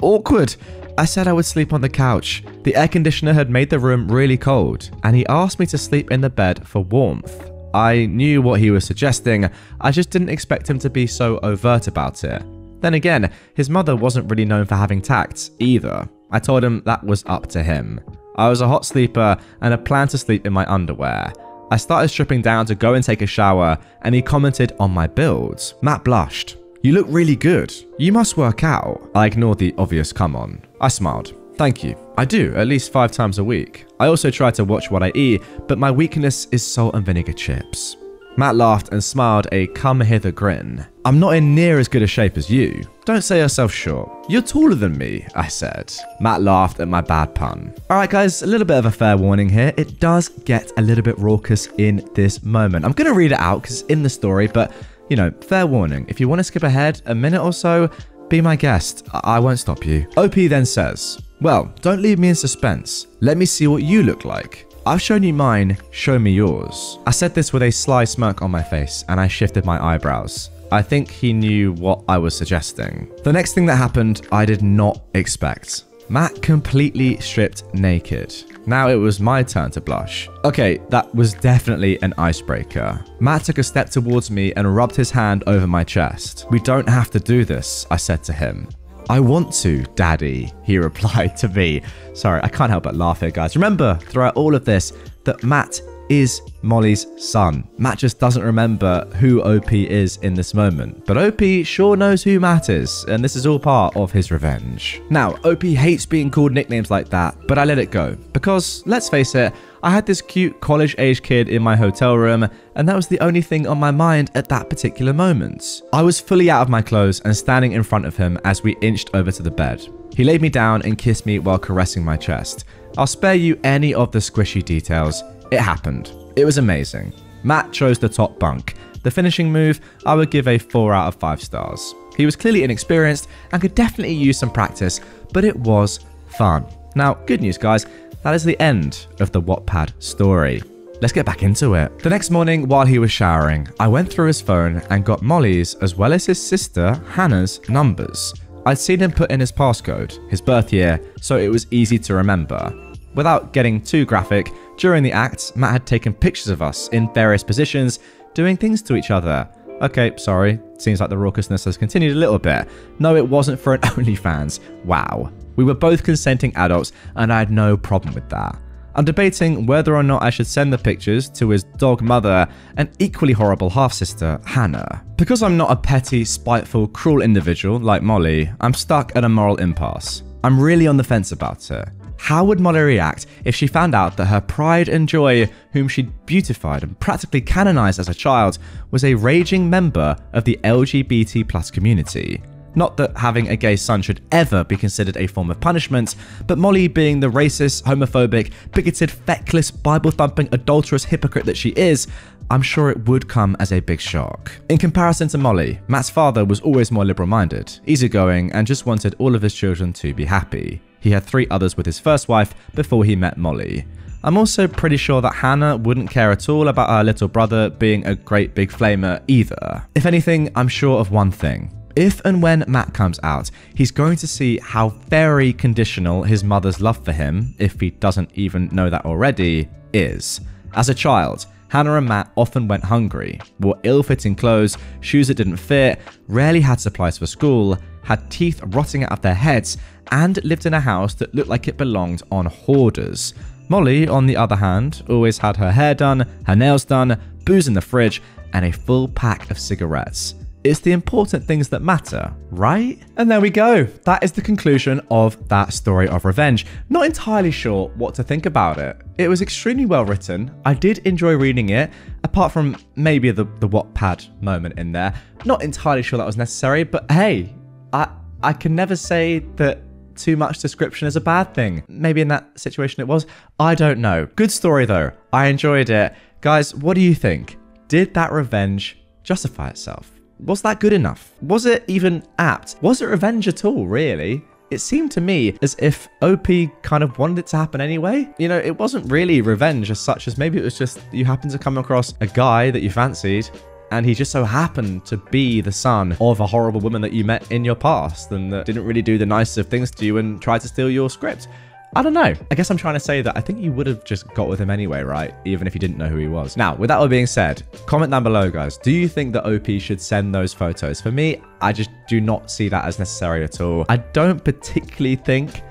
Speaker 2: Awkward. I said I would sleep on the couch. The air conditioner had made the room really cold, and he asked me to sleep in the bed for warmth. I knew what he was suggesting, I just didn't expect him to be so overt about it. Then again, his mother wasn't really known for having tact either. I told him that was up to him. I was a hot sleeper and had planned to sleep in my underwear. I started stripping down to go and take a shower, and he commented on my build. Matt blushed. You look really good. You must work out. I ignored the obvious come on. I smiled. Thank you. I do, at least five times a week. I also try to watch what I eat, but my weakness is salt and vinegar chips. Matt laughed and smiled a come hither grin. I'm not in near as good a shape as you. Don't say yourself short. You're taller than me, I said. Matt laughed at my bad pun. Alright guys, a little bit of a fair warning here. It does get a little bit raucous in this moment. I'm going to read it out because it's in the story, but you know, fair warning. If you want to skip ahead a minute or so, be my guest. I, I won't stop you. OP then says, Well, don't leave me in suspense. Let me see what you look like. I've shown you mine, show me yours. I said this with a sly smirk on my face and I shifted my eyebrows. I think he knew what I was suggesting. The next thing that happened, I did not expect. Matt completely stripped naked. Now it was my turn to blush. Okay, that was definitely an icebreaker. Matt took a step towards me and rubbed his hand over my chest. We don't have to do this, I said to him. I want to, Daddy, he replied to me. Sorry, I can't help but laugh here, guys. Remember, throughout all of this, that Matt is Molly's son. Matt just doesn't remember who OP is in this moment. But OP sure knows who Matt is, and this is all part of his revenge. Now, OP hates being called nicknames like that, but I let it go. Because, let's face it, I had this cute college age kid in my hotel room, and that was the only thing on my mind at that particular moment. I was fully out of my clothes and standing in front of him as we inched over to the bed. He laid me down and kissed me while caressing my chest. I'll spare you any of the squishy details. It happened. It was amazing. Matt chose the top bunk. The finishing move, I would give a 4 out of 5 stars. He was clearly inexperienced and could definitely use some practice, but it was fun. Now, good news, guys, that is the end of the Wattpad story. Let's get back into it. The next morning, while he was showering, I went through his phone and got Molly's as well as his sister Hannah's numbers. I'd seen him put in his passcode, his birth year, so it was easy to remember. Without getting too graphic, during the act, Matt had taken pictures of us in various positions, doing things to each other. Okay, sorry, seems like the raucousness has continued a little bit. No, it wasn't for an *laughs* OnlyFans. Wow. We were both consenting adults, and I had no problem with that. I'm debating whether or not I should send the pictures to his dog mother and equally horrible half sister, Hannah. Because I'm not a petty, spiteful, cruel individual like Molly, I'm stuck at a moral impasse. I'm really on the fence about it. How would Molly react if she found out that her pride and joy, whom she'd beautified and practically canonized as a child, was a raging member of the LGBT plus community? Not that having a gay son should ever be considered a form of punishment, but Molly being the racist, homophobic, bigoted, feckless, Bible thumping, adulterous hypocrite that she is, I'm sure it would come as a big shock. In comparison to Molly, Matt's father was always more liberal minded, easygoing, and just wanted all of his children to be happy. He had three others with his first wife before he met Molly. I'm also pretty sure that Hannah wouldn't care at all about her little brother being a great big flamer either. If anything, I'm sure of one thing. If and when Matt comes out, he's going to see how very conditional his mother's love for him, if he doesn't even know that already, is. As a child, Hannah and Matt often went hungry, wore ill fitting clothes, shoes that didn't fit, rarely had supplies for school, had teeth rotting out of their heads, and lived in a house that looked like it belonged on hoarders. Molly, on the other hand, always had her hair done, her nails done, booze in the fridge, and a full pack of cigarettes. It's the important things that matter, right? And there we go. That is the conclusion of that story of revenge. Not entirely sure what to think about it. It was extremely well written. I did enjoy reading it, apart from maybe the, the Wattpad moment in there. Not entirely sure that was necessary, but hey, I I can never say that too much description is a bad thing. Maybe in that situation it was. I don't know. Good story though. I enjoyed it. Guys, what do you think? Did that revenge justify itself? Was that good enough? Was it even apt? Was it revenge at all, really? It seemed to me as if OP kind of wanted it to happen anyway. You know, it wasn't really revenge as such as maybe it was just you happened to come across a guy that you fancied and he just so happened to be the son of a horrible woman that you met in your past and that didn't really do the nicest of things to you and tried to steal your script. I don't know. I guess I'm trying to say that I think you would have just got with him anyway, right? Even if you didn't know who he was. Now, with that all being said, comment down below, guys. Do you think that OP should send those photos? For me, I just do not see that as necessary at all. I don't particularly think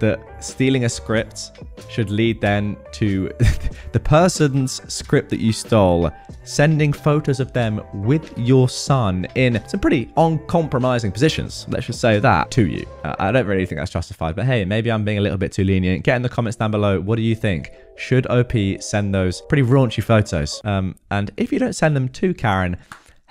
Speaker 2: that stealing a script should lead then to *laughs* the person's script that you stole sending photos of them with your son in some pretty uncompromising positions. Let's just say that to you. Uh, I don't really think that's justified, but hey, maybe I'm being a little bit too lenient. Get in the comments down below. What do you think? Should OP send those pretty raunchy photos? Um, and if you don't send them to Karen,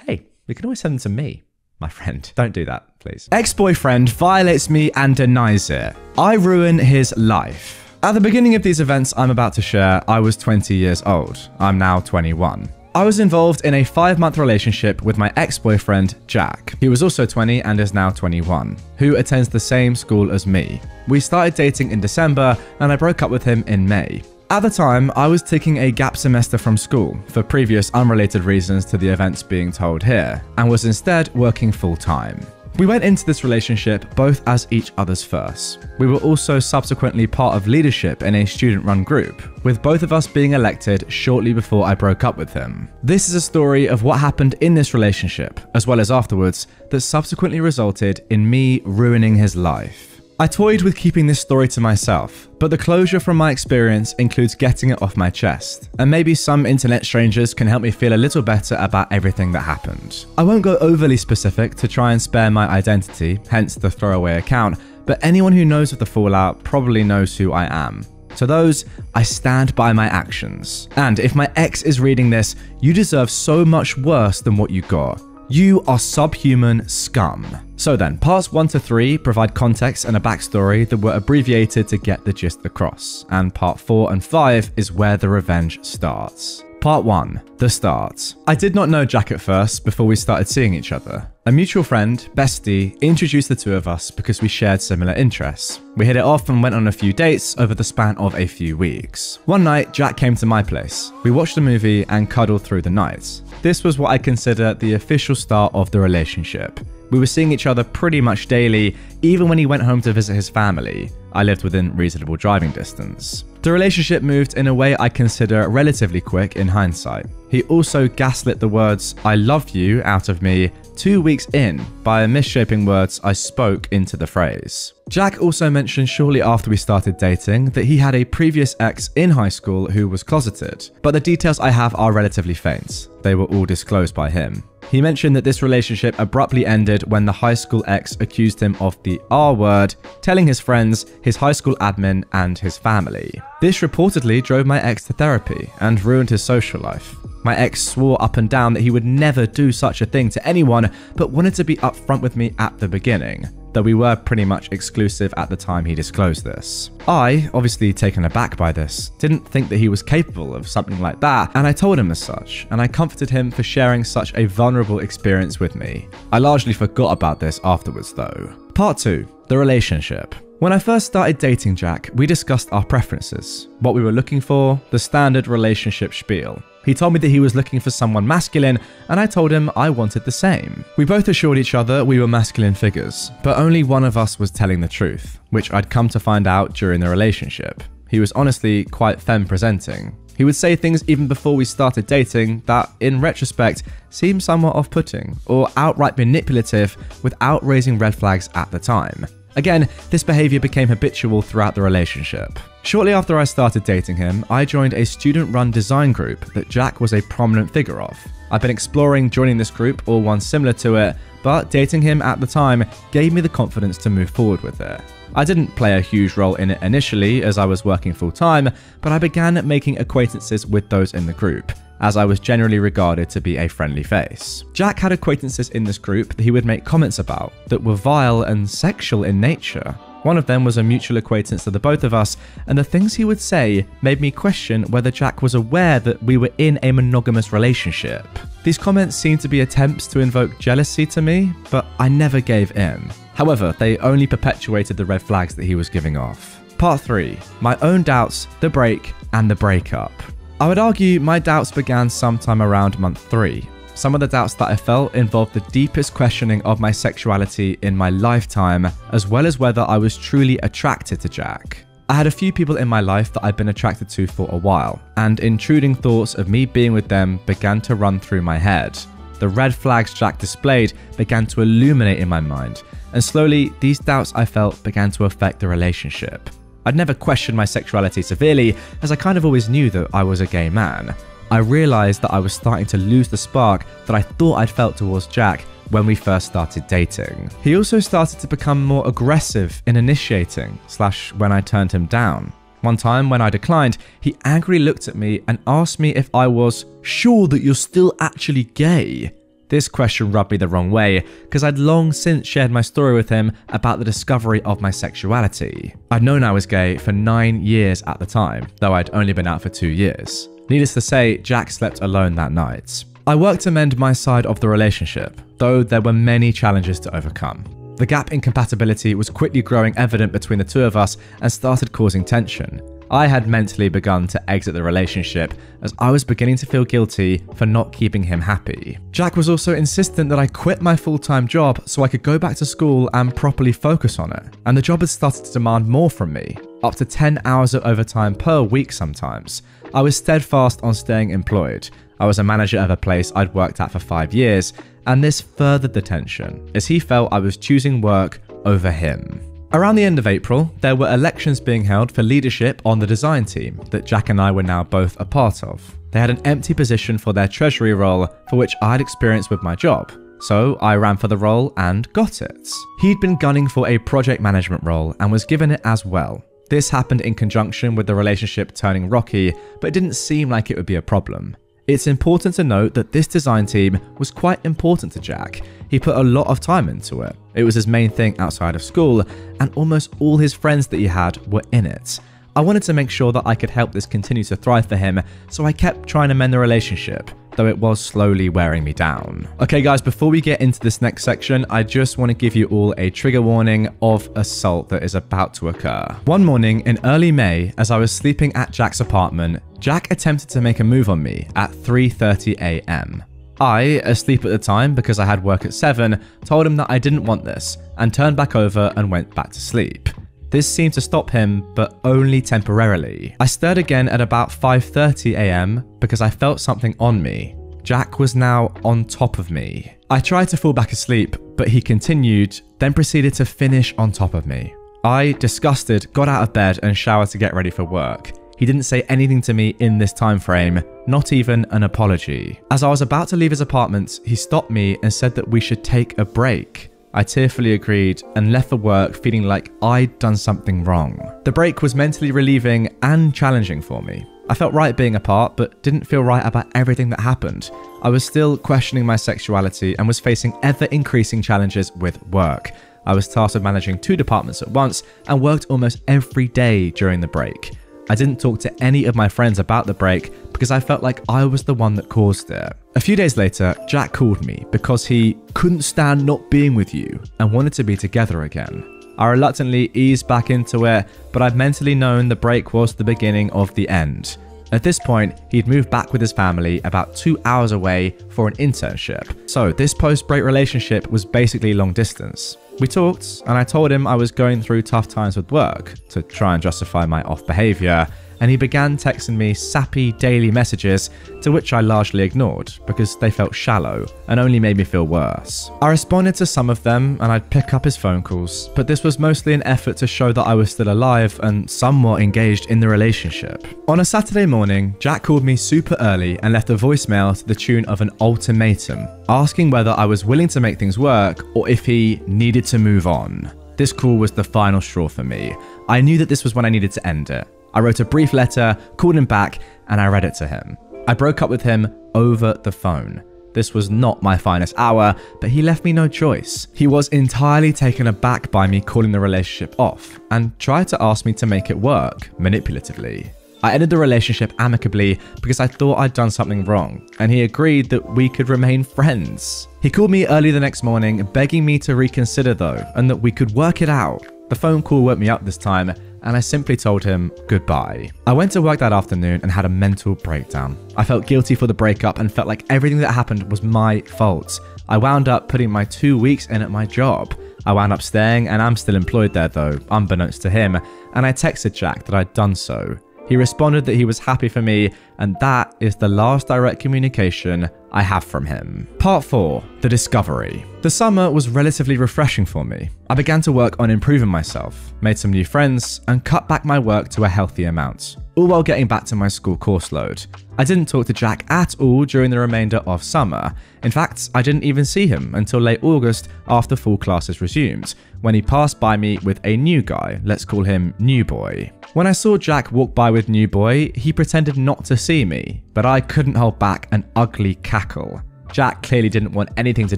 Speaker 2: hey, we can always send them to me my friend. Don't do that, please. Ex boyfriend violates me and denies it. I ruin his life. At the beginning of these events I'm about to share, I was 20 years old. I'm now 21. I was involved in a five month relationship with my ex boyfriend, Jack. He was also 20 and is now 21, who attends the same school as me. We started dating in December and I broke up with him in May. At the time, I was taking a gap semester from school for previous unrelated reasons to the events being told here, and was instead working full time. We went into this relationship both as each other's first. We were also subsequently part of leadership in a student run group, with both of us being elected shortly before I broke up with him. This is a story of what happened in this relationship, as well as afterwards, that subsequently resulted in me ruining his life. I toyed with keeping this story to myself, but the closure from my experience includes getting it off my chest, and maybe some internet strangers can help me feel a little better about everything that happened. I won't go overly specific to try and spare my identity, hence the throwaway account, but anyone who knows of the fallout probably knows who I am. To those, I stand by my actions. And if my ex is reading this, you deserve so much worse than what you got. You are subhuman scum. So then, parts 1 to 3 provide context and a backstory that were abbreviated to get the gist across, and part 4 and 5 is where the revenge starts. Part 1 The Start. I did not know Jack at first before we started seeing each other. A mutual friend, Bestie, introduced the two of us because we shared similar interests. We hit it off and went on a few dates over the span of a few weeks. One night, Jack came to my place. We watched a movie and cuddled through the night. This was what I consider the official start of the relationship. We were seeing each other pretty much daily, even when he went home to visit his family. I lived within reasonable driving distance. The relationship moved in a way I consider relatively quick in hindsight. He also gaslit the words, I love you, out of me two weeks in by misshaping words I spoke into the phrase. Jack also mentioned shortly after we started dating that he had a previous ex in high school who was closeted, but the details I have are relatively faint. They were all disclosed by him. He mentioned that this relationship abruptly ended when the high school ex accused him of the R word, telling his friends, his high school admin, and his family. This reportedly drove my ex to therapy and ruined his social life. My ex swore up and down that he would never do such a thing to anyone, but wanted to be upfront with me at the beginning. Though we were pretty much exclusive at the time he disclosed this. I, obviously taken aback by this, didn't think that he was capable of something like that, and I told him as such, and I comforted him for sharing such a vulnerable experience with me. I largely forgot about this afterwards though. Part 2 The Relationship. When I first started dating Jack, we discussed our preferences, what we were looking for, the standard relationship spiel. He told me that he was looking for someone masculine, and I told him I wanted the same. We both assured each other we were masculine figures, but only one of us was telling the truth, which I'd come to find out during the relationship. He was honestly quite femme presenting. He would say things even before we started dating that, in retrospect, seemed somewhat off putting or outright manipulative without raising red flags at the time. Again, this behavior became habitual throughout the relationship. Shortly after I started dating him, I joined a student run design group that Jack was a prominent figure of. I've been exploring joining this group or one similar to it, but dating him at the time gave me the confidence to move forward with it. I didn't play a huge role in it initially as I was working full time, but I began making acquaintances with those in the group as I was generally regarded to be a friendly face. Jack had acquaintances in this group that he would make comments about that were vile and sexual in nature. One of them was a mutual acquaintance to the both of us, and the things he would say made me question whether Jack was aware that we were in a monogamous relationship. These comments seemed to be attempts to invoke jealousy to me, but I never gave in. However, they only perpetuated the red flags that he was giving off. Part 3 My own doubts, the break, and the breakup. I would argue my doubts began sometime around month three. Some of the doubts that I felt involved the deepest questioning of my sexuality in my lifetime, as well as whether I was truly attracted to Jack. I had a few people in my life that I'd been attracted to for a while, and intruding thoughts of me being with them began to run through my head. The red flags Jack displayed began to illuminate in my mind, and slowly these doubts I felt began to affect the relationship. I'd never questioned my sexuality severely, as I kind of always knew that I was a gay man. I realised that I was starting to lose the spark that I thought I'd felt towards Jack when we first started dating. He also started to become more aggressive in initiating, slash when I turned him down. One time when I declined, he angrily looked at me and asked me if I was sure that you're still actually gay. This question rubbed me the wrong way, because I'd long since shared my story with him about the discovery of my sexuality. I'd known I was gay for nine years at the time, though I'd only been out for two years. Needless to say, Jack slept alone that night. I worked to mend my side of the relationship, though there were many challenges to overcome. The gap in compatibility was quickly growing evident between the two of us and started causing tension. I had mentally begun to exit the relationship as I was beginning to feel guilty for not keeping him happy. Jack was also insistent that I quit my full time job so I could go back to school and properly focus on it, and the job had started to demand more from me, up to 10 hours of overtime per week sometimes. I was steadfast on staying employed. I was a manager of a place I'd worked at for five years, and this furthered the tension as he felt I was choosing work over him. Around the end of April, there were elections being held for leadership on the design team that Jack and I were now both a part of. They had an empty position for their treasury role, for which I had experience with my job. So I ran for the role and got it. He'd been gunning for a project management role and was given it as well. This happened in conjunction with the relationship turning rocky, but it didn't seem like it would be a problem. It's important to note that this design team was quite important to Jack. He put a lot of time into it. It was his main thing outside of school, and almost all his friends that he had were in it. I wanted to make sure that I could help this continue to thrive for him, so I kept trying to mend the relationship though it was slowly wearing me down. Okay guys, before we get into this next section, I just want to give you all a trigger warning of assault that is about to occur. One morning in early May, as I was sleeping at Jack's apartment, Jack attempted to make a move on me at 3.30 am. I, asleep at the time because I had work at 7, told him that I didn't want this and turned back over and went back to sleep. This seemed to stop him, but only temporarily. I stirred again at about 5.30am because I felt something on me. Jack was now on top of me. I tried to fall back asleep, but he continued, then proceeded to finish on top of me. I, disgusted, got out of bed and showered to get ready for work. He didn't say anything to me in this time frame, not even an apology. As I was about to leave his apartment, he stopped me and said that we should take a break. I tearfully agreed and left for work feeling like I'd done something wrong. The break was mentally relieving and challenging for me. I felt right being apart, but didn't feel right about everything that happened. I was still questioning my sexuality and was facing ever increasing challenges with work. I was tasked with managing two departments at once and worked almost every day during the break. I didn't talk to any of my friends about the break because I felt like I was the one that caused it. A few days later, Jack called me because he couldn't stand not being with you and wanted to be together again. I reluctantly eased back into it, but I'd mentally known the break was the beginning of the end. At this point, he'd moved back with his family about two hours away for an internship. So, this post break relationship was basically long distance. We talked, and I told him I was going through tough times with work to try and justify my off behavior, and he began texting me sappy daily messages to which I largely ignored because they felt shallow and only made me feel worse. I responded to some of them and I'd pick up his phone calls, but this was mostly an effort to show that I was still alive and somewhat engaged in the relationship. On a Saturday morning, Jack called me super early and left a voicemail to the tune of an ultimatum, asking whether I was willing to make things work or if he needed to move on. This call was the final straw for me. I knew that this was when I needed to end it. I wrote a brief letter, called him back, and I read it to him. I broke up with him over the phone. This was not my finest hour, but he left me no choice. He was entirely taken aback by me calling the relationship off and tried to ask me to make it work manipulatively. I ended the relationship amicably because I thought I'd done something wrong, and he agreed that we could remain friends. He called me early the next morning, begging me to reconsider though, and that we could work it out. The phone call woke me up this time, and I simply told him goodbye. I went to work that afternoon and had a mental breakdown. I felt guilty for the breakup and felt like everything that happened was my fault. I wound up putting my two weeks in at my job. I wound up staying and I'm still employed there though, unbeknownst to him, and I texted Jack that I'd done so. He responded that he was happy for me, and that is the last direct communication I have from him. Part 4 The Discovery. The summer was relatively refreshing for me. I began to work on improving myself, made some new friends, and cut back my work to a healthy amount, all while getting back to my school course load. I didn't talk to Jack at all during the remainder of summer. In fact, I didn't even see him until late August after full classes resumed, when he passed by me with a new guy, let's call him New Boy. When I saw Jack walk by with New Boy, he pretended not to see me, but I couldn't hold back an ugly cackle. Jack clearly didn't want anything to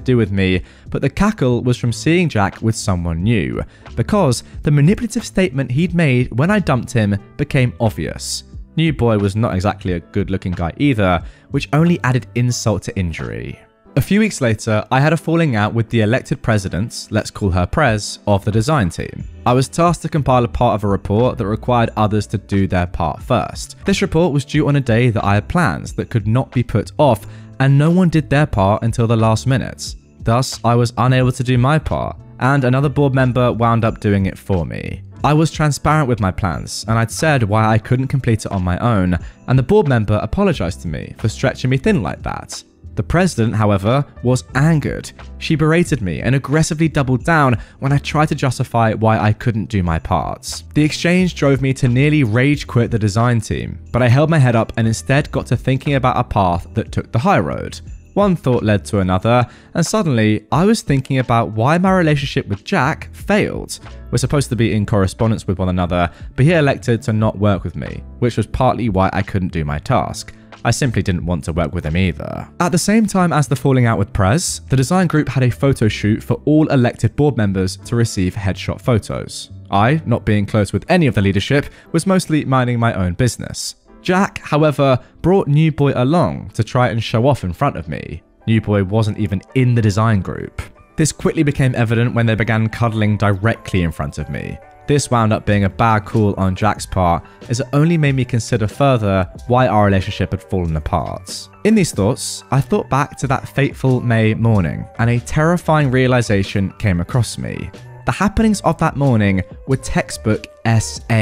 Speaker 2: do with me, but the cackle was from seeing Jack with someone new, because the manipulative statement he'd made when I dumped him became obvious. New Boy was not exactly a good looking guy either, which only added insult to injury. A few weeks later, I had a falling out with the elected president, let's call her Prez, of the design team. I was tasked to compile a part of a report that required others to do their part first. This report was due on a day that I had plans that could not be put off, and no one did their part until the last minute. Thus, I was unable to do my part, and another board member wound up doing it for me. I was transparent with my plans, and I'd said why I couldn't complete it on my own, and the board member apologized to me for stretching me thin like that. The president, however, was angered. She berated me and aggressively doubled down when I tried to justify why I couldn't do my parts. The exchange drove me to nearly rage quit the design team, but I held my head up and instead got to thinking about a path that took the high road. One thought led to another, and suddenly I was thinking about why my relationship with Jack failed. We're supposed to be in correspondence with one another, but he elected to not work with me, which was partly why I couldn't do my task. I simply didn't want to work with him either. At the same time as the falling out with Prez, the design group had a photo shoot for all elected board members to receive headshot photos. I, not being close with any of the leadership, was mostly minding my own business. Jack, however, brought New Boy along to try and show off in front of me. New Boy wasn't even in the design group. This quickly became evident when they began cuddling directly in front of me. This wound up being a bad call on Jack's part, as it only made me consider further why our relationship had fallen apart. In these thoughts, I thought back to that fateful May morning, and a terrifying realization came across me. The happenings of that morning were textbook SA.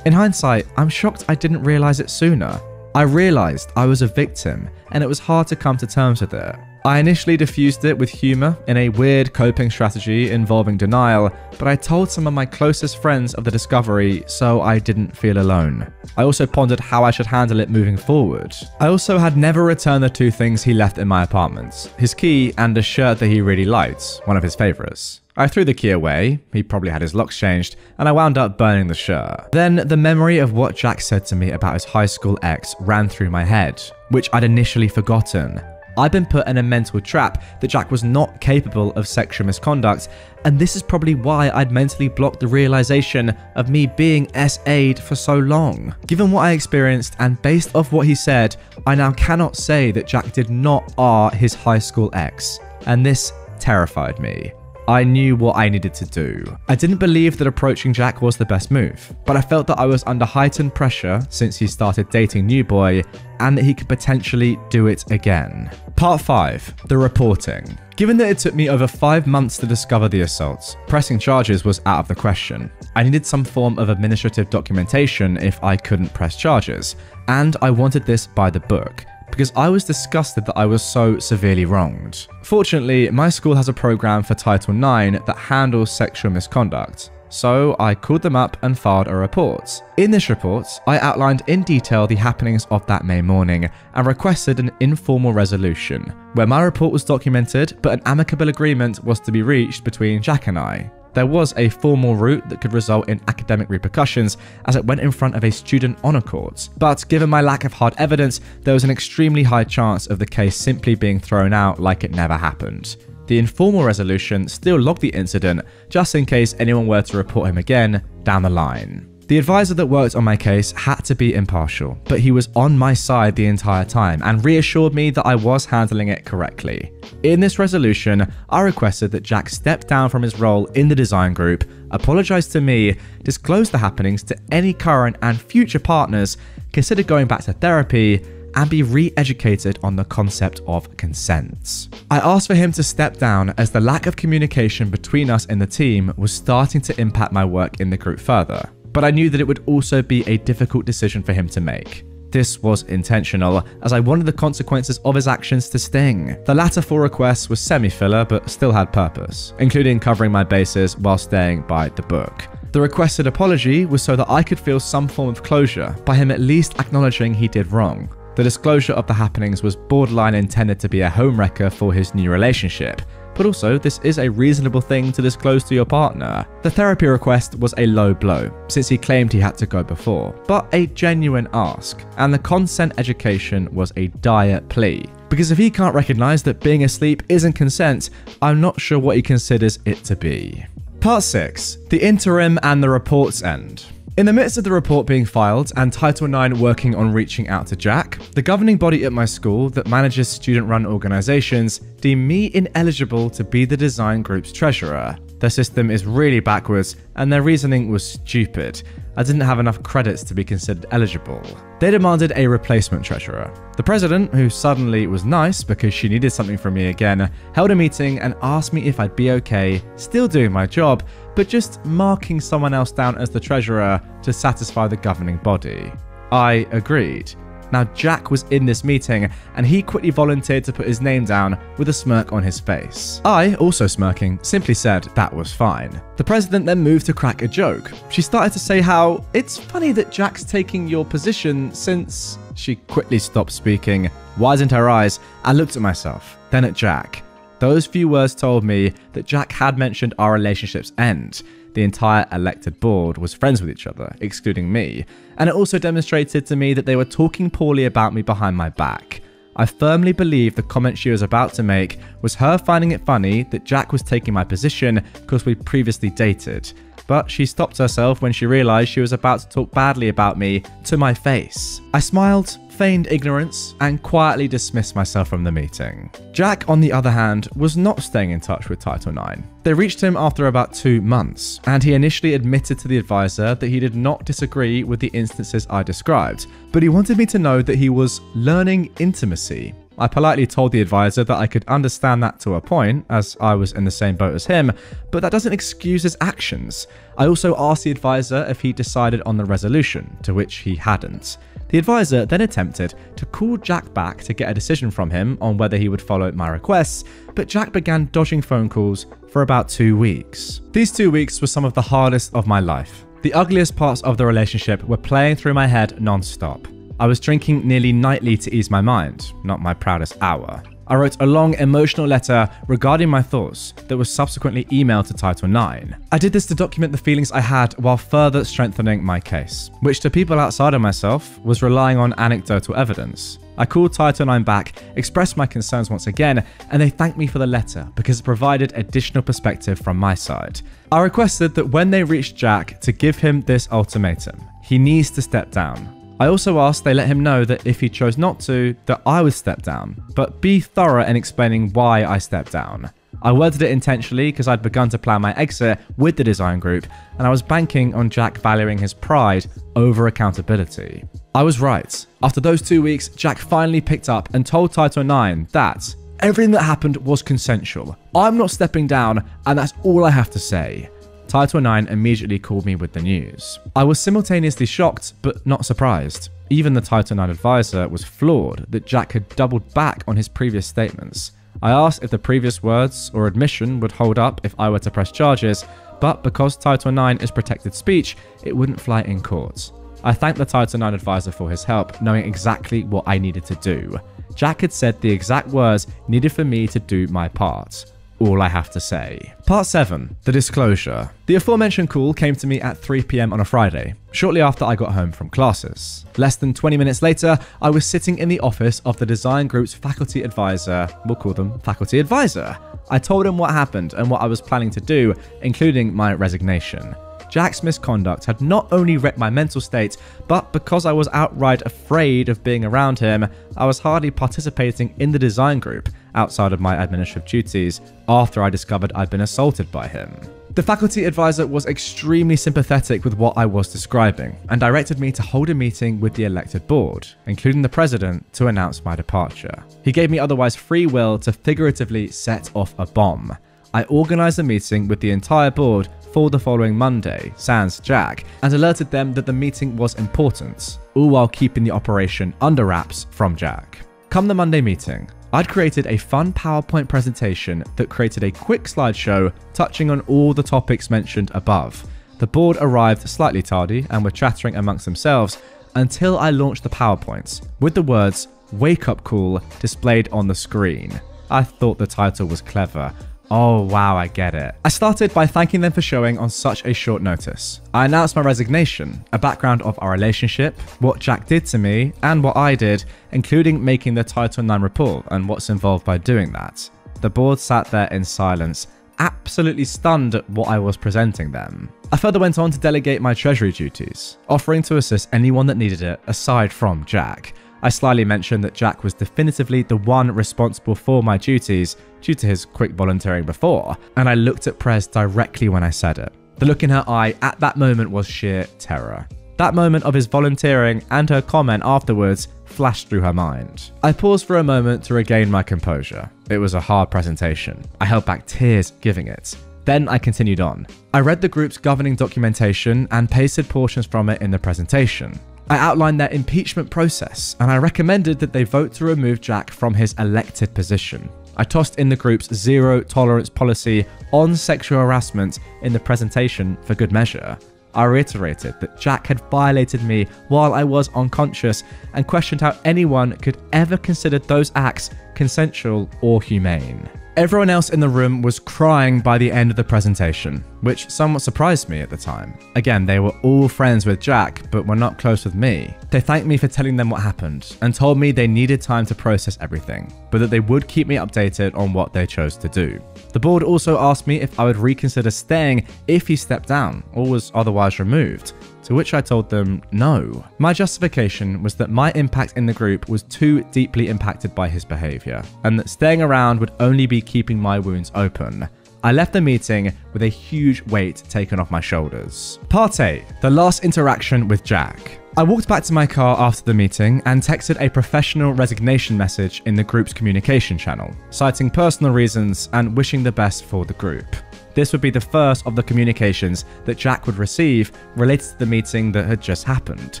Speaker 2: In hindsight, I'm shocked I didn't realize it sooner. I realized I was a victim, and it was hard to come to terms with it. I initially diffused it with humour in a weird coping strategy involving denial, but I told some of my closest friends of the discovery so I didn't feel alone. I also pondered how I should handle it moving forward. I also had never returned the two things he left in my apartment his key and a shirt that he really liked, one of his favourites. I threw the key away, he probably had his locks changed, and I wound up burning the shirt. Then the memory of what Jack said to me about his high school ex ran through my head, which I'd initially forgotten. I'd been put in a mental trap that Jack was not capable of sexual misconduct, and this is probably why I'd mentally blocked the realization of me being SA'd for so long. Given what I experienced and based off what he said, I now cannot say that Jack did not R his high school ex, and this terrified me. I knew what I needed to do. I didn't believe that approaching Jack was the best move, but I felt that I was under heightened pressure since he started dating New Boy and that he could potentially do it again. Part 5 The Reporting. Given that it took me over five months to discover the assaults, pressing charges was out of the question. I needed some form of administrative documentation if I couldn't press charges, and I wanted this by the book because I was disgusted that I was so severely wronged. Fortunately, my school has a program for Title IX that handles sexual misconduct. So I called them up and filed a report. In this report, I outlined in detail the happenings of that May morning and requested an informal resolution, where my report was documented but an amicable agreement was to be reached between Jack and I. There was a formal route that could result in academic repercussions as it went in front of a student honour court, but given my lack of hard evidence, there was an extremely high chance of the case simply being thrown out like it never happened. The informal resolution still logged the incident just in case anyone were to report him again down the line. The advisor that worked on my case had to be impartial, but he was on my side the entire time and reassured me that I was handling it correctly. In this resolution, I requested that Jack step down from his role in the design group, apologize to me, disclose the happenings to any current and future partners, consider going back to therapy, and be re educated on the concept of consent. I asked for him to step down as the lack of communication between us in the team was starting to impact my work in the group further but I knew that it would also be a difficult decision for him to make. This was intentional, as I wanted the consequences of his actions to sting. The latter four requests were semi-filler, but still had purpose, including covering my bases while staying by the book. The requested apology was so that I could feel some form of closure by him at least acknowledging he did wrong. The disclosure of the happenings was borderline intended to be a homewrecker for his new relationship, but also this is a reasonable thing to disclose to your partner. The therapy request was a low blow, since he claimed he had to go before, but a genuine ask, and the consent education was a dire plea. Because if he can't recognize that being asleep isn't consent, I'm not sure what he considers it to be. Part 6 The Interim and the Reports End. In the midst of the report being filed and Title IX working on reaching out to Jack, the governing body at my school that manages student run organizations deemed me ineligible to be the design group's treasurer. Their system is really backwards, and their reasoning was stupid. I didn't have enough credits to be considered eligible. They demanded a replacement treasurer. The president, who suddenly was nice because she needed something from me again, held a meeting and asked me if I'd be okay, still doing my job, but just marking someone else down as the treasurer to satisfy the governing body. I agreed. Now, Jack was in this meeting, and he quickly volunteered to put his name down with a smirk on his face. I, also smirking, simply said that was fine. The president then moved to crack a joke. She started to say how it's funny that Jack's taking your position since. She quickly stopped speaking, widened her eyes, and looked at myself, then at Jack. Those few words told me that Jack had mentioned our relationship's end, the entire elected board was friends with each other, excluding me, and it also demonstrated to me that they were talking poorly about me behind my back. I firmly believe the comment she was about to make was her finding it funny that Jack was taking my position because we previously dated, but she stopped herself when she realized she was about to talk badly about me to my face. I smiled, feigned ignorance and quietly dismissed myself from the meeting. Jack, on the other hand, was not staying in touch with Title IX. They reached him after about two months, and he initially admitted to the advisor that he did not disagree with the instances I described, but he wanted me to know that he was learning intimacy I politely told the advisor that I could understand that to a point, as I was in the same boat as him, but that doesn't excuse his actions. I also asked the advisor if he decided on the resolution, to which he hadn't. The advisor then attempted to call Jack back to get a decision from him on whether he would follow my requests, but Jack began dodging phone calls for about two weeks. These two weeks were some of the hardest of my life. The ugliest parts of the relationship were playing through my head non-stop. I was drinking nearly nightly to ease my mind, not my proudest hour. I wrote a long emotional letter regarding my thoughts that was subsequently emailed to Title IX. I did this to document the feelings I had while further strengthening my case, which to people outside of myself was relying on anecdotal evidence. I called Title 9 back, expressed my concerns once again, and they thanked me for the letter because it provided additional perspective from my side. I requested that when they reached Jack to give him this ultimatum. He needs to step down. I also asked they let him know that if he chose not to, that I would step down, but be thorough in explaining why I stepped down. I worded it intentionally because I'd begun to plan my exit with the design group, and I was banking on Jack valuing his pride over accountability. I was right. After those two weeks, Jack finally picked up and told Title 9 that everything that happened was consensual. I'm not stepping down, and that's all I have to say. Title 9 immediately called me with the news. I was simultaneously shocked, but not surprised. Even the Title 9 advisor was floored that Jack had doubled back on his previous statements. I asked if the previous words or admission would hold up if I were to press charges, but because Title 9 is protected speech, it wouldn't fly in court. I thanked the Title 9 advisor for his help, knowing exactly what I needed to do. Jack had said the exact words needed for me to do my part all I have to say. Part 7 The Disclosure. The aforementioned call came to me at 3 pm on a Friday, shortly after I got home from classes. Less than 20 minutes later, I was sitting in the office of the design group's faculty advisor, we'll call them faculty advisor. I told him what happened and what I was planning to do, including my resignation. Jack's misconduct had not only wrecked my mental state, but because I was outright afraid of being around him, I was hardly participating in the design group outside of my administrative duties after I discovered I'd been assaulted by him. The faculty advisor was extremely sympathetic with what I was describing and directed me to hold a meeting with the elected board, including the president, to announce my departure. He gave me otherwise free will to figuratively set off a bomb. I organised a meeting with the entire board for the following Monday, sans Jack, and alerted them that the meeting was important, all while keeping the operation under wraps from Jack. Come the Monday meeting, I'd created a fun PowerPoint presentation that created a quick slideshow touching on all the topics mentioned above. The board arrived slightly tardy and were chattering amongst themselves until I launched the PowerPoints with the words Wake Up Call displayed on the screen. I thought the title was clever, Oh, wow, I get it. I started by thanking them for showing on such a short notice. I announced my resignation, a background of our relationship, what Jack did to me, and what I did, including making the Title 9 report and what's involved by doing that. The board sat there in silence, absolutely stunned at what I was presenting them. I further went on to delegate my treasury duties, offering to assist anyone that needed it aside from Jack. I slyly mentioned that Jack was definitively the one responsible for my duties due to his quick volunteering before, and I looked at Prez directly when I said it. The look in her eye at that moment was sheer terror. That moment of his volunteering and her comment afterwards flashed through her mind. I paused for a moment to regain my composure. It was a hard presentation. I held back tears giving it. Then I continued on. I read the group's governing documentation and pasted portions from it in the presentation. I outlined their impeachment process, and I recommended that they vote to remove Jack from his elected position. I tossed in the group's zero tolerance policy on sexual harassment in the presentation for good measure. I reiterated that Jack had violated me while I was unconscious and questioned how anyone could ever consider those acts consensual or humane. Everyone else in the room was crying by the end of the presentation, which somewhat surprised me at the time. Again, they were all friends with Jack, but were not close with me. They thanked me for telling them what happened and told me they needed time to process everything, but that they would keep me updated on what they chose to do. The board also asked me if I would reconsider staying if he stepped down or was otherwise removed, to which I told them no. My justification was that my impact in the group was too deeply impacted by his behaviour, and that staying around would only be keeping my wounds open. I left the meeting with a huge weight taken off my shoulders. Part 8 The last interaction with Jack. I walked back to my car after the meeting and texted a professional resignation message in the group's communication channel, citing personal reasons and wishing the best for the group. This would be the first of the communications that Jack would receive related to the meeting that had just happened.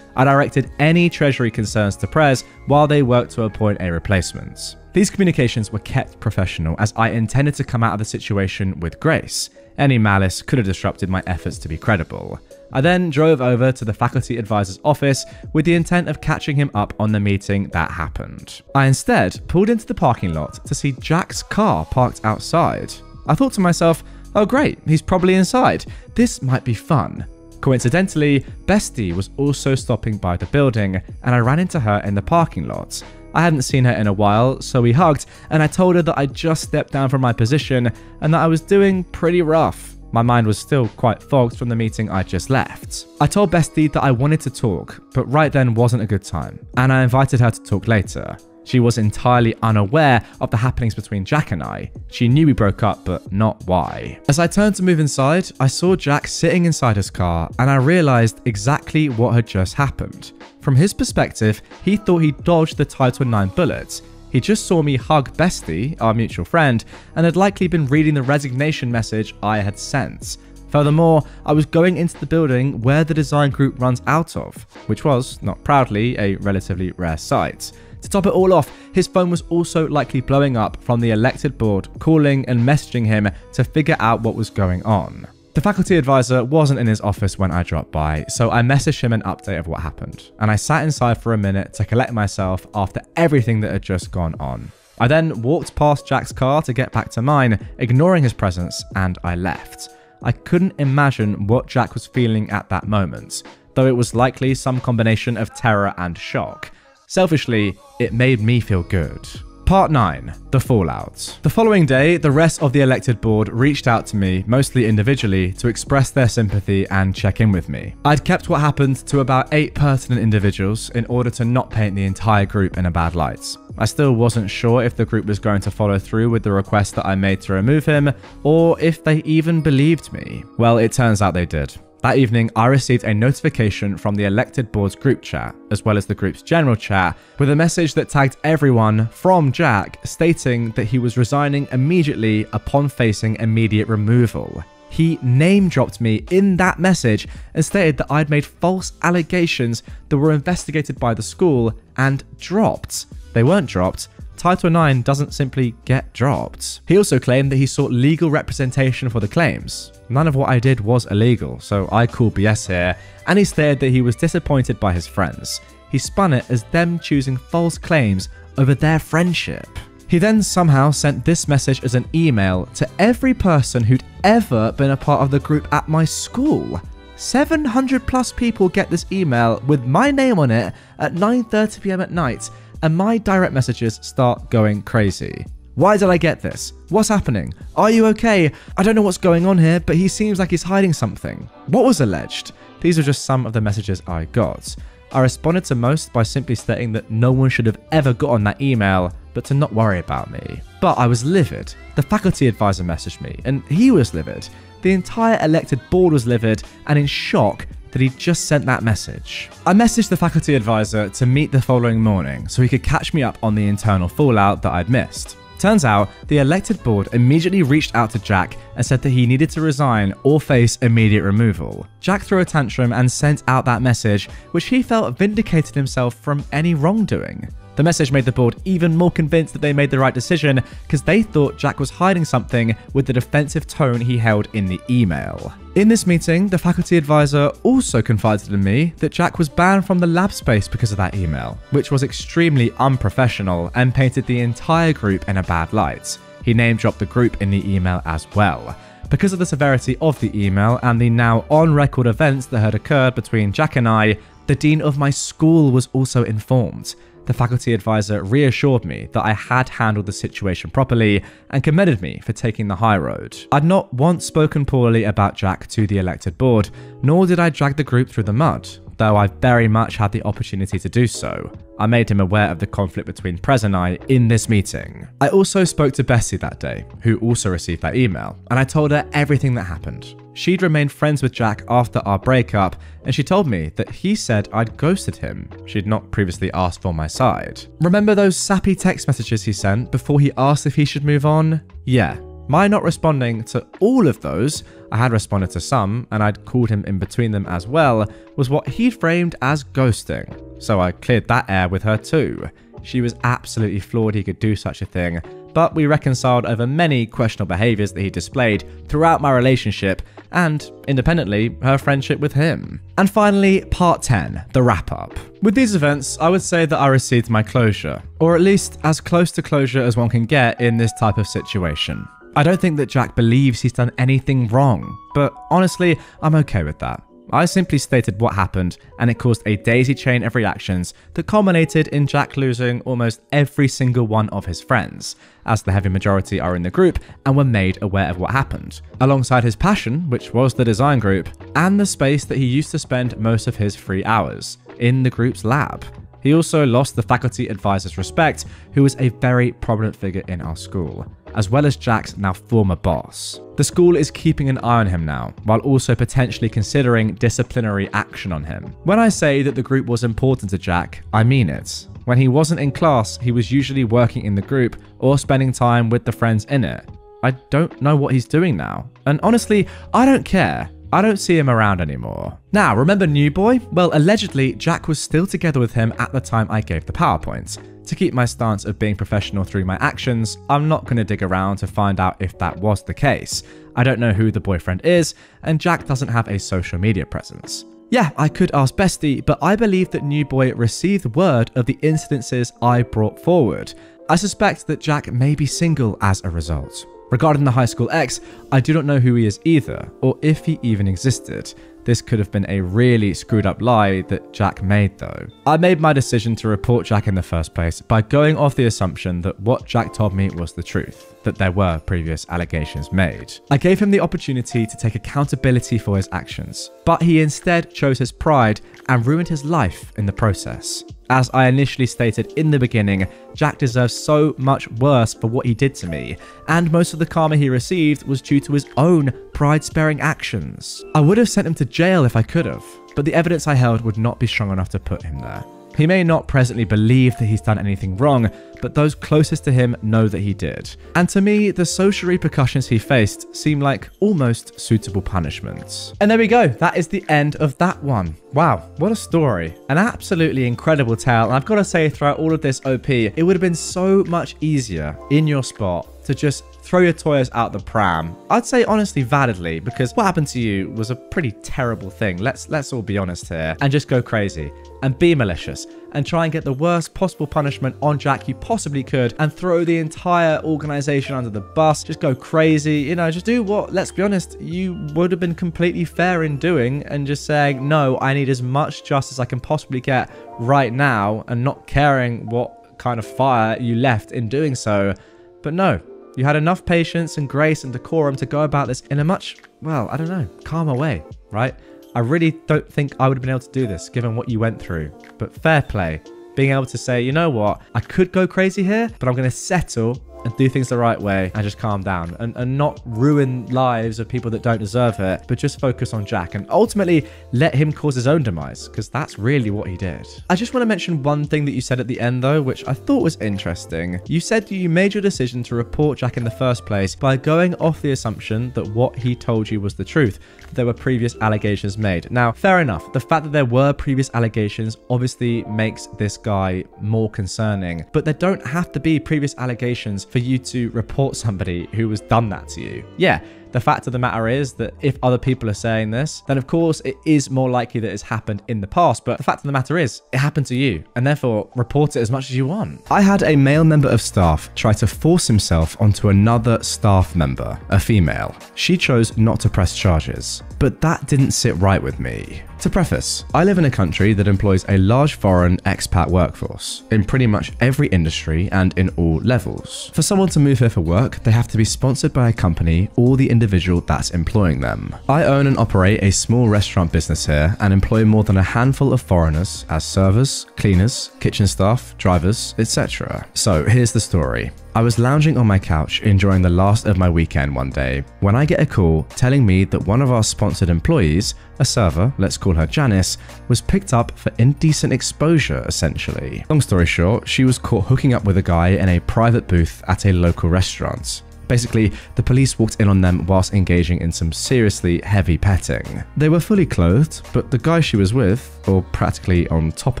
Speaker 2: I directed any Treasury concerns to Prez while they worked to appoint a replacement. These communications were kept professional as I intended to come out of the situation with grace. Any malice could have disrupted my efforts to be credible. I then drove over to the faculty advisor's office with the intent of catching him up on the meeting that happened. I instead pulled into the parking lot to see Jack's car parked outside. I thought to myself, Oh, great, he's probably inside. This might be fun. Coincidentally, Bestie was also stopping by the building, and I ran into her in the parking lot. I hadn't seen her in a while, so we hugged, and I told her that I'd just stepped down from my position and that I was doing pretty rough. My mind was still quite fogged from the meeting I just left. I told Bestie that I wanted to talk, but right then wasn't a good time, and I invited her to talk later. She was entirely unaware of the happenings between Jack and I. She knew we broke up, but not why. As I turned to move inside, I saw Jack sitting inside his car, and I realized exactly what had just happened. From his perspective, he thought he dodged the Title 9 bullets. He just saw me hug Bestie, our mutual friend, and had likely been reading the resignation message I had sent. Furthermore, I was going into the building where the design group runs out of, which was, not proudly, a relatively rare sight. To top it all off, his phone was also likely blowing up from the elected board calling and messaging him to figure out what was going on. The faculty advisor wasn't in his office when I dropped by, so I messaged him an update of what happened, and I sat inside for a minute to collect myself after everything that had just gone on. I then walked past Jack's car to get back to mine, ignoring his presence, and I left. I couldn't imagine what Jack was feeling at that moment, though it was likely some combination of terror and shock. Selfishly, it made me feel good. Part 9 The Fallout. The following day, the rest of the elected board reached out to me, mostly individually, to express their sympathy and check in with me. I'd kept what happened to about 8 pertinent individuals in order to not paint the entire group in a bad light. I still wasn't sure if the group was going to follow through with the request that I made to remove him, or if they even believed me. Well, it turns out they did. That evening, I received a notification from the elected board's group chat, as well as the group's general chat, with a message that tagged everyone from Jack, stating that he was resigning immediately upon facing immediate removal. He name dropped me in that message and stated that I'd made false allegations that were investigated by the school and dropped. They weren't dropped, Title IX doesn't simply get dropped. He also claimed that he sought legal representation for the claims. None of what I did was illegal, so I call BS here, and he stated that he was disappointed by his friends. He spun it as them choosing false claims over their friendship. He then somehow sent this message as an email to every person who'd ever been a part of the group at my school. 700 plus people get this email with my name on it at 9:30 p.m. at night and my direct messages start going crazy. Why did I get this? What's happening? Are you okay? I don't know what's going on here, but he seems like he's hiding something. What was alleged? These are just some of the messages I got. I responded to most by simply stating that no one should have ever gotten that email, but to not worry about me. But I was livid. The faculty advisor messaged me, and he was livid. The entire elected board was livid and in shock that he'd just sent that message. I messaged the faculty advisor to meet the following morning so he could catch me up on the internal fallout that I'd missed. Turns out, the elected board immediately reached out to Jack and said that he needed to resign or face immediate removal. Jack threw a tantrum and sent out that message, which he felt vindicated himself from any wrongdoing. The message made the board even more convinced that they made the right decision because they thought Jack was hiding something with the defensive tone he held in the email. In this meeting, the faculty advisor also confided in me that Jack was banned from the lab space because of that email, which was extremely unprofessional and painted the entire group in a bad light. He name dropped the group in the email as well. Because of the severity of the email and the now on record events that had occurred between Jack and I, the dean of my school was also informed the faculty advisor reassured me that I had handled the situation properly and commended me for taking the high road. I'd not once spoken poorly about Jack to the elected board, nor did I drag the group through the mud, though I very much had the opportunity to do so. I made him aware of the conflict between Prez and I in this meeting. I also spoke to Bestie that day, who also received that email, and I told her everything that happened. She'd remained friends with Jack after our breakup, and she told me that he said I'd ghosted him. She'd not previously asked for my side. Remember those sappy text messages he sent before he asked if he should move on? Yeah. My not responding to all of those, I had responded to some, and I'd called him in between them as well, was what he'd framed as ghosting. So I cleared that air with her too. She was absolutely floored he could do such a thing, but we reconciled over many questionable behaviours that he displayed throughout my relationship and, independently, her friendship with him. And finally, part 10, the wrap up. With these events, I would say that I received my closure, or at least as close to closure as one can get in this type of situation. I don't think that Jack believes he's done anything wrong, but honestly, I'm okay with that. I simply stated what happened, and it caused a daisy chain of reactions that culminated in Jack losing almost every single one of his friends, as the heavy majority are in the group and were made aware of what happened, alongside his passion, which was the design group, and the space that he used to spend most of his free hours in the group's lab. He also lost the faculty advisor's respect, who was a very prominent figure in our school, as well as Jack's now former boss. The school is keeping an eye on him now, while also potentially considering disciplinary action on him. When I say that the group was important to Jack, I mean it. When he wasn't in class, he was usually working in the group or spending time with the friends in it. I don't know what he's doing now. And honestly, I don't care. I don't see him around anymore. Now, remember New Boy? Well, allegedly, Jack was still together with him at the time I gave the PowerPoint. To keep my stance of being professional through my actions, I'm not going to dig around to find out if that was the case. I don't know who the boyfriend is, and Jack doesn't have a social media presence. Yeah, I could ask Bestie, but I believe that New Boy received word of the incidences I brought forward. I suspect that Jack may be single as a result. Regarding the high school ex, I do not know who he is either, or if he even existed. This could have been a really screwed up lie that Jack made, though. I made my decision to report Jack in the first place by going off the assumption that what Jack told me was the truth, that there were previous allegations made. I gave him the opportunity to take accountability for his actions, but he instead chose his pride and ruined his life in the process. As I initially stated in the beginning, Jack deserves so much worse for what he did to me, and most of the karma he received was due to his own pride sparing actions. I would have sent him to jail if I could have, but the evidence I held would not be strong enough to put him there. He may not presently believe that he's done anything wrong, but those closest to him know that he did. And to me, the social repercussions he faced seem like almost suitable punishments. And there we go, that is the end of that one. Wow, what a story. An absolutely incredible tale. And I've got to say, throughout all of this OP, it would have been so much easier in your spot to just throw your toys out the pram. I'd say honestly validly because what happened to you was a pretty terrible thing. Let's let's all be honest here and just go crazy and be malicious and try and get the worst possible punishment on Jack you possibly could and throw the entire organization under the bus. Just go crazy, you know, just do what, let's be honest, you would have been completely fair in doing and just saying, no, I need as much justice I can possibly get right now and not caring what kind of fire you left in doing so. But no, you had enough patience and grace and decorum to go about this in a much, well, I don't know, calmer way, right? I really don't think I would have been able to do this given what you went through. But fair play. Being able to say, you know what, I could go crazy here, but I'm going to settle and do things the right way and just calm down and, and not ruin lives of people that don't deserve it, but just focus on Jack and ultimately let him cause his own demise because that's really what he did. I just want to mention one thing that you said at the end though, which I thought was interesting. You said you made your decision to report Jack in the first place by going off the assumption that what he told you was the truth. There were previous allegations made. Now, fair enough. The fact that there were previous allegations obviously makes this guy more concerning, but there don't have to be previous allegations for you to report somebody who has done that to you. Yeah, the fact of the matter is that if other people are saying this, then of course it is more likely that it's happened in the past. But the fact of the matter is, it happened to you, and therefore report it as much as you want. I had a male member of staff try to force himself onto another staff member, a female. She chose not to press charges, but that didn't sit right with me. To preface, I live in a country that employs a large foreign expat workforce in pretty much every industry and in all levels. For someone to move here for work, they have to be sponsored by a company or the individual that's employing them. I own and operate a small restaurant business here and employ more than a handful of foreigners as servers, cleaners, kitchen staff, drivers, etc. So here's the story. I was lounging on my couch enjoying the last of my weekend one day when I get a call telling me that one of our sponsored employees, a server, let's call her Janice, was picked up for indecent exposure essentially. Long story short, she was caught hooking up with a guy in a private booth at a local restaurant. Basically, the police walked in on them whilst engaging in some seriously heavy petting. They were fully clothed, but the guy she was with, or practically on top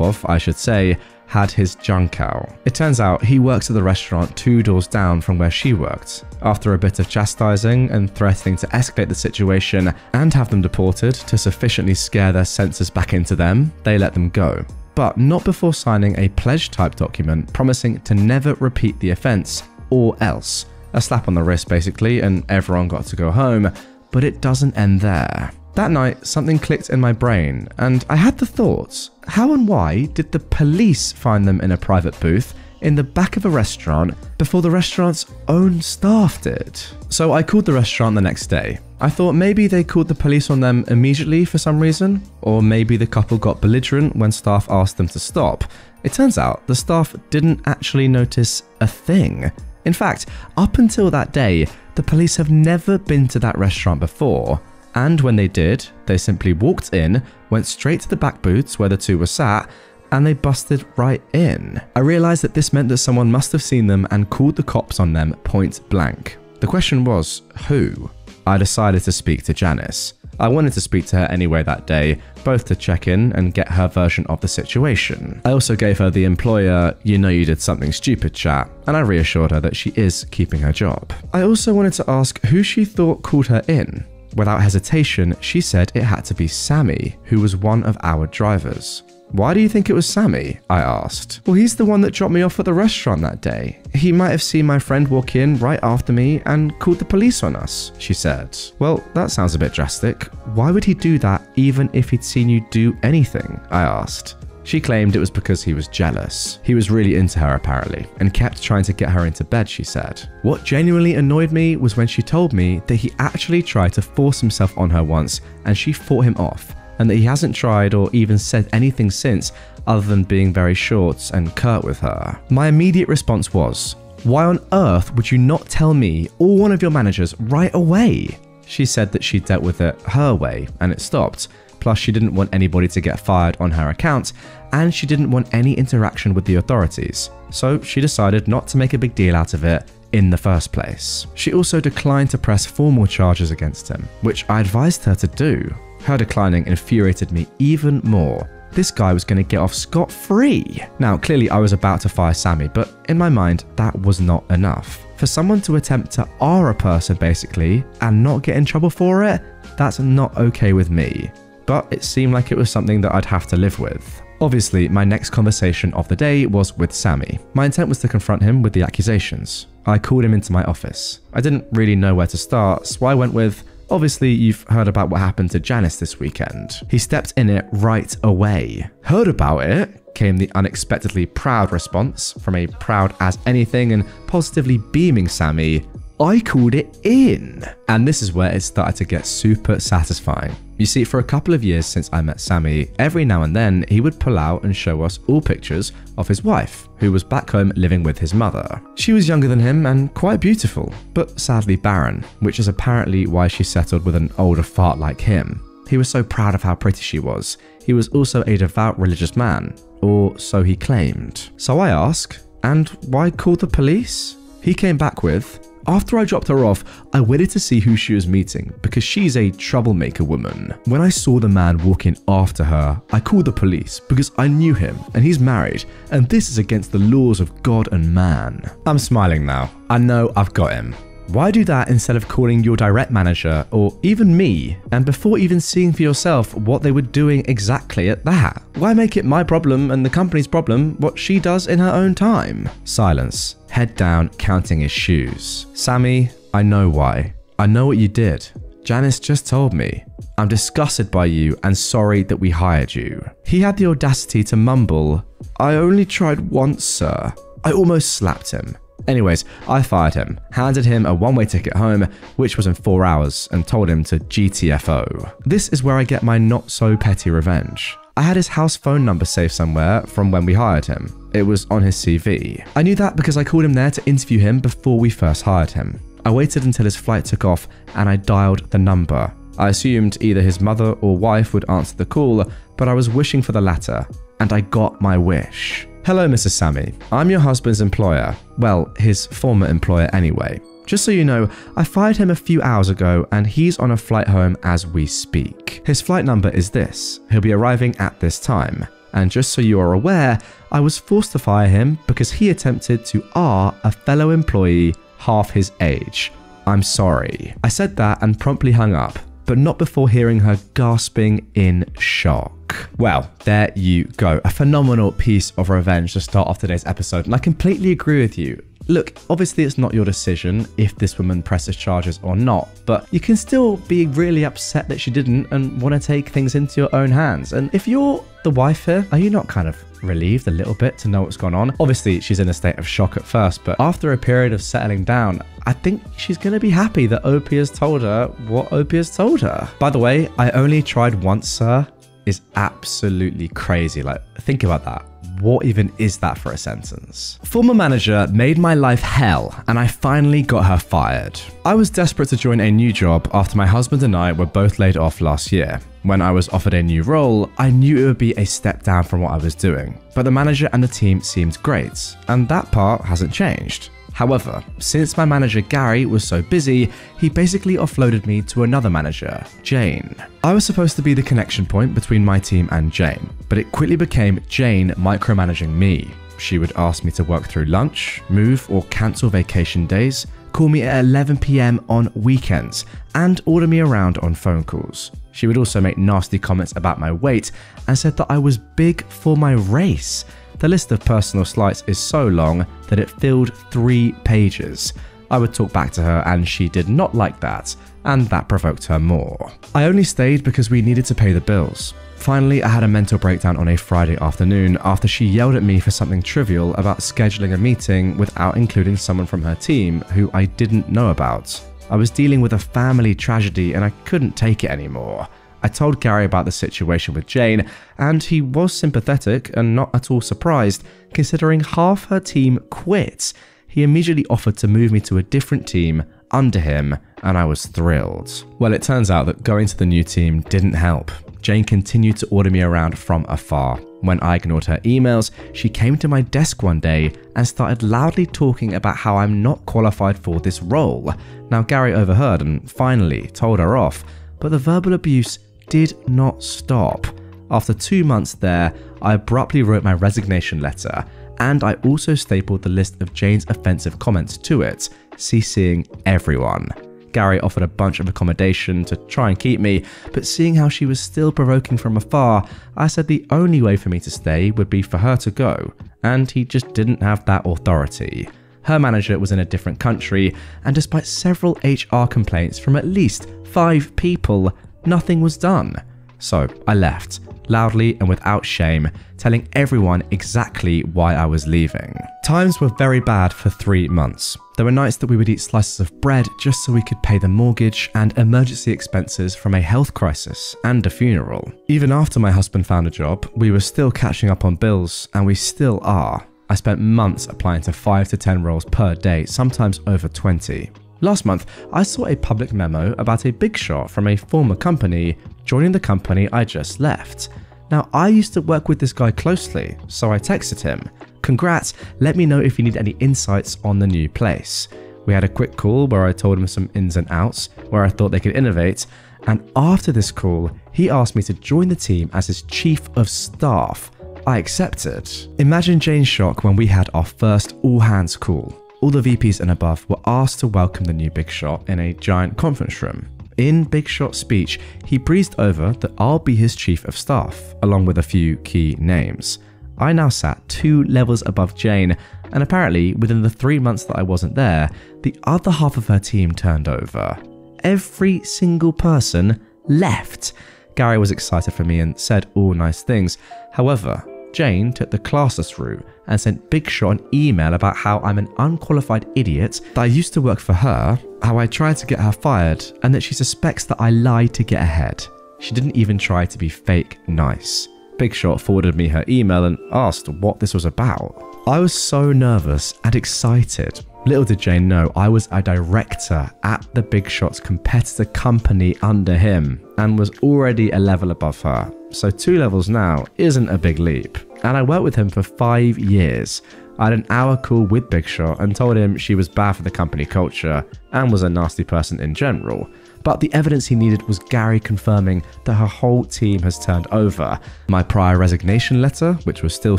Speaker 2: of, I should say, had his junk out. It turns out he works at the restaurant two doors down from where she worked. After a bit of chastising and threatening to escalate the situation and have them deported to sufficiently scare their senses back into them, they let them go. But not before signing a pledge type document promising to never repeat the offence or else. A slap on the wrist basically, and everyone got to go home. But it doesn't end there. That night, something clicked in my brain, and I had the thoughts how and why did the police find them in a private booth in the back of a restaurant before the restaurant's own staff did? So I called the restaurant the next day. I thought maybe they called the police on them immediately for some reason, or maybe the couple got belligerent when staff asked them to stop. It turns out the staff didn't actually notice a thing. In fact, up until that day, the police have never been to that restaurant before. And when they did, they simply walked in, went straight to the back booths where the two were sat, and they busted right in. I realised that this meant that someone must have seen them and called the cops on them point blank. The question was, who? I decided to speak to Janice. I wanted to speak to her anyway that day, both to check in and get her version of the situation. I also gave her the employer, you know you did something stupid chat, and I reassured her that she is keeping her job. I also wanted to ask who she thought called her in. Without hesitation, she said it had to be Sammy, who was one of our drivers. Why do you think it was Sammy? I asked. Well, he's the one that dropped me off at the restaurant that day. He might have seen my friend walk in right after me and called the police on us, she said. Well, that sounds a bit drastic. Why would he do that even if he'd seen you do anything? I asked. She claimed it was because he was jealous. He was really into her, apparently, and kept trying to get her into bed, she said. What genuinely annoyed me was when she told me that he actually tried to force himself on her once and she fought him off, and that he hasn't tried or even said anything since other than being very short and curt with her. My immediate response was, Why on earth would you not tell me or one of your managers right away? She said that she dealt with it her way and it stopped. Plus, she didn't want anybody to get fired on her account, and she didn't want any interaction with the authorities. So she decided not to make a big deal out of it in the first place. She also declined to press formal charges against him, which I advised her to do. Her declining infuriated me even more. This guy was going to get off scot free. Now, clearly, I was about to fire Sammy, but in my mind, that was not enough. For someone to attempt to R a person, basically, and not get in trouble for it, that's not okay with me but it seemed like it was something that I'd have to live with. Obviously, my next conversation of the day was with Sammy. My intent was to confront him with the accusations. I called him into my office. I didn't really know where to start, so I went with, Obviously, you've heard about what happened to Janice this weekend. He stepped in it right away. Heard about it? Came the unexpectedly proud response from a proud as anything and positively beaming Sammy. I called it in. And this is where it started to get super satisfying. You see, for a couple of years since I met Sammy, every now and then he would pull out and show us all pictures of his wife, who was back home living with his mother. She was younger than him and quite beautiful, but sadly barren, which is apparently why she settled with an older fart like him. He was so proud of how pretty she was. He was also a devout religious man, or so he claimed. So I ask, and why call the police? He came back with, after I dropped her off, I waited to see who she was meeting because she's a troublemaker woman. When I saw the man walking after her, I called the police because I knew him and he's married, and this is against the laws of God and man. I'm smiling now. I know I've got him. Why do that instead of calling your direct manager or even me, and before even seeing for yourself what they were doing exactly at that? Why make it my problem and the company's problem what she does in her own time? Silence, head down, counting his shoes. Sammy, I know why. I know what you did. Janice just told me. I'm disgusted by you and sorry that we hired you. He had the audacity to mumble, I only tried once, sir. I almost slapped him. Anyways, I fired him, handed him a one way ticket home, which was in four hours, and told him to GTFO. This is where I get my not so petty revenge. I had his house phone number saved somewhere from when we hired him. It was on his CV. I knew that because I called him there to interview him before we first hired him. I waited until his flight took off and I dialed the number. I assumed either his mother or wife would answer the call, but I was wishing for the latter, and I got my wish. Hello, Mrs. Sammy. I'm your husband's employer. Well, his former employer anyway. Just so you know, I fired him a few hours ago and he's on a flight home as we speak. His flight number is this. He'll be arriving at this time. And just so you are aware, I was forced to fire him because he attempted to R a fellow employee half his age. I'm sorry. I said that and promptly hung up, but not before hearing her gasping in shock. Well, there you go. A phenomenal piece of revenge to start off today's episode. And I completely agree with you. Look, obviously it's not your decision if this woman presses charges or not, but you can still be really upset that she didn't and want to take things into your own hands. And if you're the wife here, are you not kind of relieved a little bit to know what's gone on? Obviously, she's in a state of shock at first, but after a period of settling down, I think she's going to be happy that OP has told her what OP has told her. By the way, I only tried once, sir, is absolutely crazy. Like, think about that. What even is that for a sentence? Former manager made my life hell, and I finally got her fired. I was desperate to join a new job after my husband and I were both laid off last year. When I was offered a new role, I knew it would be a step down from what I was doing, but the manager and the team seemed great, and that part hasn't changed. However, since my manager Gary was so busy, he basically offloaded me to another manager, Jane. I was supposed to be the connection point between my team and Jane, but it quickly became Jane micromanaging me. She would ask me to work through lunch, move or cancel vacation days, call me at 11 pm on weekends, and order me around on phone calls. She would also make nasty comments about my weight and said that I was big for my race. The list of personal slights is so long that it filled three pages. I would talk back to her and she did not like that, and that provoked her more. I only stayed because we needed to pay the bills. Finally, I had a mental breakdown on a Friday afternoon after she yelled at me for something trivial about scheduling a meeting without including someone from her team who I didn't know about. I was dealing with a family tragedy and I couldn't take it anymore. I told Gary about the situation with Jane, and he was sympathetic and not at all surprised, considering half her team quit. He immediately offered to move me to a different team under him, and I was thrilled. Well, it turns out that going to the new team didn't help. Jane continued to order me around from afar. When I ignored her emails, she came to my desk one day and started loudly talking about how I'm not qualified for this role. Now, Gary overheard and finally told her off, but the verbal abuse did not stop. After two months there, I abruptly wrote my resignation letter, and I also stapled the list of Jane's offensive comments to it, CCing everyone. Gary offered a bunch of accommodation to try and keep me, but seeing how she was still provoking from afar, I said the only way for me to stay would be for her to go, and he just didn't have that authority. Her manager was in a different country, and despite several HR complaints from at least five people, nothing was done. So I left, loudly and without shame, telling everyone exactly why I was leaving. Times were very bad for three months. There were nights that we would eat slices of bread just so we could pay the mortgage and emergency expenses from a health crisis and a funeral. Even after my husband found a job, we were still catching up on bills, and we still are. I spent months applying to 5 to 10 roles per day, sometimes over 20. Last month, I saw a public memo about a big shot from a former company joining the company I just left. Now, I used to work with this guy closely, so I texted him, Congrats, let me know if you need any insights on the new place. We had a quick call where I told him some ins and outs, where I thought they could innovate, and after this call, he asked me to join the team as his chief of staff. I accepted. Imagine Jane's shock when we had our first all hands call. All the VPs and above were asked to welcome the new Big Shot in a giant conference room. In Big Shot's speech, he breezed over that I'll be his chief of staff, along with a few key names. I now sat two levels above Jane, and apparently, within the three months that I wasn't there, the other half of her team turned over. Every single person left. Gary was excited for me and said all nice things. However, Jane took the classless route and sent Big Shot an email about how I'm an unqualified idiot, that I used to work for her, how I tried to get her fired, and that she suspects that I lied to get ahead. She didn't even try to be fake nice. Big Shot forwarded me her email and asked what this was about. I was so nervous and excited. Little did Jane know I was a director at the Big Shot's competitor company under him and was already a level above her. So two levels now isn't a big leap. And I worked with him for five years. I had an hour call with Big Shot and told him she was bad for the company culture and was a nasty person in general. But the evidence he needed was Gary confirming that her whole team has turned over. My prior resignation letter, which was still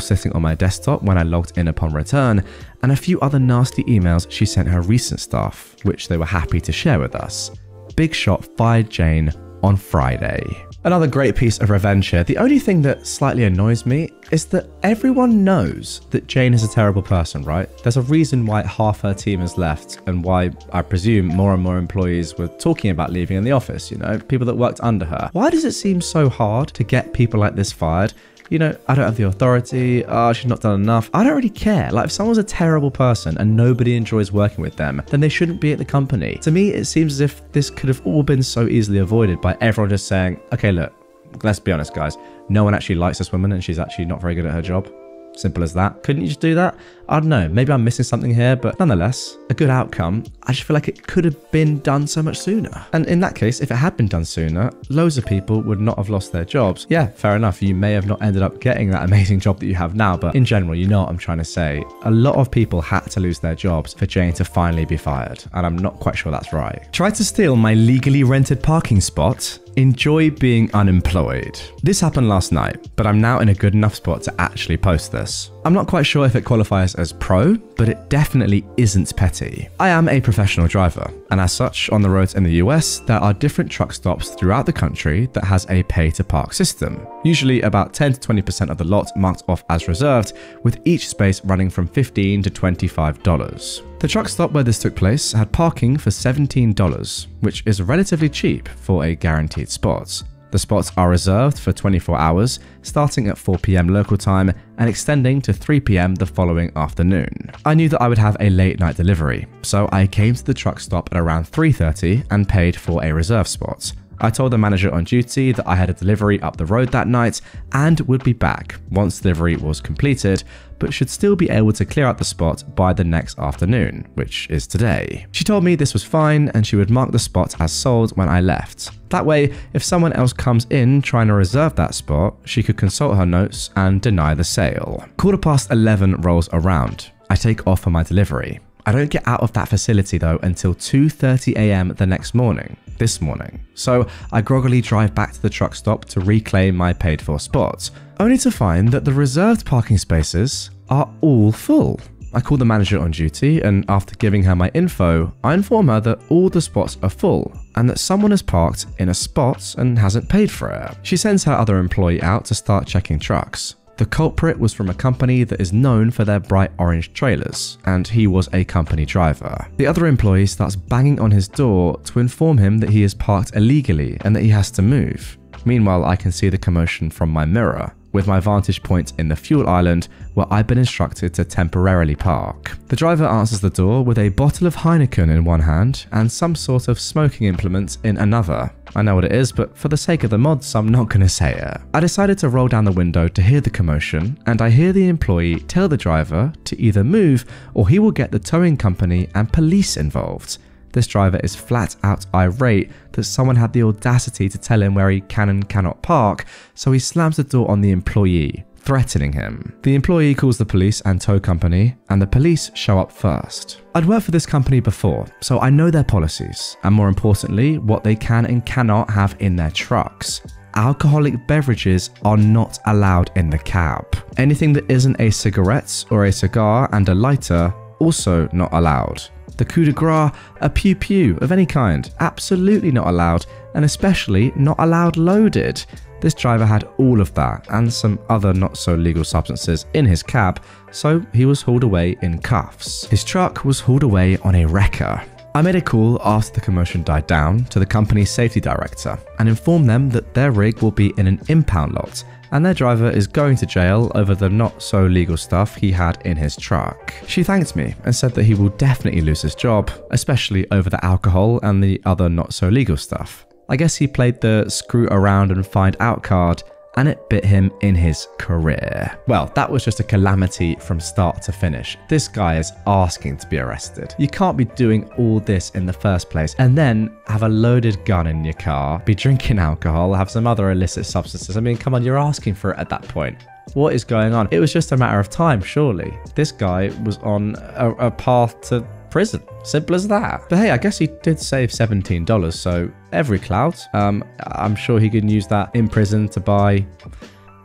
Speaker 2: sitting on my desktop when I logged in upon return, and a few other nasty emails she sent her recent staff, which they were happy to share with us. Big Shot fired Jane on Friday. Another great piece of revenge here. The only thing that slightly annoys me is that everyone knows that Jane is a terrible person, right? There's a reason why half her team has left and why I presume more and more employees were talking about leaving in the office, you know, people that worked under her. Why does it seem so hard to get people like this fired? You know, I don't have the authority. Oh, she's not done enough. I don't really care. Like, if someone's a terrible person and nobody enjoys working with them, then they shouldn't be at the company. To me, it seems as if this could have all been so easily avoided by everyone just saying, okay, look, let's be honest, guys. No one actually likes this woman and she's actually not very good at her job. Simple as that. Couldn't you just do that? I don't know. Maybe I'm missing something here, but nonetheless, a good outcome. I just feel like it could have been done so much sooner. And in that case, if it had been done sooner, loads of people would not have lost their jobs. Yeah, fair enough. You may have not ended up getting that *laughs* amazing job that you have now, but in general, you know what I'm trying to say. A lot of people had to lose their jobs for Jane to finally be fired, and I'm not quite sure that's right. Tried to steal my legally rented parking spot enjoy being unemployed. This happened last night, but I'm now in a good enough spot to actually post this. I'm not quite sure if it qualifies as pro, but it definitely isn't petty. I am a professional driver, and as such, on the roads in the US, there are different truck stops throughout the country that has a pay to park system. Usually about 10 to 20% of the lot marked off as reserved, with each space running from 15 to $25. The truck stop where this took place had parking for $17, which is relatively cheap for a guaranteed spot. The spots are reserved for 24 hours, starting at 4pm local time and extending to 3pm the following afternoon. I knew that I would have a late night delivery, so I came to the truck stop at around 3.30 and paid for a reserve spot. I told the manager on duty that I had a delivery up the road that night and would be back once delivery was completed, but should still be able to clear out the spot by the next afternoon, which is today. She told me this was fine and she would mark the spot as sold when I left. That way, if someone else comes in trying to reserve that spot, she could consult her notes and deny the sale. Quarter past 11 rolls around. I take off for my delivery. I don't get out of that facility though until 2.30am the next morning, this morning. So I groggily drive back to the truck stop to reclaim my paid for spot, only to find that the reserved parking spaces are all full. I call the manager on duty and after giving her my info, I inform her that all the spots are full and that someone has parked in a spot and hasn't paid for it. She sends her other employee out to start checking trucks. The culprit was from a company that is known for their bright orange trailers, and he was a company driver. The other employee starts banging on his door to inform him that he is parked illegally and that he has to move. Meanwhile, I can see the commotion from my mirror with my vantage point in the fuel island where I've been instructed to temporarily park. The driver answers the door with a bottle of Heineken in one hand and some sort of smoking implement in another. I know what it is, but for the sake of the mods, I'm not gonna say it. I decided to roll down the window to hear the commotion, and I hear the employee tell the driver to either move or he will get the towing company and police involved. This driver is flat out irate that someone had the audacity to tell him where he can and cannot park, so he slams the door on the employee, threatening him. The employee calls the police and tow company, and the police show up first. I'd worked for this company before, so I know their policies, and more importantly, what they can and cannot have in their trucks alcoholic beverages are not allowed in the cab. Anything that isn't a cigarette or a cigar and a lighter, also not allowed the coup de grace, a pew pew of any kind, absolutely not allowed, and especially not allowed loaded. This driver had all of that and some other not so legal substances in his cab, so he was hauled away in cuffs. His truck was hauled away on a wrecker. I made a call after the commotion died down to the company's safety director and informed them that their rig will be in an impound lot and their driver is going to jail over the not so legal stuff he had in his truck. She thanked me and said that he will definitely lose his job, especially over the alcohol and the other not so legal stuff. I guess he played the screw around and find out card and it bit him in his career. Well, that was just a calamity from start to finish. This guy is asking to be arrested. You can't be doing all this in the first place and then have a loaded gun in your car, be drinking alcohol, have some other illicit substances. I mean, come on, you're asking for it at that point. What is going on? It was just a matter of time, surely. This guy was on a, a path to prison. Simple as that. But hey, I guess he did save $17, so every cloud. Um, I'm sure he can use that in prison to buy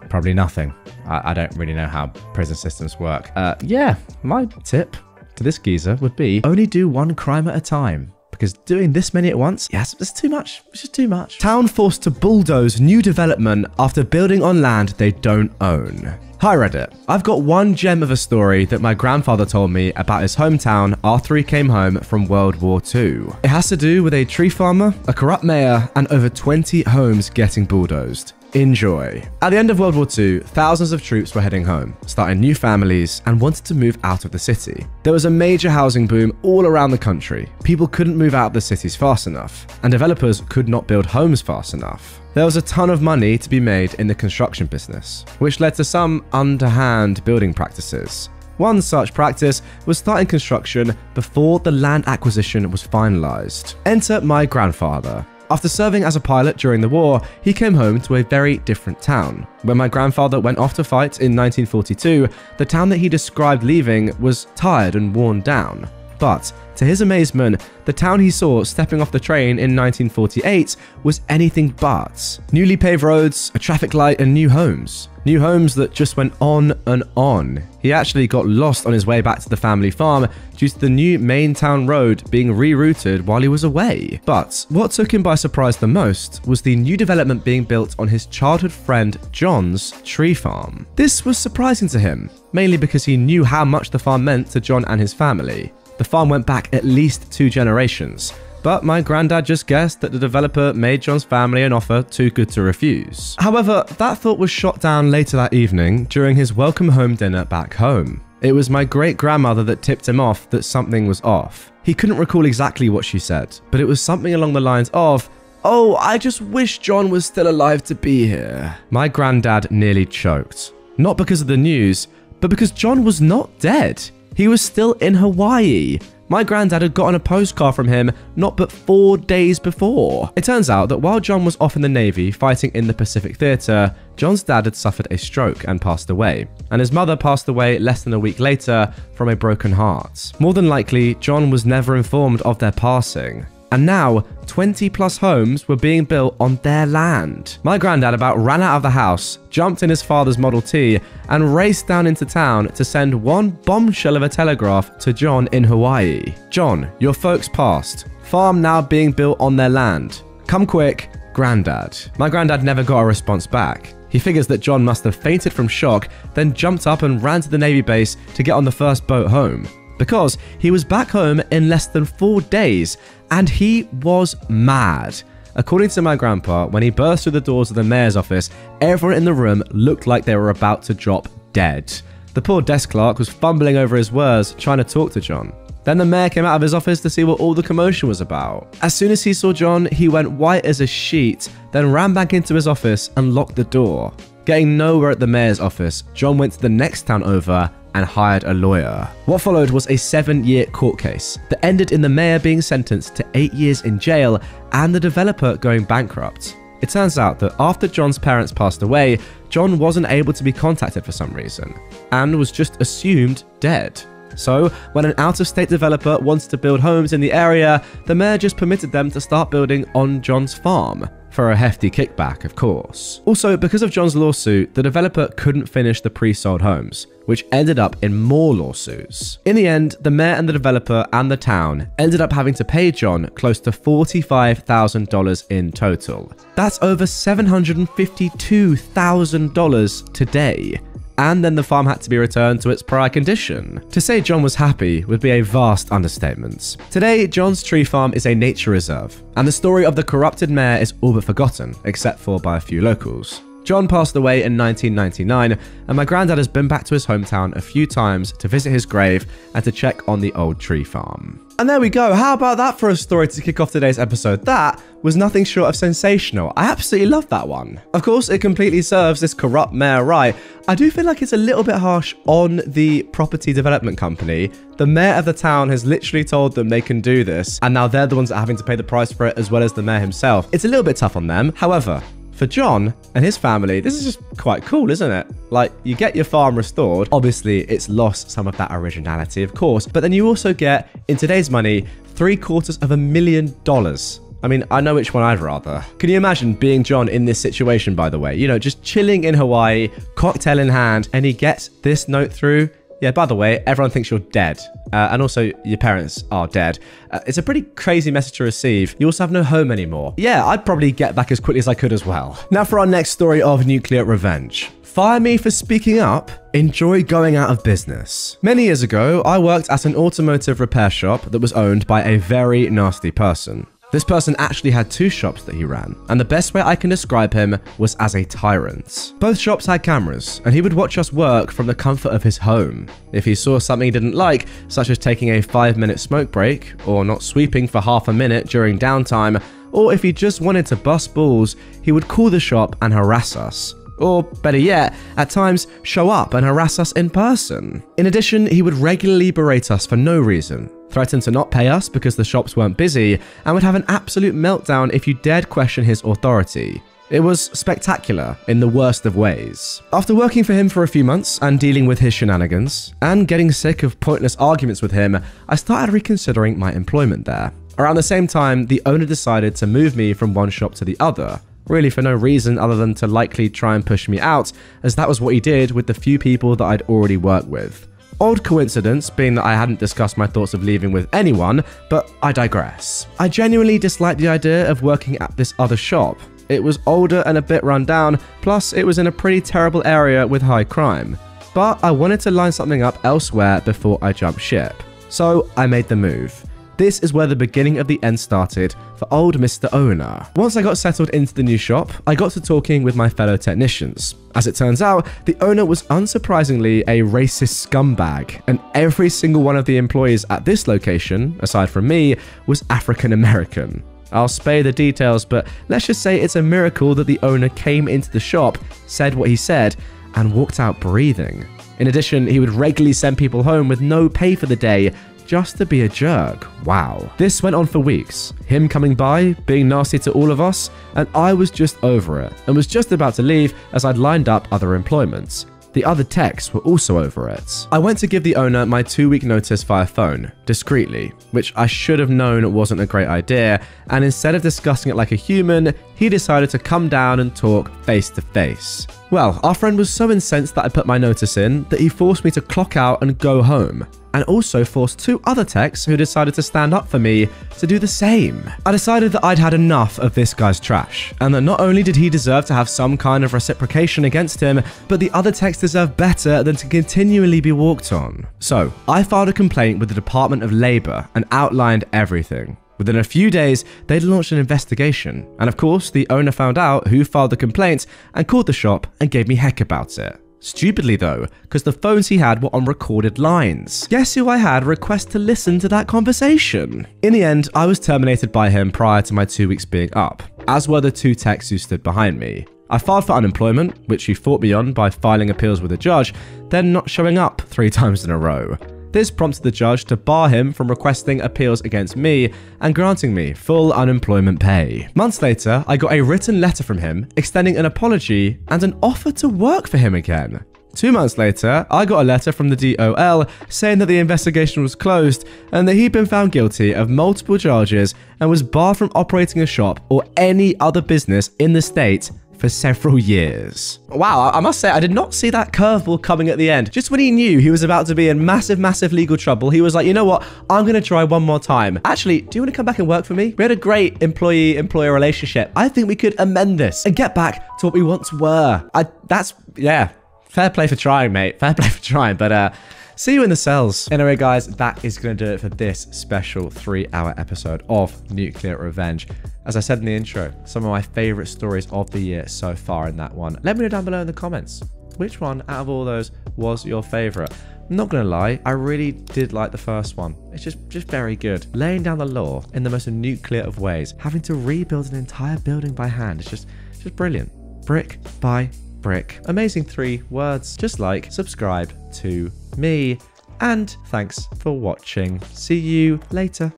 Speaker 2: probably nothing. I, I don't really know how prison systems work. Uh, yeah, my tip to this geezer would be only do one crime at a time
Speaker 1: because doing this many at once, yes, it's too much. It's just too much. Town forced to bulldoze new development after building on land they don't own. Hi Reddit. I've got one gem of a story that my grandfather told me about his hometown after he came home from World War II. It has to do with a tree farmer, a corrupt mayor, and over 20 homes getting bulldozed. Enjoy. At the end of World War II, thousands of troops were heading home, starting new families, and wanted to move out of the city. There was a major housing boom all around the country. People couldn't move out of the cities fast enough, and developers could not build homes fast enough. There was a ton of money to be made in the construction business, which led to some underhand building practices. One such practice was starting construction before the land acquisition was finalised. Enter my grandfather. After serving as a pilot during the war, he came home to a very different town. When my grandfather went off to fight in 1942, the town that he described leaving was tired and worn down. But to his amazement, the town he saw stepping off the train in 1948 was anything but. Newly paved roads, a traffic light, and new homes. New homes that just went on and on. He actually got lost on his way back to the family farm due to the new main town road being rerouted while he was away. But what took him by surprise the most was the new development being built on his childhood friend John's tree farm. This was surprising to him, mainly because he knew how much the farm meant to John and his family. The farm went back at least two generations, but my granddad just guessed that the developer made John's family an offer too good to refuse. However, that thought was shot down later that evening during his welcome home dinner back home. It was my great grandmother that tipped him off that something was off. He couldn't recall exactly what she said, but it was something along the lines of, Oh, I just wish John was still alive to be here. My granddad nearly choked. Not because of the news, but because John was not dead. He was still in Hawaii. My granddad had gotten a postcard from him not but four days before. It turns out that while John was off in the Navy fighting in the Pacific Theatre, John's dad had suffered a stroke and passed away, and his mother passed away less than a week later from a broken heart. More than likely, John was never informed of their passing. And now, 20 plus homes were being built on their land. My granddad about ran out of the house, jumped in his father's Model T, and raced down into town to send one bombshell of a telegraph to John in Hawaii. John, your folks passed. Farm now being built on their land. Come quick, granddad. My granddad never got a response back. He figures that John must have fainted from shock, then jumped up and ran to the Navy base to get on the first boat home because he was back home in less than four days and he was mad. According to my grandpa, when he burst through the doors of the mayor's office, everyone in the room looked like they were about to drop dead. The poor desk clerk was fumbling over his words, trying to talk to John. Then the mayor came out of his office to see what all the commotion was about. As soon as he saw John, he went white as a sheet, then ran back into his office and locked the door. Getting nowhere at the mayor's office, John went to the next town over and hired a lawyer. What followed was a seven year court case that ended in the mayor being sentenced to eight years in jail and the developer going bankrupt. It turns out that after John's parents passed away, John wasn't able to be contacted for some reason and was just assumed dead. So, when an out of state developer wanted to build homes in the area, the mayor just permitted them to start building on John's farm for a hefty kickback, of course. Also, because of John's lawsuit, the developer couldn't finish the pre sold homes, which ended up in more lawsuits. In the end, the mayor and the developer and the town ended up having to pay John close to $45,000 in total. That's over $752,000 today and then the farm had to be returned to its prior condition. To say John was happy would be a vast understatement. Today, John's tree farm is a nature reserve, and the story of the corrupted mayor is all but forgotten, except for by a few locals. John passed away in 1999, and my granddad has been back to his hometown a few times to visit his grave and to check on the old tree farm. And there we go. How about that for a story to kick off today's episode? That was nothing short of sensational. I absolutely love that one. Of course, it completely serves this corrupt mayor right. I do feel like it's a little bit harsh on the property development company. The mayor of the town has literally told them they can do this, and now they're the ones that are having to pay the price for it as well as the mayor himself. It's a little bit tough on them. However, for John and his family, this is just quite cool, isn't it? Like, you get your farm restored. Obviously, it's lost some of that originality, of course, but then you also get, in today's money, three quarters of a million dollars. I mean, I know which one I'd rather. Can you imagine being John in this situation, by the way? You know, just chilling in Hawaii, cocktail in hand, and he gets this note through Yeah, by the way, everyone thinks you're dead. Uh, and also, your parents are dead. Uh, it's a pretty crazy message to receive. You also have no home anymore. Yeah, I'd probably get back as quickly as I could as well. Now for our next story of nuclear revenge. Fire me for speaking up, enjoy going out of business. Many years ago, I worked at an automotive repair shop that was owned by a very nasty person. This person actually had two shops that he ran, and the best way I can describe him was as a tyrant. Both shops had cameras, and he would watch us work from the comfort of his home. If he saw something he didn't like, such as taking a 5 minute smoke break, or not sweeping for half a minute during downtime, or if he just wanted to bust balls, he would call the shop and harass us. Or better yet, at times show up and harass us in person. In addition, he would regularly berate us for no reason, threaten to not pay us because the shops weren't busy, and would have an absolute meltdown if you dared question his authority. It was spectacular in the worst of ways. After working for him for a few months and dealing with his shenanigans, and getting sick of pointless arguments with him, I started reconsidering my employment there. Around the same time, the owner decided to move me from one shop to the other, really for no reason other than to likely try and push me out, as that was what he did with the few people that I'd already worked with. Odd coincidence, being that I hadn't discussed my thoughts of leaving with anyone, but I digress. I genuinely disliked the idea of working at this other shop. It was older and a bit run down, plus it was in a pretty terrible area with high crime. But I wanted to line something up elsewhere before I jumped ship. So I made the move. This is where the beginning of the end started for old Mr. Owner. Once I got settled into the new shop, I got to talking with my fellow technicians. As it turns out, the owner was unsurprisingly a racist scumbag, and every single one of the employees at this location, aside from me, was African American. I'll spare the details, but let's just say it's a miracle that the owner came into the shop, said what he said, and walked out breathing. In addition, he would regularly send people home with no pay for the day just to be a jerk. Wow. This went on for weeks. Him coming by, being nasty to all of us, and I was just over it and was just about to leave as I'd lined up other employments. The other techs were also over it. I went to give the owner my two week notice via phone, discreetly, which I should have known wasn't a great idea, and instead of discussing it like a human, he decided to come down and talk face to face. Well, our friend was so incensed that I put my notice in that he forced me to clock out and go home and also forced two other techs who decided to stand up for me to do the same. I decided that I'd had enough of this guy's trash, and that not only did he deserve to have some kind of reciprocation against him, but the other techs deserve better than to continually be walked on. So, I filed a complaint with the Department of Labour and outlined everything. Within a few days, they'd launched an investigation, and of course, the owner found out who filed the complaint and called the shop and gave me heck about it. Stupidly though, because the phones he had were on recorded lines. Guess who I had request to listen to that conversation? In the end, I was terminated by him prior to my two weeks being up, as were the two techs who stood behind me. I filed for unemployment, which he fought me on by filing appeals with a judge, then not showing up three *laughs* times in a row. This prompted the judge to bar him from requesting appeals against me and granting me full unemployment pay. Months later, I got a written letter from him extending an apology and an offer to work for him again. Two months later, I got a letter from the DOL saying that the investigation was closed and that he'd been found guilty of multiple charges and was barred from operating a shop or any other business in the state for several years. Wow, I must say, I did not see that curveball coming at the end. Just when he knew he was about to be in massive, massive legal trouble, he was like, you know what? I'm going to try one more time. Actually, do you want to come back and work for me? We had a great employee-employer relationship. I think we could amend this and get back to what we once were. I, that's, yeah, fair play for trying, mate. Fair play for trying, but, uh, See you in the cells. Anyway, guys, that is going to do it for this special three hour episode of Nuclear Revenge. As I said in the intro, some of my favorite stories of the year so far in that one. Let me know down below in the comments. Which one out of all those was your favorite? I'm not gonna lie, I really did like the first one. It's just just very good. Laying down the law in the most nuclear of ways, having to rebuild an entire building by hand it's just just brilliant. Brick by brick. Amazing three words. Just like, subscribe to me, and thanks for watching. See you later.